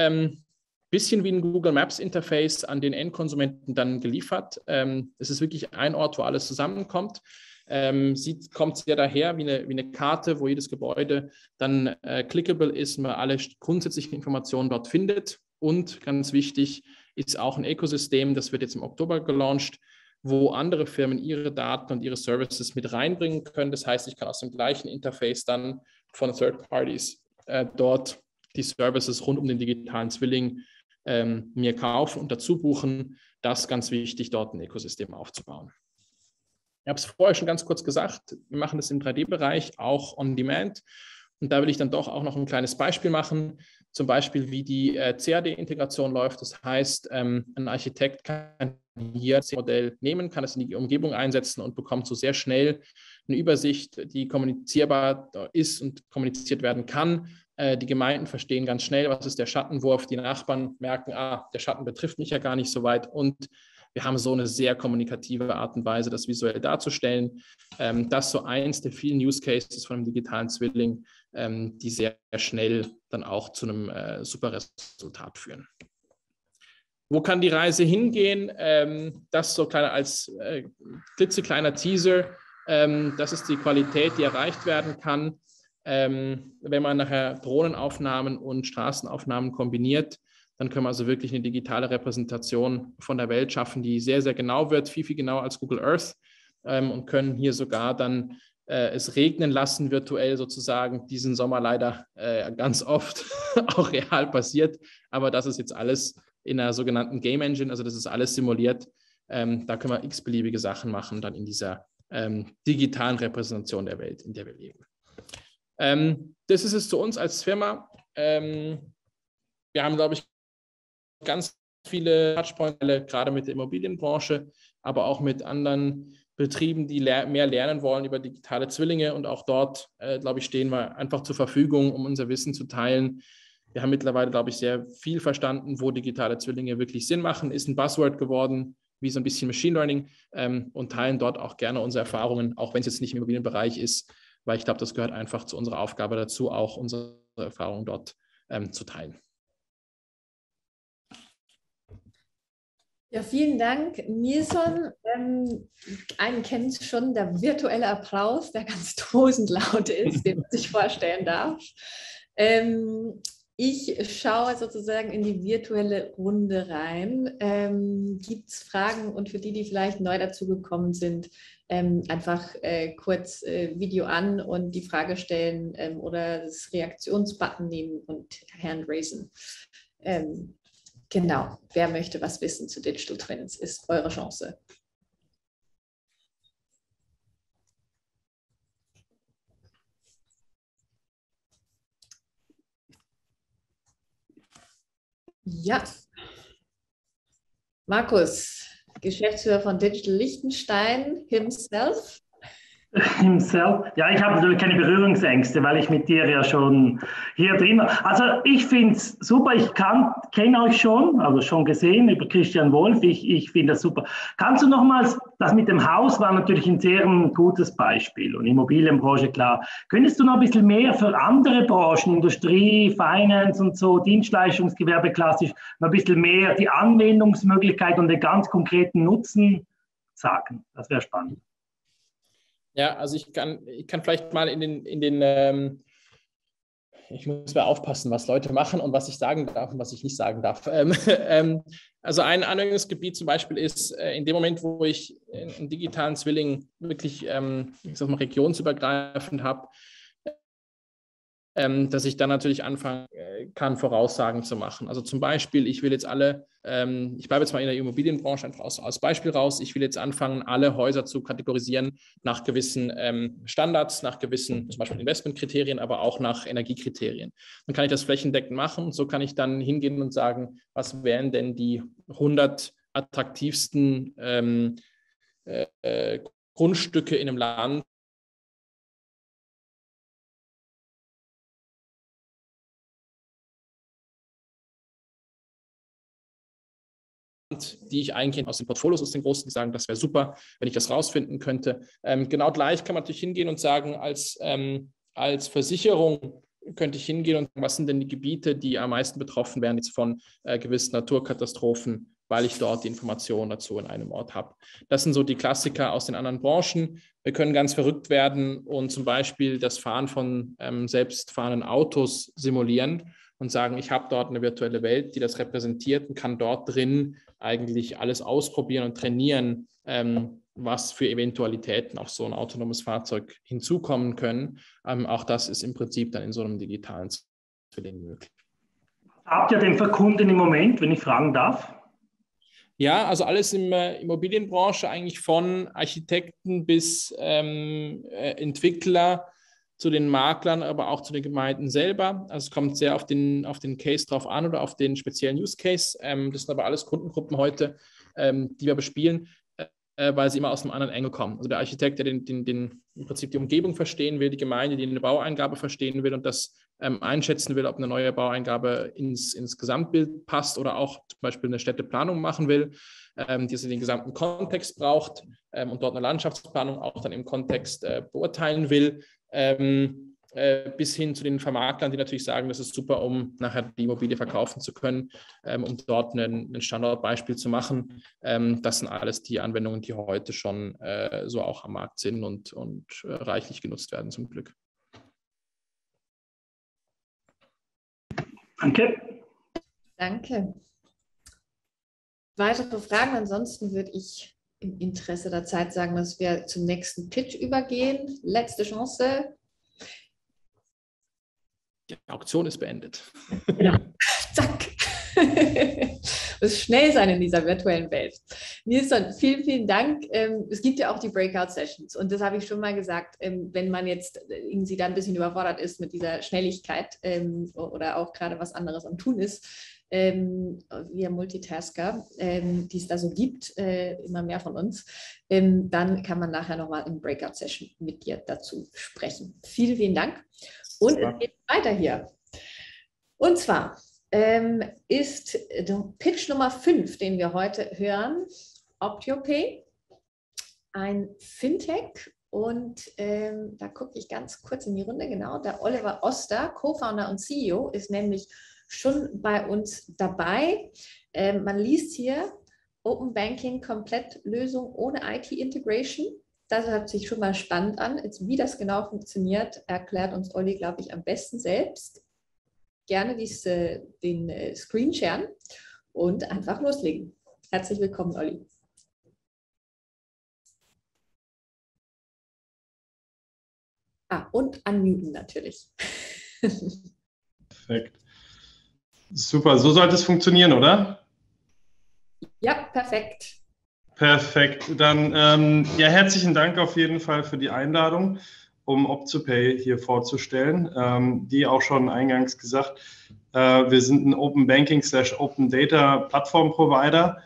bisschen wie ein Google Maps Interface an den Endkonsumenten dann geliefert. Ähm, es ist wirklich ein Ort, wo alles zusammenkommt. Ähm, sieht, kommt sehr daher wie eine, wie eine Karte, wo jedes Gebäude dann äh, clickable ist, man alle grundsätzlichen Informationen dort findet. Und ganz wichtig ist auch ein Ökosystem, das wird jetzt im Oktober gelauncht, wo andere Firmen ihre Daten und ihre Services mit reinbringen können. Das heißt, ich kann aus dem gleichen Interface dann von Third Parties äh, dort die Services rund um den digitalen Zwilling ähm, mir kaufen und dazu buchen. Das ist ganz wichtig, dort ein Ökosystem aufzubauen. Ich habe es vorher schon ganz kurz gesagt, wir machen das im 3D-Bereich auch on demand. Und da will ich dann doch auch noch ein kleines Beispiel machen, zum Beispiel wie die äh, CAD-Integration läuft. Das heißt, ähm, ein Architekt kann hier das Modell nehmen, kann es in die Umgebung einsetzen und bekommt so sehr schnell eine Übersicht, die kommunizierbar ist und kommuniziert werden kann die Gemeinden verstehen ganz schnell, was ist der Schattenwurf. Die Nachbarn merken, ah, der Schatten betrifft mich ja gar nicht so weit. Und wir haben so eine sehr kommunikative Art und Weise, das visuell darzustellen. Ähm, das ist so eins der vielen Use Cases von einem digitalen Zwilling, ähm, die sehr schnell dann auch zu einem äh, super Resultat führen. Wo kann die Reise hingehen? Ähm, das so kleiner als äh, klitzekleiner Teaser. Das ist die Qualität, die erreicht werden kann. Ähm, wenn man nachher Drohnenaufnahmen und Straßenaufnahmen kombiniert, dann können wir also wirklich eine digitale Repräsentation von der Welt schaffen, die sehr, sehr genau wird, viel, viel genauer als Google Earth ähm, und können hier sogar dann äh, es regnen lassen, virtuell sozusagen. Diesen Sommer leider äh, ganz oft auch real passiert, aber das ist jetzt alles in einer sogenannten Game Engine, also das ist alles simuliert. Ähm, da können wir x-beliebige Sachen machen, dann in dieser ähm, digitalen Repräsentation der Welt, in der wir leben. Ähm, das ist es zu uns als Firma. Ähm, wir haben, glaube ich, ganz viele Touchpoints, gerade mit der Immobilienbranche, aber auch mit anderen Betrieben, die le mehr lernen wollen über digitale Zwillinge. Und auch dort, äh, glaube ich, stehen wir einfach zur Verfügung, um unser Wissen zu teilen. Wir haben mittlerweile, glaube ich, sehr viel verstanden, wo digitale Zwillinge wirklich Sinn machen. Ist ein Buzzword geworden, wie so ein bisschen Machine Learning ähm, und teilen dort auch gerne unsere Erfahrungen, auch wenn es jetzt nicht im Immobilienbereich ist, weil ich glaube, das gehört einfach zu unserer Aufgabe dazu, auch unsere Erfahrungen dort ähm, zu teilen. Ja, vielen Dank, Nilsson. Ähm, einen kennt schon der virtuelle Applaus, der ganz tosend laut ist, den man sich vorstellen darf. Ähm, ich schaue sozusagen in die virtuelle Runde rein. Ähm, Gibt es Fragen und für die, die vielleicht neu dazugekommen sind, ähm, einfach äh, kurz äh, Video an und die Frage stellen ähm, oder das Reaktionsbutton nehmen und Hand raisen. Ähm, genau, wer möchte was wissen zu Digital Twins, ist eure Chance. Ja, Markus, Geschäftsführer von Digital Liechtenstein himself. Im Self, ja, ich habe natürlich keine Berührungsängste, weil ich mit dir ja schon hier drin war. Also ich finde es super, ich kenne euch schon, also schon gesehen über Christian Wolf, ich, ich finde das super. Kannst du nochmals, das mit dem Haus war natürlich ein sehr gutes Beispiel und Immobilienbranche, klar. Könntest du noch ein bisschen mehr für andere Branchen, Industrie, Finance und so, Dienstleistungsgewerbe klassisch, noch ein bisschen mehr die Anwendungsmöglichkeit und den ganz konkreten Nutzen sagen? Das wäre spannend. Ja, also ich kann, ich kann vielleicht mal in den, in den ähm, ich muss mal aufpassen, was Leute machen und was ich sagen darf und was ich nicht sagen darf. Ähm, ähm, also ein Anwendungsgebiet zum Beispiel ist, äh, in dem Moment, wo ich einen digitalen Zwilling wirklich, ähm, ich sag mal, regionsübergreifend habe, ähm, dass ich dann natürlich anfangen äh, kann, Voraussagen zu machen. Also zum Beispiel, ich will jetzt alle, ähm, ich bleibe jetzt mal in der Immobilienbranche einfach aus, als Beispiel raus, ich will jetzt anfangen, alle Häuser zu kategorisieren nach gewissen ähm, Standards, nach gewissen zum Beispiel Investmentkriterien, aber auch nach Energiekriterien. Dann kann ich das flächendeckend machen. So kann ich dann hingehen und sagen, was wären denn die 100 attraktivsten ähm, äh, äh, Grundstücke in einem Land, die ich eigentlich aus den Portfolios aus den großen, die sagen, das wäre super, wenn ich das rausfinden könnte. Ähm, genau gleich kann man natürlich hingehen und sagen, als, ähm, als Versicherung könnte ich hingehen und sagen, was sind denn die Gebiete, die am meisten betroffen werden jetzt von äh, gewissen Naturkatastrophen, weil ich dort die Informationen dazu in einem Ort habe. Das sind so die Klassiker aus den anderen Branchen. Wir können ganz verrückt werden und zum Beispiel das Fahren von ähm, selbstfahrenden Autos simulieren und sagen, ich habe dort eine virtuelle Welt, die das repräsentiert und kann dort drin eigentlich alles ausprobieren und trainieren, ähm, was für Eventualitäten auf so ein autonomes Fahrzeug hinzukommen können. Ähm, auch das ist im Prinzip dann in so einem digitalen Zwilling möglich. Habt ihr den für Kunden im Moment, wenn ich fragen darf? Ja, also alles in der Immobilienbranche, eigentlich von Architekten bis ähm, äh, Entwickler zu den Maklern, aber auch zu den Gemeinden selber. Also es kommt sehr auf den, auf den Case drauf an oder auf den speziellen Use Case. Ähm, das sind aber alles Kundengruppen heute, ähm, die wir bespielen, äh, weil sie immer aus einem anderen Engel kommen. Also der Architekt, der den, den, den, im Prinzip die Umgebung verstehen will, die Gemeinde, die eine Baueingabe verstehen will und das ähm, einschätzen will, ob eine neue Baueingabe ins, ins Gesamtbild passt oder auch zum Beispiel eine Städteplanung machen will, ähm, die sie den gesamten Kontext braucht ähm, und dort eine Landschaftsplanung auch dann im Kontext äh, beurteilen will ähm, äh, bis hin zu den Vermarktern, die natürlich sagen, das ist super, um nachher die Immobilie verkaufen zu können, ähm, um dort ein Standortbeispiel zu machen. Ähm, das sind alles die Anwendungen, die heute schon äh, so auch am Markt sind und, und äh, reichlich genutzt werden, zum Glück. Danke. Danke. Weitere Fragen? Ansonsten würde ich im Interesse der Zeit sagen, dass wir zum nächsten Pitch übergehen. Letzte Chance. Die Auktion ist beendet. Ja. Zack. muss schnell sein in dieser virtuellen Welt. Nilsson, vielen, vielen Dank. Ähm, es gibt ja auch die Breakout-Sessions und das habe ich schon mal gesagt, ähm, wenn man jetzt irgendwie da ein bisschen überfordert ist mit dieser Schnelligkeit ähm, oder auch gerade was anderes am Tun ist, ähm, wir Multitasker, ähm, die es da so gibt, äh, immer mehr von uns, ähm, dann kann man nachher nochmal im Breakout-Session mit dir dazu sprechen. Vielen, vielen Dank. Und es geht weiter hier. Und zwar ähm, ist Pitch Nummer 5, den wir heute hören, OptioPay, ein Fintech und ähm, da gucke ich ganz kurz in die Runde, genau. Der Oliver Oster, Co-Founder und CEO, ist nämlich schon bei uns dabei. Ähm, man liest hier Open Banking Komplettlösung ohne IT-Integration. Das hört sich schon mal spannend an. Jetzt, wie das genau funktioniert, erklärt uns Olli, glaube ich, am besten selbst. Gerne dies, äh, den äh, Screen sharen und einfach loslegen. Herzlich willkommen, Olli. Ah, und unmuten natürlich. Perfekt. Super, so sollte es funktionieren, oder? Ja, perfekt. Perfekt. Dann ähm, ja, herzlichen Dank auf jeden Fall für die Einladung, um OptoPay hier vorzustellen. Ähm, die auch schon eingangs gesagt, äh, wir sind ein Open Banking slash Open Data Plattform Provider,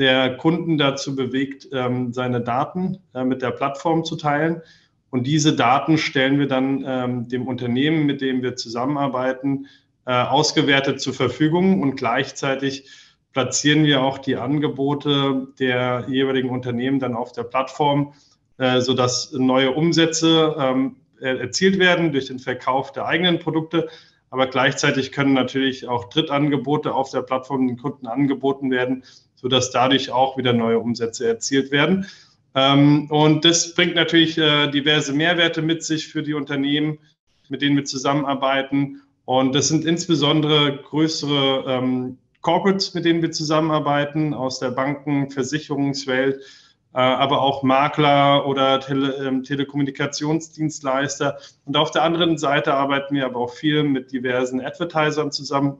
der Kunden dazu bewegt, ähm, seine Daten äh, mit der Plattform zu teilen Und diese Daten stellen wir dann ähm, dem Unternehmen, mit dem wir zusammenarbeiten, äh, ausgewertet zur Verfügung und gleichzeitig platzieren wir auch die Angebote der jeweiligen Unternehmen dann auf der Plattform, äh, sodass neue Umsätze ähm, erzielt werden durch den Verkauf der eigenen Produkte. Aber gleichzeitig können natürlich auch Drittangebote auf der Plattform den Kunden angeboten werden, sodass dadurch auch wieder neue Umsätze erzielt werden. Ähm, und das bringt natürlich äh, diverse Mehrwerte mit sich für die Unternehmen, mit denen wir zusammenarbeiten. Und das sind insbesondere größere ähm, Corporates, mit denen wir zusammenarbeiten, aus der Banken-, Versicherungswelt, äh, aber auch Makler oder Tele ähm, Telekommunikationsdienstleister. Und auf der anderen Seite arbeiten wir aber auch viel mit diversen Advertisern zusammen,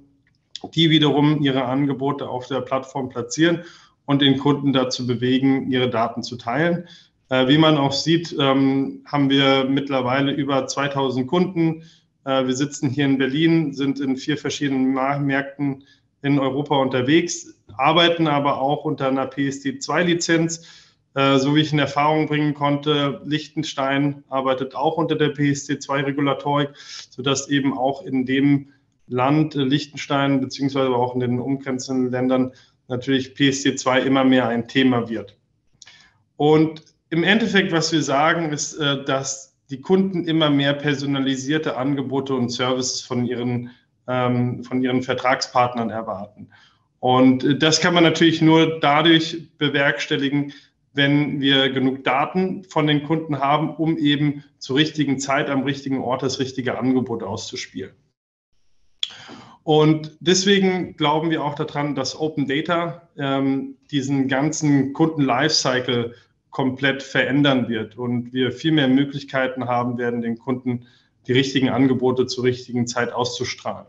die wiederum ihre Angebote auf der Plattform platzieren und den Kunden dazu bewegen, ihre Daten zu teilen. Äh, wie man auch sieht, ähm, haben wir mittlerweile über 2000 Kunden. Äh, wir sitzen hier in Berlin, sind in vier verschiedenen Märkten in Europa unterwegs, arbeiten aber auch unter einer PSD2-Lizenz. Äh, so wie ich in Erfahrung bringen konnte, Liechtenstein arbeitet auch unter der PSD2-Regulatorik, sodass eben auch in dem Land Liechtenstein beziehungsweise auch in den umgrenzenden Ländern natürlich PSD2 immer mehr ein Thema wird. Und im Endeffekt, was wir sagen, ist, äh, dass die Kunden immer mehr personalisierte Angebote und Services von ihren, ähm, von ihren Vertragspartnern erwarten. Und äh, das kann man natürlich nur dadurch bewerkstelligen, wenn wir genug Daten von den Kunden haben, um eben zur richtigen Zeit am richtigen Ort das richtige Angebot auszuspielen. Und deswegen glauben wir auch daran, dass Open Data ähm, diesen ganzen Kunden-Lifecycle komplett verändern wird und wir viel mehr Möglichkeiten haben werden, den Kunden die richtigen Angebote zur richtigen Zeit auszustrahlen.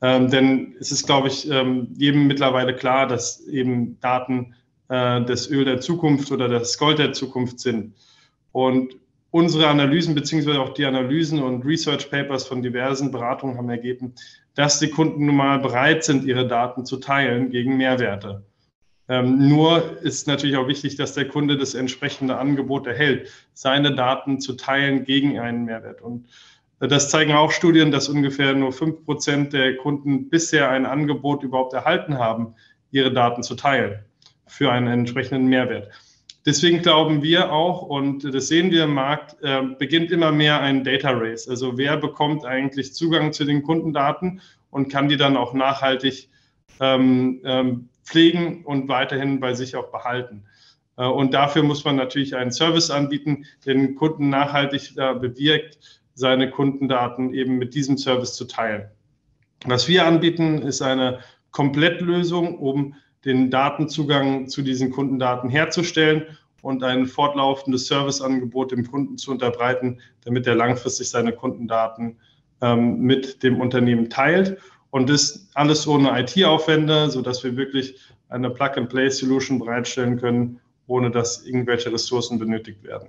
Ähm, denn es ist, glaube ich, ähm, jedem mittlerweile klar, dass eben Daten äh, das Öl der Zukunft oder das Gold der Zukunft sind. Und unsere Analysen beziehungsweise auch die Analysen und Research Papers von diversen Beratungen haben ergeben, dass die Kunden nun mal bereit sind, ihre Daten zu teilen gegen Mehrwerte. Ähm, nur ist natürlich auch wichtig, dass der Kunde das entsprechende Angebot erhält, seine Daten zu teilen gegen einen Mehrwert. Und das zeigen auch Studien, dass ungefähr nur fünf Prozent der Kunden bisher ein Angebot überhaupt erhalten haben, ihre Daten zu teilen für einen entsprechenden Mehrwert. Deswegen glauben wir auch, und das sehen wir im Markt, äh, beginnt immer mehr ein Data Race. Also wer bekommt eigentlich Zugang zu den Kundendaten und kann die dann auch nachhaltig ähm, ähm, pflegen und weiterhin bei sich auch behalten. Äh, und dafür muss man natürlich einen Service anbieten, den Kunden nachhaltig bewirkt, seine Kundendaten eben mit diesem Service zu teilen. Was wir anbieten, ist eine Komplettlösung, um den Datenzugang zu diesen Kundendaten herzustellen und ein fortlaufendes Serviceangebot dem Kunden zu unterbreiten, damit er langfristig seine Kundendaten ähm, mit dem Unternehmen teilt. Und das alles ohne IT-Aufwände, sodass wir wirklich eine Plug-and-Play-Solution bereitstellen können, ohne dass irgendwelche Ressourcen benötigt werden.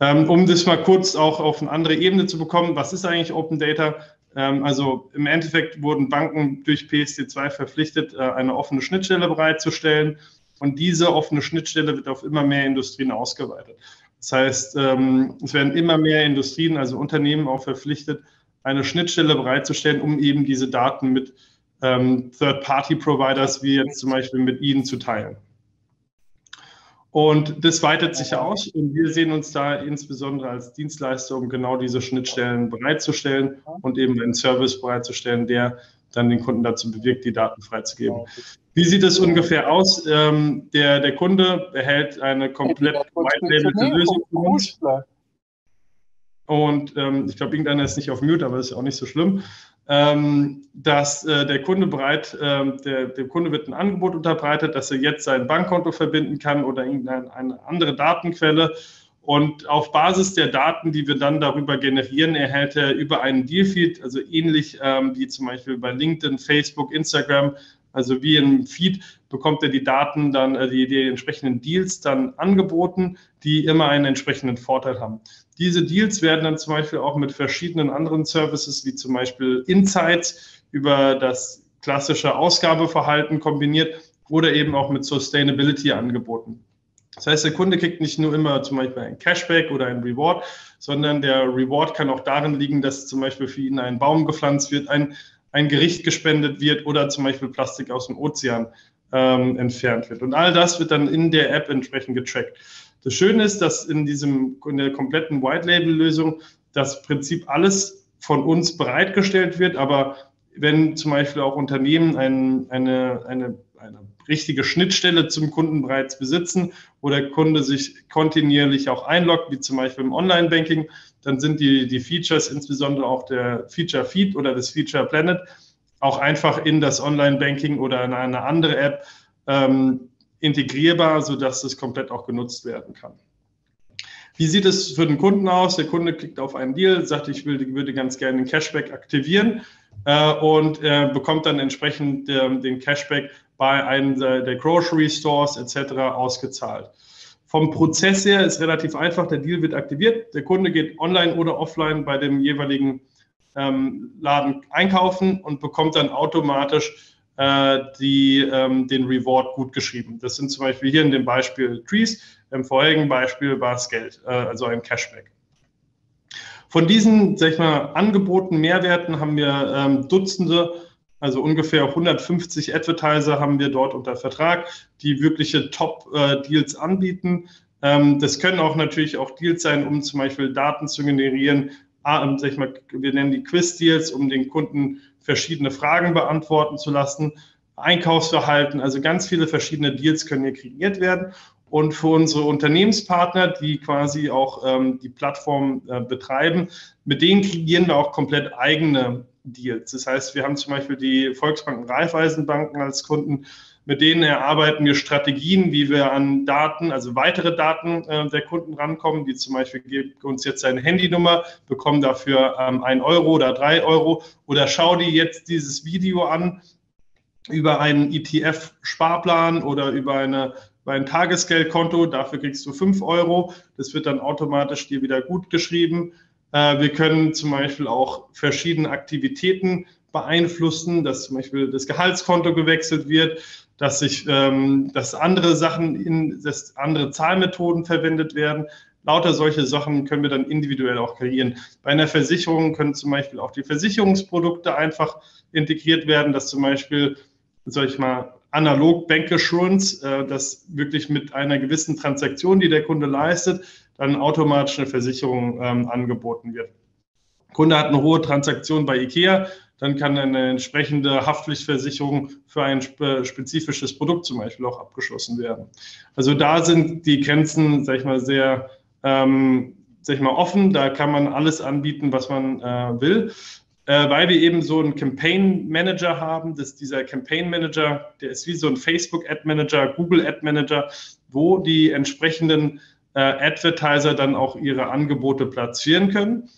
Ähm, um das mal kurz auch auf eine andere Ebene zu bekommen, was ist eigentlich Open Data? Ähm, also im Endeffekt wurden Banken durch PSD2 verpflichtet, äh, eine offene Schnittstelle bereitzustellen. Und diese offene Schnittstelle wird auf immer mehr Industrien ausgeweitet. Das heißt, ähm, es werden immer mehr Industrien, also Unternehmen auch verpflichtet, eine Schnittstelle bereitzustellen, um eben diese Daten mit ähm, Third-Party-Providers wie jetzt zum Beispiel mit Ihnen zu teilen. Und das weitet sich aus und wir sehen uns da insbesondere als Dienstleister, um genau diese Schnittstellen bereitzustellen und eben einen Service bereitzustellen, der dann den Kunden dazu bewirkt, die Daten freizugeben. Wie sieht es ungefähr aus? Ähm, der, der Kunde erhält eine komplett white Lösung von uns. Und ähm, ich glaube, irgendeiner ist nicht auf Mute, aber das ist auch nicht so schlimm ähm, dass äh, der Kunde bereit, äh, der, der Kunde wird ein Angebot unterbreitet, dass er jetzt sein Bankkonto verbinden kann oder irgendeine eine andere Datenquelle. Und auf Basis der Daten, die wir dann darüber generieren, erhält er über einen Dealfeed, also ähnlich ähm, wie zum Beispiel bei LinkedIn, Facebook, Instagram, also wie im Feed bekommt er die Daten dann, äh, die, die entsprechenden Deals dann angeboten, die immer einen entsprechenden Vorteil haben. Diese Deals werden dann zum Beispiel auch mit verschiedenen anderen Services, wie zum Beispiel Insights über das klassische Ausgabeverhalten kombiniert oder eben auch mit Sustainability angeboten. Das heißt, der Kunde kriegt nicht nur immer zum Beispiel ein Cashback oder ein Reward, sondern der Reward kann auch darin liegen, dass zum Beispiel für ihn ein Baum gepflanzt wird, ein, ein Gericht gespendet wird oder zum Beispiel Plastik aus dem Ozean ähm, entfernt wird. Und all das wird dann in der App entsprechend getrackt. Das Schöne ist, dass in diesem in der kompletten White Label Lösung das Prinzip alles von uns bereitgestellt wird, aber wenn zum Beispiel auch Unternehmen ein, eine, eine, eine richtige Schnittstelle zum Kunden bereits besitzen, wo der Kunde sich kontinuierlich auch einloggt, wie zum Beispiel im Online-Banking, dann sind die, die Features, insbesondere auch der Feature Feed oder das Feature Planet, auch einfach in das Online-Banking oder in eine andere App ähm, integrierbar, sodass es komplett auch genutzt werden kann. Wie sieht es für den Kunden aus? Der Kunde klickt auf einen Deal, sagt, ich will, würde ganz gerne den Cashback aktivieren äh, und äh, bekommt dann entsprechend äh, den Cashback bei einem der, Grocery Stores etc. ausgezahlt. Vom Prozess her ist relativ einfach, der Deal wird aktiviert, der Kunde geht online oder offline bei dem jeweiligen ähm, Laden einkaufen und bekommt dann automatisch äh, die, ähm, den Reward gut geschrieben. Das sind zum Beispiel hier in dem Beispiel Trees, im vorherigen Beispiel war es Geld, äh, also ein Cashback. Von diesen, sag ich mal, Angeboten, Mehrwerten haben wir ähm, Dutzende, also ungefähr 150 Advertiser haben wir dort unter Vertrag, die wirkliche Top-Deals äh, anbieten. Ähm, das können auch natürlich auch Deals sein, um zum Beispiel Daten zu generieren, sag ich mal, wir nennen die Quiz-Deals, um den Kunden verschiedene Fragen beantworten zu lassen, Einkaufsverhalten, also ganz viele verschiedene Deals können hier kreiert werden. Und für unsere Unternehmenspartner, die quasi auch ähm, die Plattform äh, betreiben, mit denen kreieren wir auch komplett eigene Deals. Das heißt, wir haben zum Beispiel die Volksbanken, Raiffeisenbanken als Kunden, mit denen erarbeiten wir Strategien, wie wir an Daten, also weitere Daten äh, der Kunden rankommen, wie zum Beispiel gib uns jetzt seine Handynummer, bekommen dafür ähm, ein Euro oder drei Euro oder schau dir jetzt dieses Video an über einen ETF-Sparplan oder über eine ein Tagesgeldkonto, dafür kriegst du fünf Euro. Das wird dann automatisch dir wieder gut geschrieben. Äh, wir können zum Beispiel auch verschiedene Aktivitäten beeinflussen, dass zum Beispiel das Gehaltskonto gewechselt wird dass sich, ähm, dass andere Sachen in, dass andere Zahlmethoden verwendet werden. Lauter solche Sachen können wir dann individuell auch kreieren. Bei einer Versicherung können zum Beispiel auch die Versicherungsprodukte einfach integriert werden, dass zum Beispiel, sag ich mal, analog Bank Assurance, äh, dass wirklich mit einer gewissen Transaktion, die der Kunde leistet, dann automatisch eine Versicherung ähm, angeboten wird. Kunde hat eine hohe Transaktion bei IKEA, dann kann eine entsprechende Haftpflichtversicherung für ein spezifisches Produkt zum Beispiel auch abgeschlossen werden. Also da sind die Grenzen, sag ich mal, sehr ähm, sag ich mal, offen. Da kann man alles anbieten, was man äh, will. Äh, weil wir eben so einen Campaign Manager haben, dass dieser Campaign Manager, der ist wie so ein Facebook Ad Manager, Google Ad Manager, wo die entsprechenden äh, Advertiser dann auch ihre Angebote platzieren können.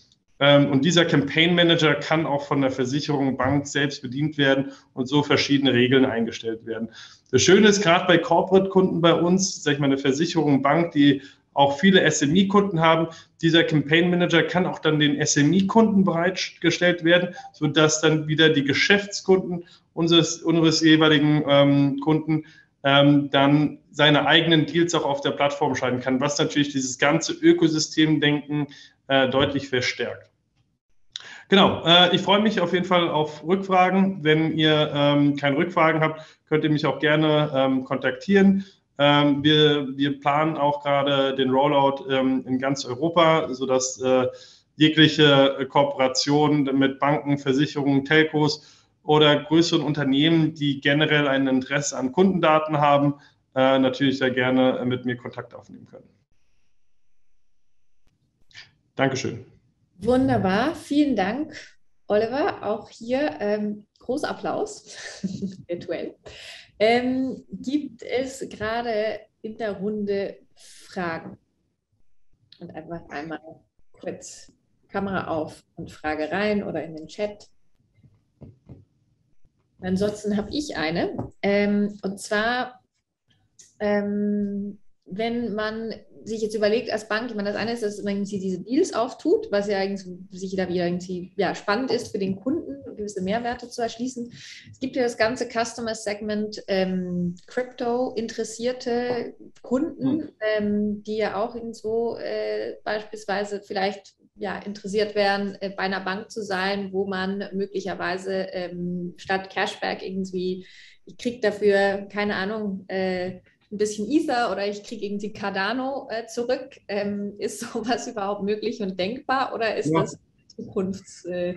Ähm, und dieser Campaign Manager kann auch von der Versicherung Bank selbst bedient werden und so verschiedene Regeln eingestellt werden. Das Schöne ist gerade bei Corporate-Kunden bei uns, sag ich mal, eine Versicherung Bank, die auch viele SMI-Kunden haben. Dieser Campaign Manager kann auch dann den SMI-Kunden bereitgestellt werden, sodass dann wieder die Geschäftskunden unseres, unseres jeweiligen ähm, Kunden ähm, dann seine eigenen Deals auch auf der Plattform schalten kann, was natürlich dieses ganze Ökosystemdenken äh, deutlich verstärkt. Genau, äh, ich freue mich auf jeden Fall auf Rückfragen. Wenn ihr ähm, keine Rückfragen habt, könnt ihr mich auch gerne ähm, kontaktieren. Ähm, wir, wir, planen auch gerade den Rollout ähm, in ganz Europa, sodass äh, jegliche Kooperation mit Banken, Versicherungen, Telcos oder größeren Unternehmen, die generell ein Interesse an Kundendaten haben, äh, natürlich sehr gerne mit mir Kontakt aufnehmen können. Dankeschön. Wunderbar, vielen Dank, Oliver. Auch hier ähm, großer Applaus, virtuell. Ähm, gibt es gerade in der Runde Fragen? Und einfach einmal kurz Kamera auf und Frage rein oder in den Chat. Ansonsten habe ich eine. Ähm, und zwar, ähm, wenn man sich jetzt überlegt als Bank, ich meine, das eine ist, dass man sie diese Deals auftut, was ja eigentlich sich da wieder irgendwie ja, spannend ist für den Kunden, gewisse Mehrwerte zu erschließen. Es gibt ja das ganze Customer Segment ähm, Crypto interessierte Kunden, mhm. ähm, die ja auch irgendwo äh, beispielsweise vielleicht ja, interessiert wären, äh, bei einer Bank zu sein, wo man möglicherweise ähm, statt Cashback irgendwie, ich kriege dafür, keine Ahnung, äh, ein bisschen Ether oder ich kriege irgendwie Cardano äh, zurück. Ähm, ist sowas überhaupt möglich und denkbar oder ist ja. das Zukunfts... Äh,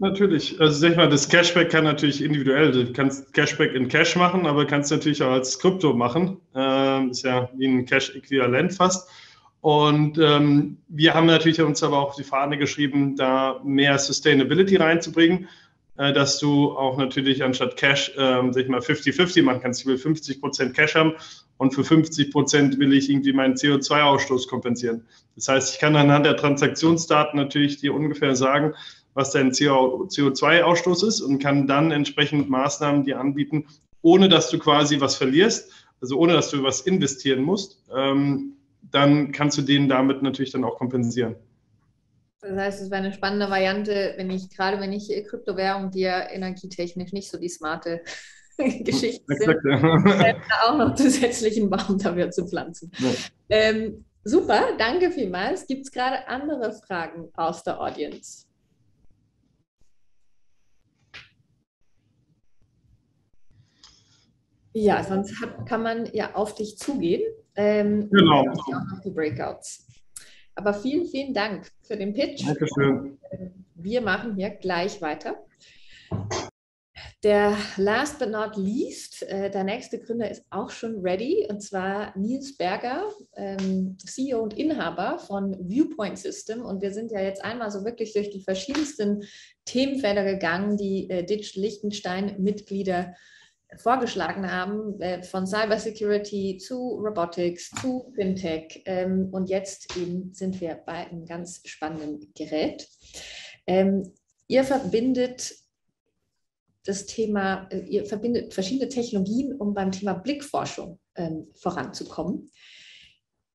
Natürlich. Also sag ich mal, das Cashback kann natürlich individuell. Du kannst Cashback in Cash machen, aber kannst natürlich auch als Krypto machen. Ähm, ist ja wie ein Cash-Äquivalent fast. Und ähm, wir haben natürlich uns aber auch die Fahne geschrieben, da mehr Sustainability reinzubringen. Äh, dass du auch natürlich anstatt Cash, ähm, sag ich mal, 50-50 machen kannst. Ich will 50 Prozent Cash haben und für 50 Prozent will ich irgendwie meinen CO2-Ausstoß kompensieren. Das heißt, ich kann anhand der Transaktionsdaten natürlich dir ungefähr sagen, was dein CO2-Ausstoß ist und kann dann entsprechend Maßnahmen dir anbieten, ohne dass du quasi was verlierst, also ohne dass du was investieren musst. Ähm, dann kannst du den damit natürlich dann auch kompensieren. Das heißt, es wäre eine spannende Variante, wenn ich, gerade wenn ich Kryptowährung, die ja energietechnisch nicht so die smarte Geschichte sind, auch noch zusätzlichen Baum dafür zu pflanzen. Ja. Ähm, super, danke vielmals. Gibt es gerade andere Fragen aus der Audience? Ja, sonst hat, kann man ja auf dich zugehen. Ähm, genau. Auch noch die Breakouts. Aber vielen, vielen Dank für den Pitch. Dankeschön. Wir machen hier gleich weiter. Der last but not least, äh, der nächste Gründer ist auch schon ready, und zwar Nils Berger, ähm, CEO und Inhaber von Viewpoint System. Und wir sind ja jetzt einmal so wirklich durch die verschiedensten Themenfelder gegangen, die äh, Digital Liechtenstein-Mitglieder vorgeschlagen haben, äh, von Cybersecurity zu Robotics zu Fintech. Ähm, und jetzt eben sind wir bei einem ganz spannenden Gerät. Ähm, ihr verbindet das Thema, äh, ihr verbindet verschiedene Technologien, um beim Thema Blickforschung ähm, voranzukommen.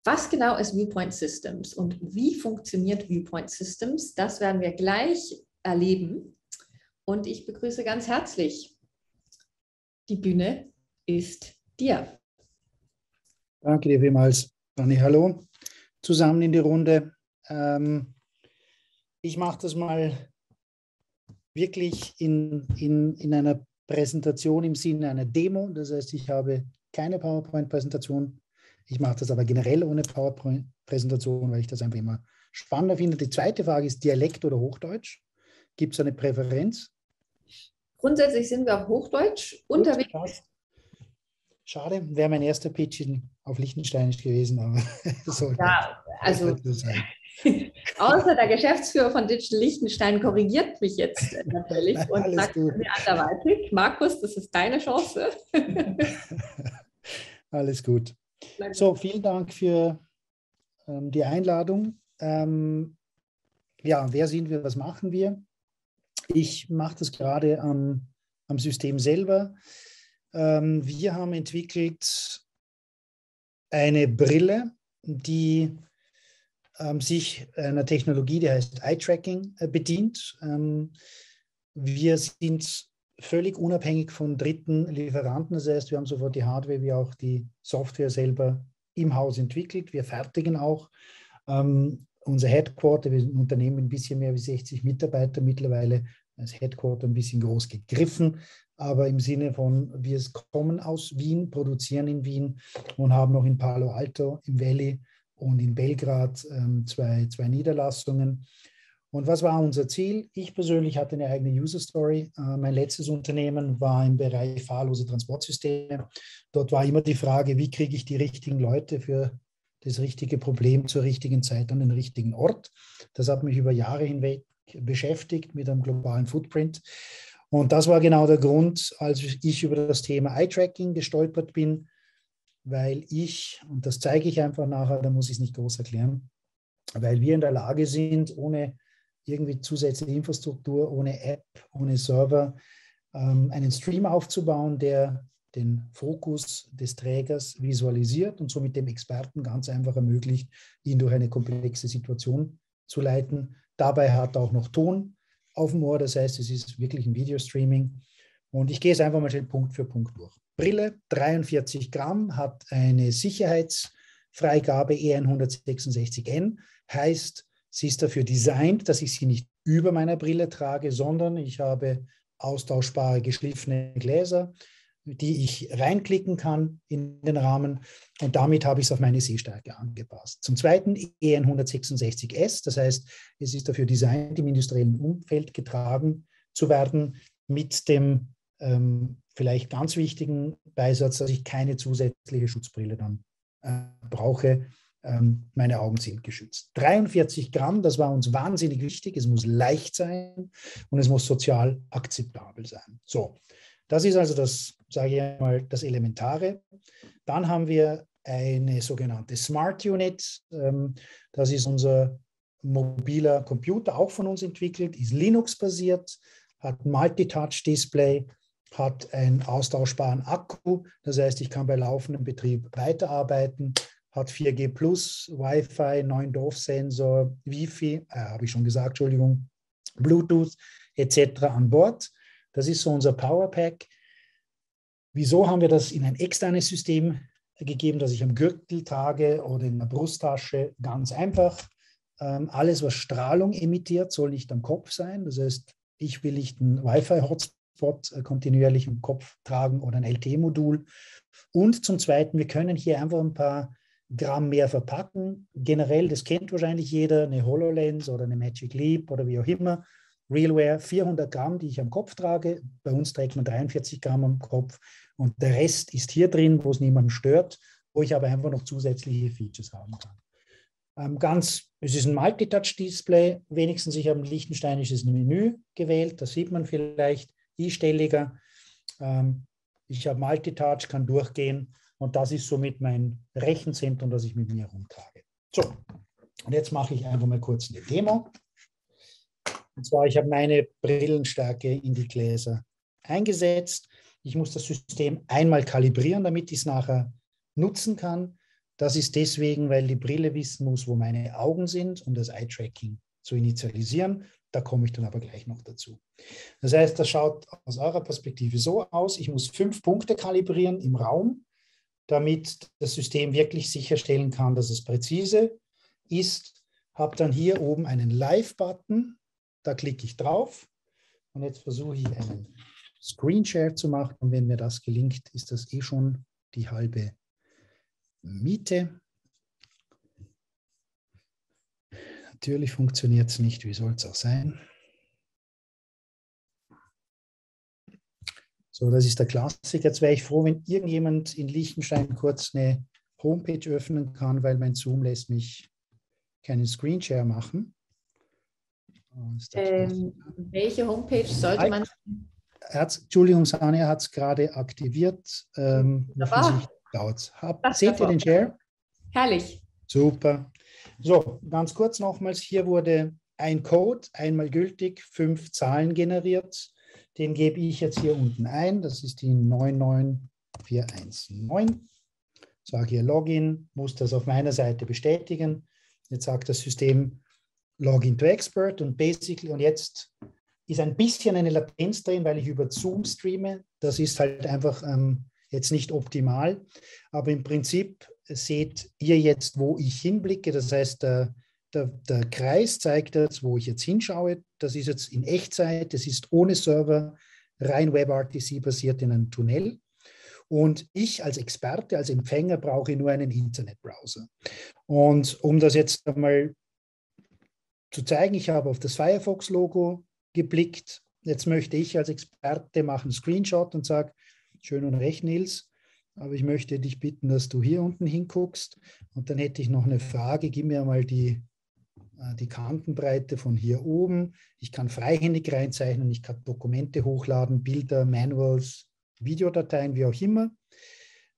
Was genau ist Viewpoint Systems und wie funktioniert Viewpoint Systems? Das werden wir gleich erleben. Und ich begrüße ganz herzlich die Bühne ist dir. Danke dir vielmals, Dani. Hallo zusammen in die Runde. Ähm, ich mache das mal wirklich in, in, in einer Präsentation im Sinne einer Demo. Das heißt, ich habe keine PowerPoint-Präsentation. Ich mache das aber generell ohne PowerPoint-Präsentation, weil ich das einfach immer spannender finde. Die zweite Frage ist Dialekt oder Hochdeutsch. Gibt es eine Präferenz? Grundsätzlich sind wir auf Hochdeutsch unterwegs. Schade, wäre mein erster Pitch auf Liechtensteinisch gewesen, aber so. Ja, also außer der Geschäftsführer von Digital Liechtenstein korrigiert mich jetzt natürlich und Alles sagt gut. mir anderweitig, Markus, das ist deine Chance. Alles gut. So, vielen Dank für ähm, die Einladung. Ähm, ja, wer sind wir, was machen wir? Ich mache das gerade am, am System selber. Ähm, wir haben entwickelt eine Brille, die ähm, sich einer Technologie, die heißt Eye-Tracking, äh, bedient. Ähm, wir sind völlig unabhängig von dritten Lieferanten. Das heißt, wir haben sofort die Hardware wie auch die Software selber im Haus entwickelt. Wir fertigen auch. Ähm, unser Headquarter, wir sind ein Unternehmen mit ein bisschen mehr wie 60 Mitarbeiter mittlerweile, als Headquarter ein bisschen groß gegriffen, aber im Sinne von, wir kommen aus Wien, produzieren in Wien und haben noch in Palo Alto, im Valley und in Belgrad ähm, zwei, zwei Niederlassungen. Und was war unser Ziel? Ich persönlich hatte eine eigene User Story. Äh, mein letztes Unternehmen war im Bereich fahrlose Transportsysteme. Dort war immer die Frage, wie kriege ich die richtigen Leute für das richtige Problem zur richtigen Zeit an den richtigen Ort. Das hat mich über Jahre hinweg beschäftigt mit einem globalen Footprint. Und das war genau der Grund, als ich über das Thema Eye-Tracking gestolpert bin, weil ich, und das zeige ich einfach nachher, da muss ich es nicht groß erklären, weil wir in der Lage sind, ohne irgendwie zusätzliche Infrastruktur, ohne App, ohne Server, ähm, einen Stream aufzubauen, der den Fokus des Trägers visualisiert und somit dem Experten ganz einfach ermöglicht, ihn durch eine komplexe Situation zu leiten. Dabei hat er auch noch Ton, auf dem Ohr. Das heißt, es ist wirklich ein Videostreaming. Und ich gehe es einfach mal schnell Punkt für Punkt durch. Brille, 43 Gramm, hat eine Sicherheitsfreigabe E166N, heißt, sie ist dafür designt, dass ich sie nicht über meiner Brille trage, sondern ich habe austauschbare geschliffene Gläser, die ich reinklicken kann in den Rahmen und damit habe ich es auf meine Sehstärke angepasst. Zum Zweiten EN166S, das heißt, es ist dafür designt, im industriellen Umfeld getragen zu werden mit dem ähm, vielleicht ganz wichtigen Beisatz, dass ich keine zusätzliche Schutzbrille dann äh, brauche. Ähm, meine Augen sind geschützt. 43 Gramm, das war uns wahnsinnig wichtig. Es muss leicht sein und es muss sozial akzeptabel sein. So, das ist also das, sage ich mal, das Elementare. Dann haben wir eine sogenannte Smart Unit. Ähm, das ist unser mobiler Computer, auch von uns entwickelt, ist Linux-basiert, hat Multitouch-Display, hat einen austauschbaren Akku. Das heißt, ich kann bei laufendem Betrieb weiterarbeiten, hat 4G Plus, Wi-Fi, 9 Dorfsensor, Wi-Fi, äh, habe ich schon gesagt, Entschuldigung, Bluetooth etc. an Bord. Das ist so unser Powerpack. Wieso haben wir das in ein externes System gegeben, das ich am Gürtel trage oder in der Brusttasche? Ganz einfach. Ähm, alles, was Strahlung emittiert, soll nicht am Kopf sein. Das heißt, ich will nicht einen Wi-Fi-Hotspot Spot äh, kontinuierlich im Kopf tragen oder ein LTE-Modul. Und zum Zweiten, wir können hier einfach ein paar Gramm mehr verpacken. Generell, das kennt wahrscheinlich jeder, eine HoloLens oder eine Magic Leap oder wie auch immer. Realware 400 Gramm, die ich am Kopf trage. Bei uns trägt man 43 Gramm am Kopf und der Rest ist hier drin, wo es niemanden stört, wo ich aber einfach noch zusätzliche Features haben kann. Ähm, ganz, es ist ein Multitouch-Display, wenigstens ich habe ein lichtensteinisches Menü gewählt, das sieht man vielleicht i-stelliger. Ähm, ich habe Multitouch, kann durchgehen und das ist somit mein Rechenzentrum, das ich mit mir rumtrage. So, und jetzt mache ich einfach mal kurz eine Demo. Und zwar, ich habe meine Brillenstärke in die Gläser eingesetzt. Ich muss das System einmal kalibrieren, damit ich es nachher nutzen kann. Das ist deswegen, weil die Brille wissen muss, wo meine Augen sind, um das Eye-Tracking zu initialisieren. Da komme ich dann aber gleich noch dazu. Das heißt, das schaut aus eurer Perspektive so aus, ich muss fünf Punkte kalibrieren im Raum, damit das System wirklich sicherstellen kann, dass es präzise ist. Habe dann hier oben einen Live-Button, da klicke ich drauf und jetzt versuche ich einen Screenshare zu machen und wenn mir das gelingt, ist das eh schon die halbe Miete. Natürlich funktioniert es nicht, wie soll es auch sein? So, das ist der Klassiker. Jetzt wäre ich froh, wenn irgendjemand in Liechtenstein kurz eine Homepage öffnen kann, weil mein Zoom lässt mich keinen Screenshare machen. Ähm, welche Homepage sollte man? Entschuldigung, Sanja hat es gerade aktiviert. Ähm, dauert Seht ihr den Share? Herrlich. Super. So, ganz kurz nochmals, hier wurde ein Code einmal gültig, fünf Zahlen generiert. Den gebe ich jetzt hier unten ein. Das ist die 99419. Sage hier Login, muss das auf meiner Seite bestätigen. Jetzt sagt das System Login to Expert und basically, und jetzt ist ein bisschen eine Latenz drin, weil ich über Zoom streame. Das ist halt einfach ähm, jetzt nicht optimal. Aber im Prinzip seht ihr jetzt, wo ich hinblicke. Das heißt, der, der, der Kreis zeigt jetzt, wo ich jetzt hinschaue. Das ist jetzt in Echtzeit, das ist ohne Server, rein WebRTC basiert in einem Tunnel. Und ich als Experte, als Empfänger brauche nur einen Internetbrowser. Und um das jetzt einmal zu zeigen, ich habe auf das Firefox-Logo geblickt. Jetzt möchte ich als Experte machen Screenshot und sage, schön und recht, Nils, aber ich möchte dich bitten, dass du hier unten hinguckst. Und dann hätte ich noch eine Frage. Gib mir mal die, äh, die Kantenbreite von hier oben. Ich kann freihändig reinzeichnen, ich kann Dokumente hochladen, Bilder, Manuals, Videodateien, wie auch immer.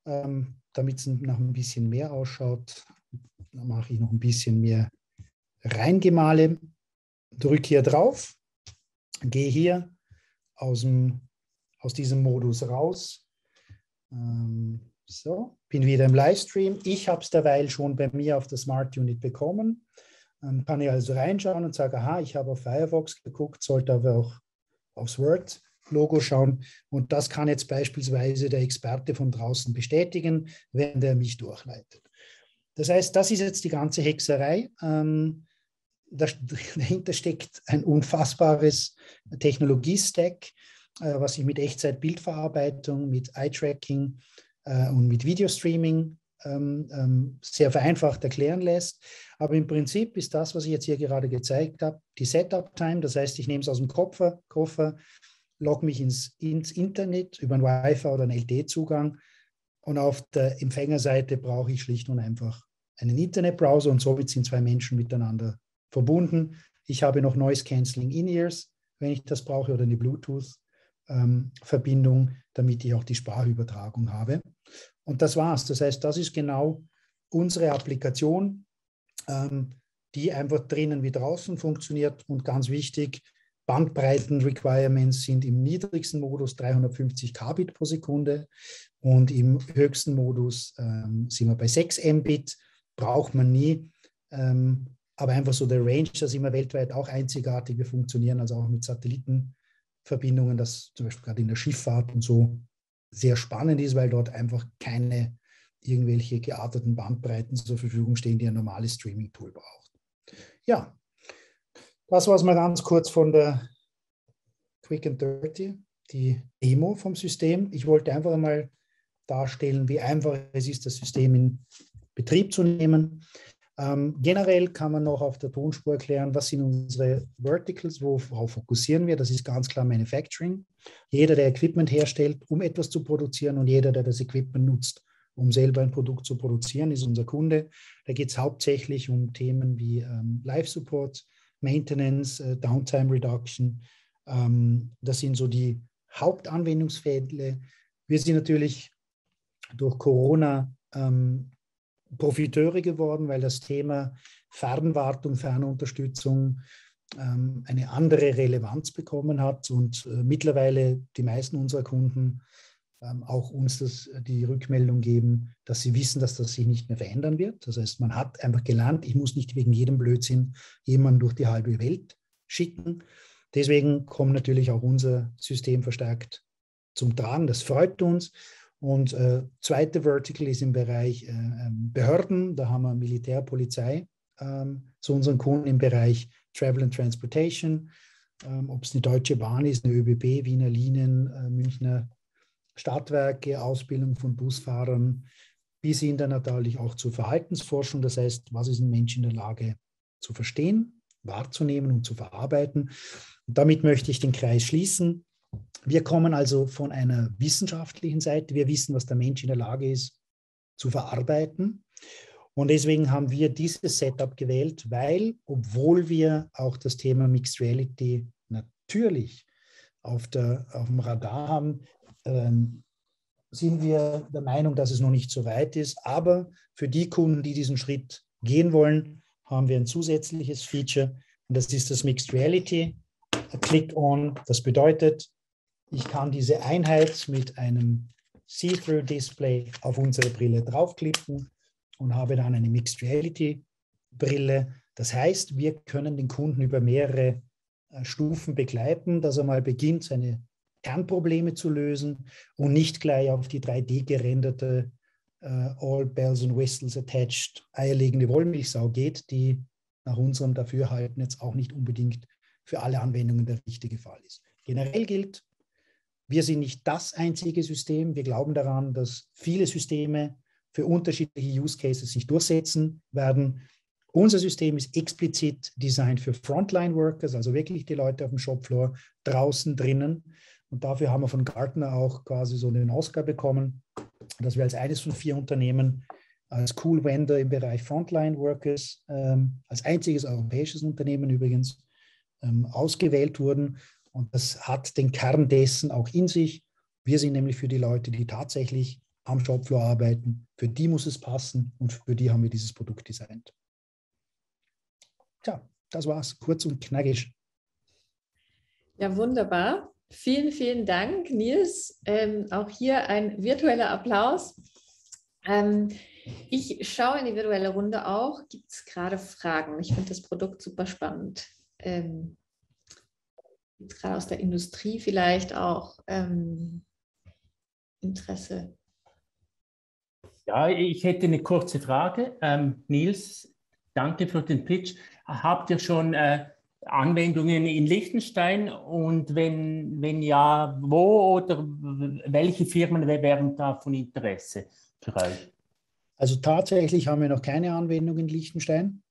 Ähm, Damit es noch ein bisschen mehr ausschaut, mache ich noch ein bisschen mehr Reingemale. Drücke hier drauf, gehe hier aus, dem, aus diesem Modus raus ähm, so, bin wieder im Livestream. Ich habe es derweil schon bei mir auf der Smart Unit bekommen. Ähm, kann ich also reinschauen und sagen, aha, ich habe auf Firefox geguckt, sollte aber auch aufs Word-Logo schauen. Und das kann jetzt beispielsweise der Experte von draußen bestätigen, während er mich durchleitet. Das heißt, das ist jetzt die ganze Hexerei. Ähm, dahinter steckt ein unfassbares Technologiestack, äh, was sich mit Echtzeit-Bildverarbeitung, mit Eye-Tracking äh, und mit Videostreaming ähm, ähm, sehr vereinfacht erklären lässt. Aber im Prinzip ist das, was ich jetzt hier gerade gezeigt habe, die Setup-Time. Das heißt, ich nehme es aus dem Koffer, Koffer logge mich ins, ins Internet über einen Wi-Fi oder einen LTE-Zugang und auf der Empfängerseite brauche ich schlicht und einfach einen Internetbrowser und somit sind zwei Menschen miteinander verbunden. Ich habe noch Noise Cancelling In-Ears, wenn ich das brauche, oder eine Bluetooth-Verbindung, ähm, damit ich auch die Sprachübertragung habe. Und das war's. Das heißt, das ist genau unsere Applikation, ähm, die einfach drinnen wie draußen funktioniert. Und ganz wichtig, Bandbreiten-Requirements sind im niedrigsten Modus 350 Kbit pro Sekunde und im höchsten Modus ähm, sind wir bei 6 Mbit. Braucht man nie. Ähm, aber einfach so der Range, da sind wir weltweit auch einzigartig. Wir funktionieren also auch mit Satellitenverbindungen, das zum Beispiel gerade in der Schifffahrt und so sehr spannend ist, weil dort einfach keine irgendwelche gearteten Bandbreiten zur Verfügung stehen, die ein normales Streaming-Tool braucht. Ja, das war es mal ganz kurz von der Quick and Dirty, die Demo vom System. Ich wollte einfach einmal darstellen, wie einfach es ist, das System in Betrieb zu nehmen. Ähm, generell kann man noch auf der Tonspur erklären, was sind unsere Verticals, worauf fokussieren wir. Das ist ganz klar Manufacturing. Jeder, der Equipment herstellt, um etwas zu produzieren und jeder, der das Equipment nutzt, um selber ein Produkt zu produzieren, ist unser Kunde. Da geht es hauptsächlich um Themen wie ähm, Live-Support, Maintenance, äh, Downtime Reduction. Ähm, das sind so die Hauptanwendungsfälle. Wir sind natürlich durch Corona ähm, Profiteure geworden, weil das Thema Fernwartung, Fernunterstützung ähm, eine andere Relevanz bekommen hat und äh, mittlerweile die meisten unserer Kunden ähm, auch uns das, die Rückmeldung geben, dass sie wissen, dass das sich nicht mehr verändern wird. Das heißt, man hat einfach gelernt, ich muss nicht wegen jedem Blödsinn jemanden durch die halbe Welt schicken. Deswegen kommt natürlich auch unser System verstärkt zum Tragen. Das freut uns. Und äh, zweite Vertical ist im Bereich äh, ähm, Behörden. Da haben wir Militär, Polizei ähm, zu unseren Kunden im Bereich Travel and Transportation. Ähm, Ob es eine Deutsche Bahn ist, eine ÖBB, Wiener Linien, äh, Münchner Stadtwerke, Ausbildung von Busfahrern, bis hin dann natürlich auch zur Verhaltensforschung. Das heißt, was ist ein Mensch in der Lage zu verstehen, wahrzunehmen und zu verarbeiten. Und damit möchte ich den Kreis schließen. Wir kommen also von einer wissenschaftlichen Seite. Wir wissen, was der Mensch in der Lage ist zu verarbeiten. Und deswegen haben wir dieses Setup gewählt, weil, obwohl wir auch das Thema Mixed Reality natürlich auf, der, auf dem Radar haben, ähm, sind wir der Meinung, dass es noch nicht so weit ist. Aber für die Kunden, die diesen Schritt gehen wollen, haben wir ein zusätzliches Feature und das ist das Mixed Reality Click-on. Das bedeutet, ich kann diese Einheit mit einem See-Through-Display auf unsere Brille draufklicken und habe dann eine Mixed Reality-Brille. Das heißt, wir können den Kunden über mehrere äh, Stufen begleiten, dass er mal beginnt, seine Kernprobleme zu lösen und nicht gleich auf die 3D gerenderte äh, All Bells and Whistles attached eierlegende Wollmilchsau geht, die nach unserem Dafürhalten jetzt auch nicht unbedingt für alle Anwendungen der richtige Fall ist. Generell gilt, wir sind nicht das einzige System. Wir glauben daran, dass viele Systeme für unterschiedliche Use Cases sich durchsetzen werden. Unser System ist explizit designt für Frontline Workers, also wirklich die Leute auf dem Shopfloor, draußen, drinnen. Und dafür haben wir von Gartner auch quasi so einen Oscar bekommen, dass wir als eines von vier Unternehmen als Cool Vendor im Bereich Frontline Workers, ähm, als einziges europäisches Unternehmen übrigens, ähm, ausgewählt wurden. Und das hat den Kern dessen auch in sich. Wir sind nämlich für die Leute, die tatsächlich am Shopfloor arbeiten. Für die muss es passen und für die haben wir dieses Produkt designt. Tja, das war's. Kurz und knackig. Ja, wunderbar. Vielen, vielen Dank, Nils. Ähm, auch hier ein virtueller Applaus. Ähm, Ich schaue in die virtuelle Runde auch. Gibt es gerade Fragen? Ich finde das Produkt super spannend. Ähm, gerade aus der Industrie vielleicht auch ähm, Interesse? Ja, ich hätte eine kurze Frage. Ähm, Nils, danke für den Pitch. Habt ihr schon äh, Anwendungen in Liechtenstein und wenn, wenn ja, wo oder welche Firmen wären da von Interesse für euch? Also tatsächlich haben wir noch keine Anwendung in Liechtenstein.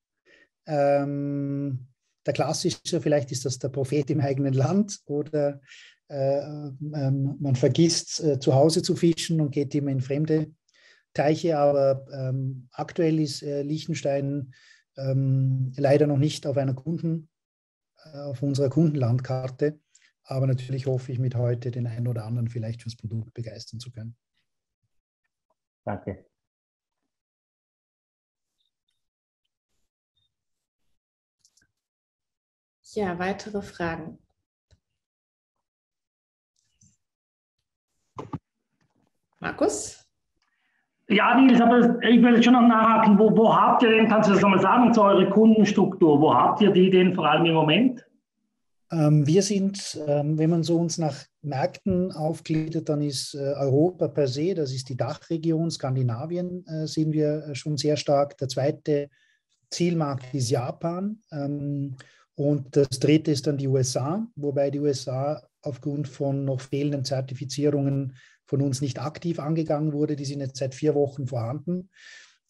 Ähm, der klassische, vielleicht ist das der Prophet im eigenen Land oder äh, ähm, man vergisst äh, zu Hause zu fischen und geht immer in fremde Teiche, aber ähm, aktuell ist äh, Liechtenstein ähm, leider noch nicht auf einer Kunden, äh, auf unserer Kundenlandkarte. Aber natürlich hoffe ich mit heute den einen oder anderen vielleicht fürs Produkt begeistern zu können. Danke. Ja, weitere Fragen. Markus? Ja, Nils, aber ich will schon noch nachhaken, wo, wo habt ihr denn, kannst du das nochmal sagen, zu eurer Kundenstruktur, wo habt ihr die denn vor allem im Moment? Ähm, wir sind, ähm, wenn man so uns nach Märkten aufgliedert, dann ist äh, Europa per se, das ist die Dachregion, Skandinavien äh, sind wir äh, schon sehr stark. Der zweite Zielmarkt ist Japan ähm, und das dritte ist dann die USA, wobei die USA aufgrund von noch fehlenden Zertifizierungen von uns nicht aktiv angegangen wurde. Die sind jetzt seit vier Wochen vorhanden.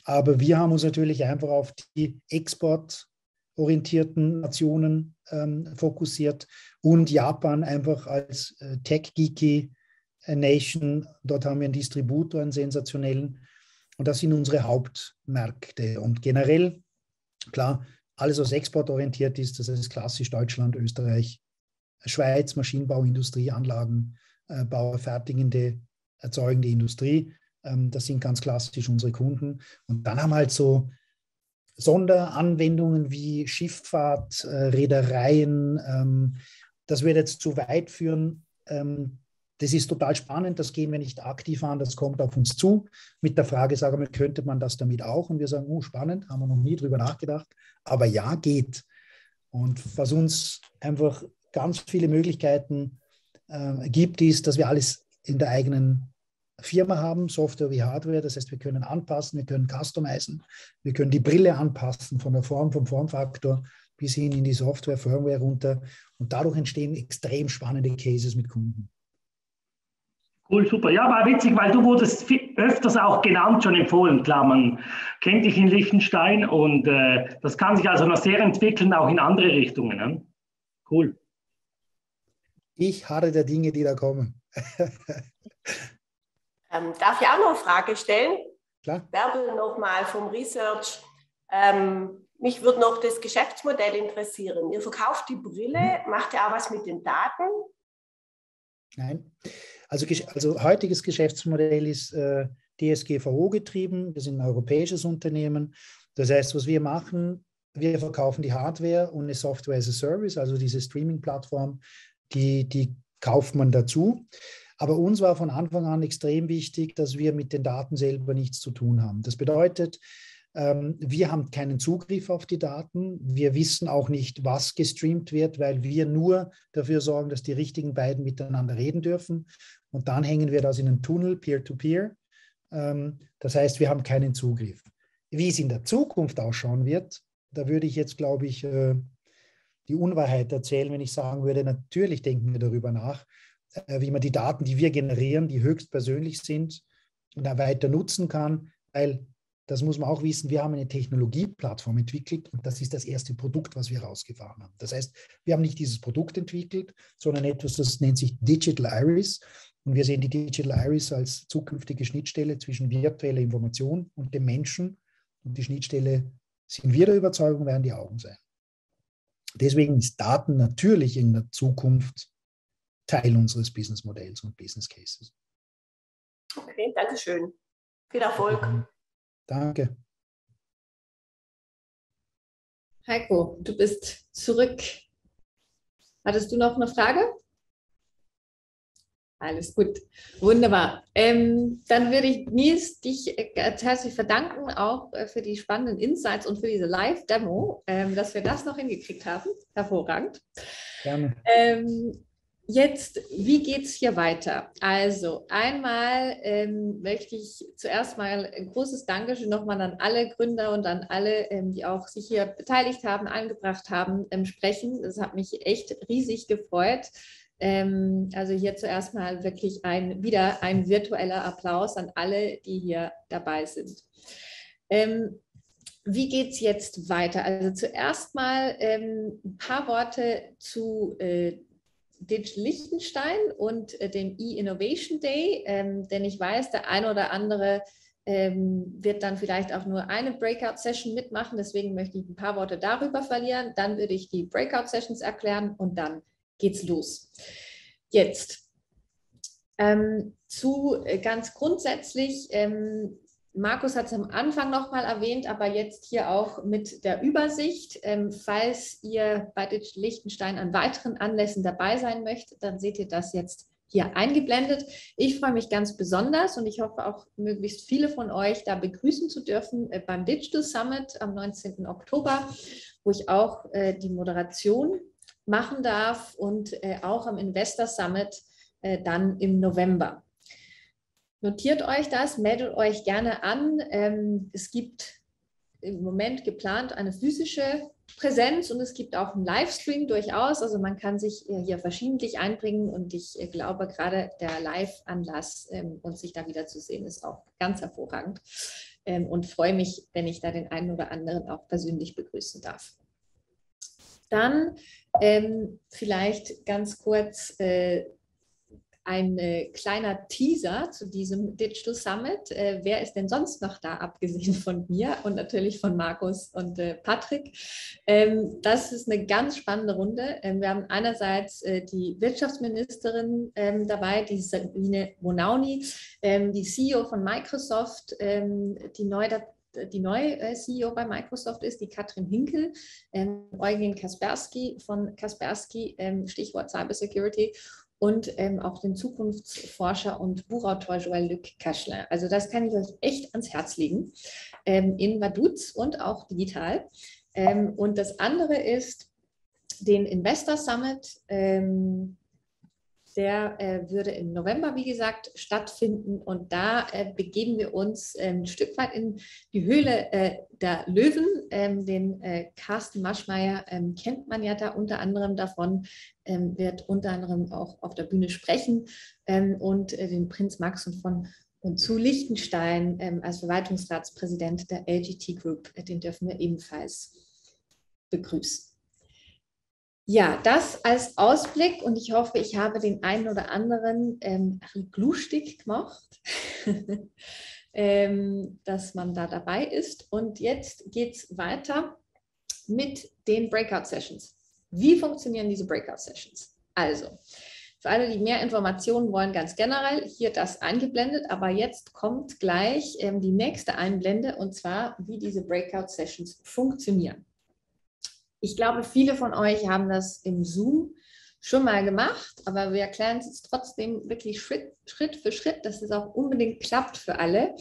Aber wir haben uns natürlich einfach auf die exportorientierten Nationen ähm, fokussiert und Japan einfach als äh, Tech-Geeky Nation. Dort haben wir einen Distributor, einen sensationellen. Und das sind unsere Hauptmärkte. Und generell, klar, alles, was exportorientiert ist, das ist klassisch Deutschland, Österreich, Schweiz, Maschinenbauindustrie, Anlagen, äh, Bauer, fertigende, erzeugende Industrie. Ähm, das sind ganz klassisch unsere Kunden. Und dann haben halt so Sonderanwendungen wie Schifffahrt, äh, Reedereien. Ähm, das wird jetzt zu weit führen. Ähm, das ist total spannend, das gehen wir nicht aktiv an, das kommt auf uns zu. Mit der Frage, sagen wir, könnte man das damit auch? Und wir sagen, oh, spannend, haben wir noch nie drüber nachgedacht. Aber ja, geht. Und was uns einfach ganz viele Möglichkeiten äh, gibt, ist, dass wir alles in der eigenen Firma haben, Software wie Hardware. Das heißt, wir können anpassen, wir können customizen, wir können die Brille anpassen von der Form, vom Formfaktor bis hin in die Software, Firmware runter. Und dadurch entstehen extrem spannende Cases mit Kunden. Cool, super. Ja, war witzig, weil du wurdest öfters auch genannt, schon empfohlen. Klar, man kennt dich in Liechtenstein und äh, das kann sich also noch sehr entwickeln, auch in andere Richtungen. Ne? Cool. Ich harre der Dinge, die da kommen. ähm, darf ich auch noch eine Frage stellen? Klar. Bärbel nochmal vom Research. Ähm, mich würde noch das Geschäftsmodell interessieren. Ihr verkauft die Brille, mhm. macht ihr auch was mit den Daten? Nein. Also, also heutiges Geschäftsmodell ist äh, DSGVO getrieben. Wir sind ein europäisches Unternehmen. Das heißt, was wir machen, wir verkaufen die Hardware und eine Software as a Service, also diese Streaming-Plattform, die, die kauft man dazu. Aber uns war von Anfang an extrem wichtig, dass wir mit den Daten selber nichts zu tun haben. Das bedeutet, ähm, wir haben keinen Zugriff auf die Daten. Wir wissen auch nicht, was gestreamt wird, weil wir nur dafür sorgen, dass die richtigen beiden miteinander reden dürfen. Und dann hängen wir das in einen Tunnel, peer-to-peer. -peer. Ähm, das heißt, wir haben keinen Zugriff. Wie es in der Zukunft ausschauen wird, da würde ich jetzt, glaube ich, äh, die Unwahrheit erzählen, wenn ich sagen würde, natürlich denken wir darüber nach, äh, wie man die Daten, die wir generieren, die höchst persönlich sind, weiter nutzen kann, weil das muss man auch wissen, wir haben eine Technologieplattform entwickelt und das ist das erste Produkt, was wir rausgefahren haben. Das heißt, wir haben nicht dieses Produkt entwickelt, sondern etwas, das nennt sich Digital Iris. Und wir sehen die Digital Iris als zukünftige Schnittstelle zwischen virtueller Information und dem Menschen. Und die Schnittstelle sind wir der Überzeugung, werden die Augen sein. Deswegen ist Daten natürlich in der Zukunft Teil unseres Businessmodells und Business Cases. Okay, danke schön. Viel Erfolg. Danke. Heiko, du bist zurück. Hattest du noch eine Frage? Alles gut, wunderbar. Ähm, dann würde ich Nils dich äh, ganz herzlich verdanken, auch äh, für die spannenden Insights und für diese Live-Demo, ähm, dass wir das noch hingekriegt haben. Hervorragend. Gerne. Ähm, Jetzt, wie geht es hier weiter? Also einmal ähm, möchte ich zuerst mal ein großes Dankeschön nochmal an alle Gründer und an alle, ähm, die auch sich hier beteiligt haben, eingebracht haben, ähm, sprechen. Das hat mich echt riesig gefreut. Ähm, also hier zuerst mal wirklich ein, wieder ein virtueller Applaus an alle, die hier dabei sind. Ähm, wie geht es jetzt weiter? Also zuerst mal ähm, ein paar Worte zu äh, Digital Liechtenstein und äh, dem E-Innovation Day, ähm, denn ich weiß, der eine oder andere ähm, wird dann vielleicht auch nur eine Breakout-Session mitmachen. Deswegen möchte ich ein paar Worte darüber verlieren. Dann würde ich die Breakout-Sessions erklären und dann geht's los. Jetzt ähm, zu äh, ganz grundsätzlich ähm, Markus hat es am Anfang nochmal erwähnt, aber jetzt hier auch mit der Übersicht. Ähm, falls ihr bei Digital Liechtenstein an weiteren Anlässen dabei sein möchtet, dann seht ihr das jetzt hier eingeblendet. Ich freue mich ganz besonders und ich hoffe auch möglichst viele von euch da begrüßen zu dürfen äh, beim Digital Summit am 19. Oktober, wo ich auch äh, die Moderation machen darf und äh, auch am Investor Summit äh, dann im November. Notiert euch das, meldet euch gerne an. Ähm, es gibt im Moment geplant eine physische Präsenz und es gibt auch einen Livestream durchaus. Also man kann sich hier verschiedentlich einbringen und ich äh, glaube gerade der Live-Anlass ähm, und sich da wieder zu sehen ist auch ganz hervorragend ähm, und freue mich, wenn ich da den einen oder anderen auch persönlich begrüßen darf. Dann ähm, vielleicht ganz kurz äh, ein äh, kleiner Teaser zu diesem Digital Summit. Äh, wer ist denn sonst noch da, abgesehen von mir und natürlich von Markus und äh, Patrick? Ähm, das ist eine ganz spannende Runde. Ähm, wir haben einerseits äh, die Wirtschaftsministerin ähm, dabei, die Sabine Monauni, ähm, die CEO von Microsoft, ähm, die neu die neue äh, CEO bei Microsoft ist, die Katrin Hinkel, ähm, Eugen Kaspersky von Kaspersky, ähm, Stichwort Cybersecurity und ähm, auch den Zukunftsforscher und Buchautor Joël-Luc Kaschler. Also das kann ich euch echt ans Herz legen, ähm, in Vaduz und auch digital. Ähm, und das andere ist den Investor Summit, ähm, der äh, würde im November, wie gesagt, stattfinden. Und da äh, begeben wir uns äh, ein Stück weit in die Höhle äh, der Löwen. Ähm, den äh, Carsten Maschmeyer ähm, kennt man ja da unter anderem davon, ähm, wird unter anderem auch auf der Bühne sprechen. Ähm, und äh, den Prinz Max und von und zu Liechtenstein als Verwaltungsratspräsident der LGT Group, den dürfen wir ebenfalls begrüßen. Ja, das als Ausblick und ich hoffe, ich habe den einen oder anderen ähm, lustig gemacht, ähm, dass man da dabei ist. Und jetzt geht es weiter mit den Breakout-Sessions. Wie funktionieren diese Breakout-Sessions? Also, für alle, die mehr Informationen wollen, ganz generell, hier das eingeblendet, aber jetzt kommt gleich ähm, die nächste Einblende und zwar, wie diese Breakout-Sessions funktionieren. Ich glaube, viele von euch haben das im Zoom schon mal gemacht, aber wir erklären es trotzdem wirklich Schritt, Schritt für Schritt, dass es auch unbedingt klappt für alle.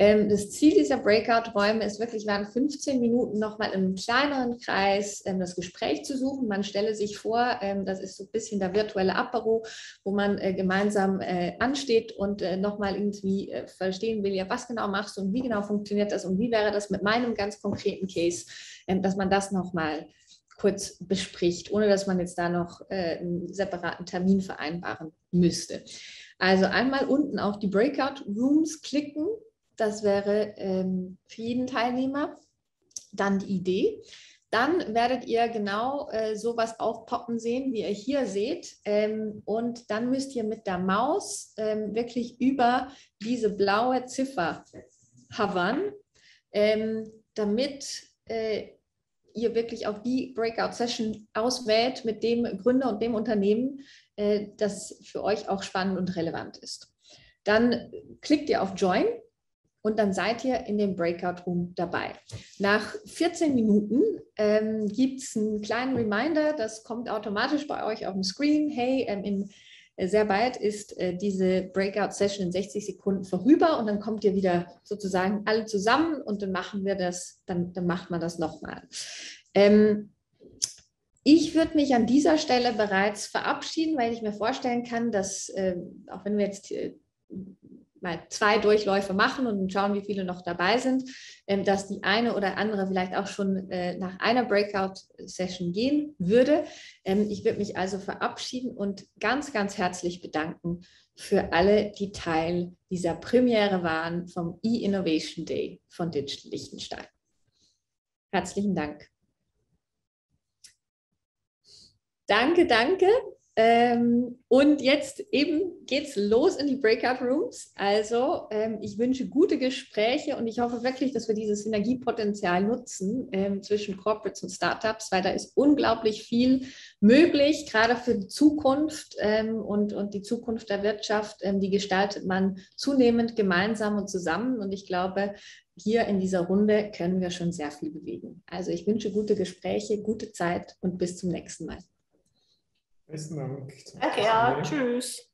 Ähm, das Ziel dieser Breakout-Räume ist wirklich, während 15 Minuten nochmal in einem kleineren Kreis ähm, das Gespräch zu suchen. Man stelle sich vor, ähm, das ist so ein bisschen der virtuelle Apero, wo man äh, gemeinsam äh, ansteht und äh, nochmal irgendwie verstehen will, ja, was genau machst du und wie genau funktioniert das und wie wäre das mit meinem ganz konkreten Case, dass man das nochmal kurz bespricht, ohne dass man jetzt da noch äh, einen separaten Termin vereinbaren müsste. Also einmal unten auf die Breakout Rooms klicken. Das wäre ähm, für jeden Teilnehmer dann die Idee. Dann werdet ihr genau äh, sowas aufpoppen sehen, wie ihr hier seht. Ähm, und dann müsst ihr mit der Maus ähm, wirklich über diese blaue Ziffer hovern, ähm, damit äh, ihr wirklich auch die Breakout-Session auswählt mit dem Gründer und dem Unternehmen, äh, das für euch auch spannend und relevant ist. Dann klickt ihr auf Join und dann seid ihr in dem Breakout-Room dabei. Nach 14 Minuten ähm, gibt es einen kleinen Reminder, das kommt automatisch bei euch auf dem Screen. Hey, ähm, in äh, sehr bald ist äh, diese Breakout-Session in 60 Sekunden vorüber und dann kommt ihr wieder sozusagen alle zusammen und dann machen wir das, dann, dann macht man das nochmal. Ähm, ich würde mich an dieser Stelle bereits verabschieden, weil ich mir vorstellen kann, dass, äh, auch wenn wir jetzt äh, mal zwei Durchläufe machen und schauen, wie viele noch dabei sind, ähm, dass die eine oder andere vielleicht auch schon äh, nach einer Breakout-Session gehen würde. Ähm, ich würde mich also verabschieden und ganz, ganz herzlich bedanken für alle, die Teil dieser Premiere waren vom E-Innovation Day von Digital Liechtenstein. Herzlichen Dank. Danke, danke. Ähm, und jetzt eben geht's los in die Breakout Rooms. Also ähm, ich wünsche gute Gespräche und ich hoffe wirklich, dass wir dieses Synergiepotenzial nutzen ähm, zwischen Corporates und Startups, weil da ist unglaublich viel möglich, gerade für die Zukunft ähm, und, und die Zukunft der Wirtschaft. Ähm, die gestaltet man zunehmend gemeinsam und zusammen. Und ich glaube, hier in dieser Runde können wir schon sehr viel bewegen. Also ich wünsche gute Gespräche, gute Zeit und bis zum nächsten Mal. Besten Dank. Danke, ja. Tschüss.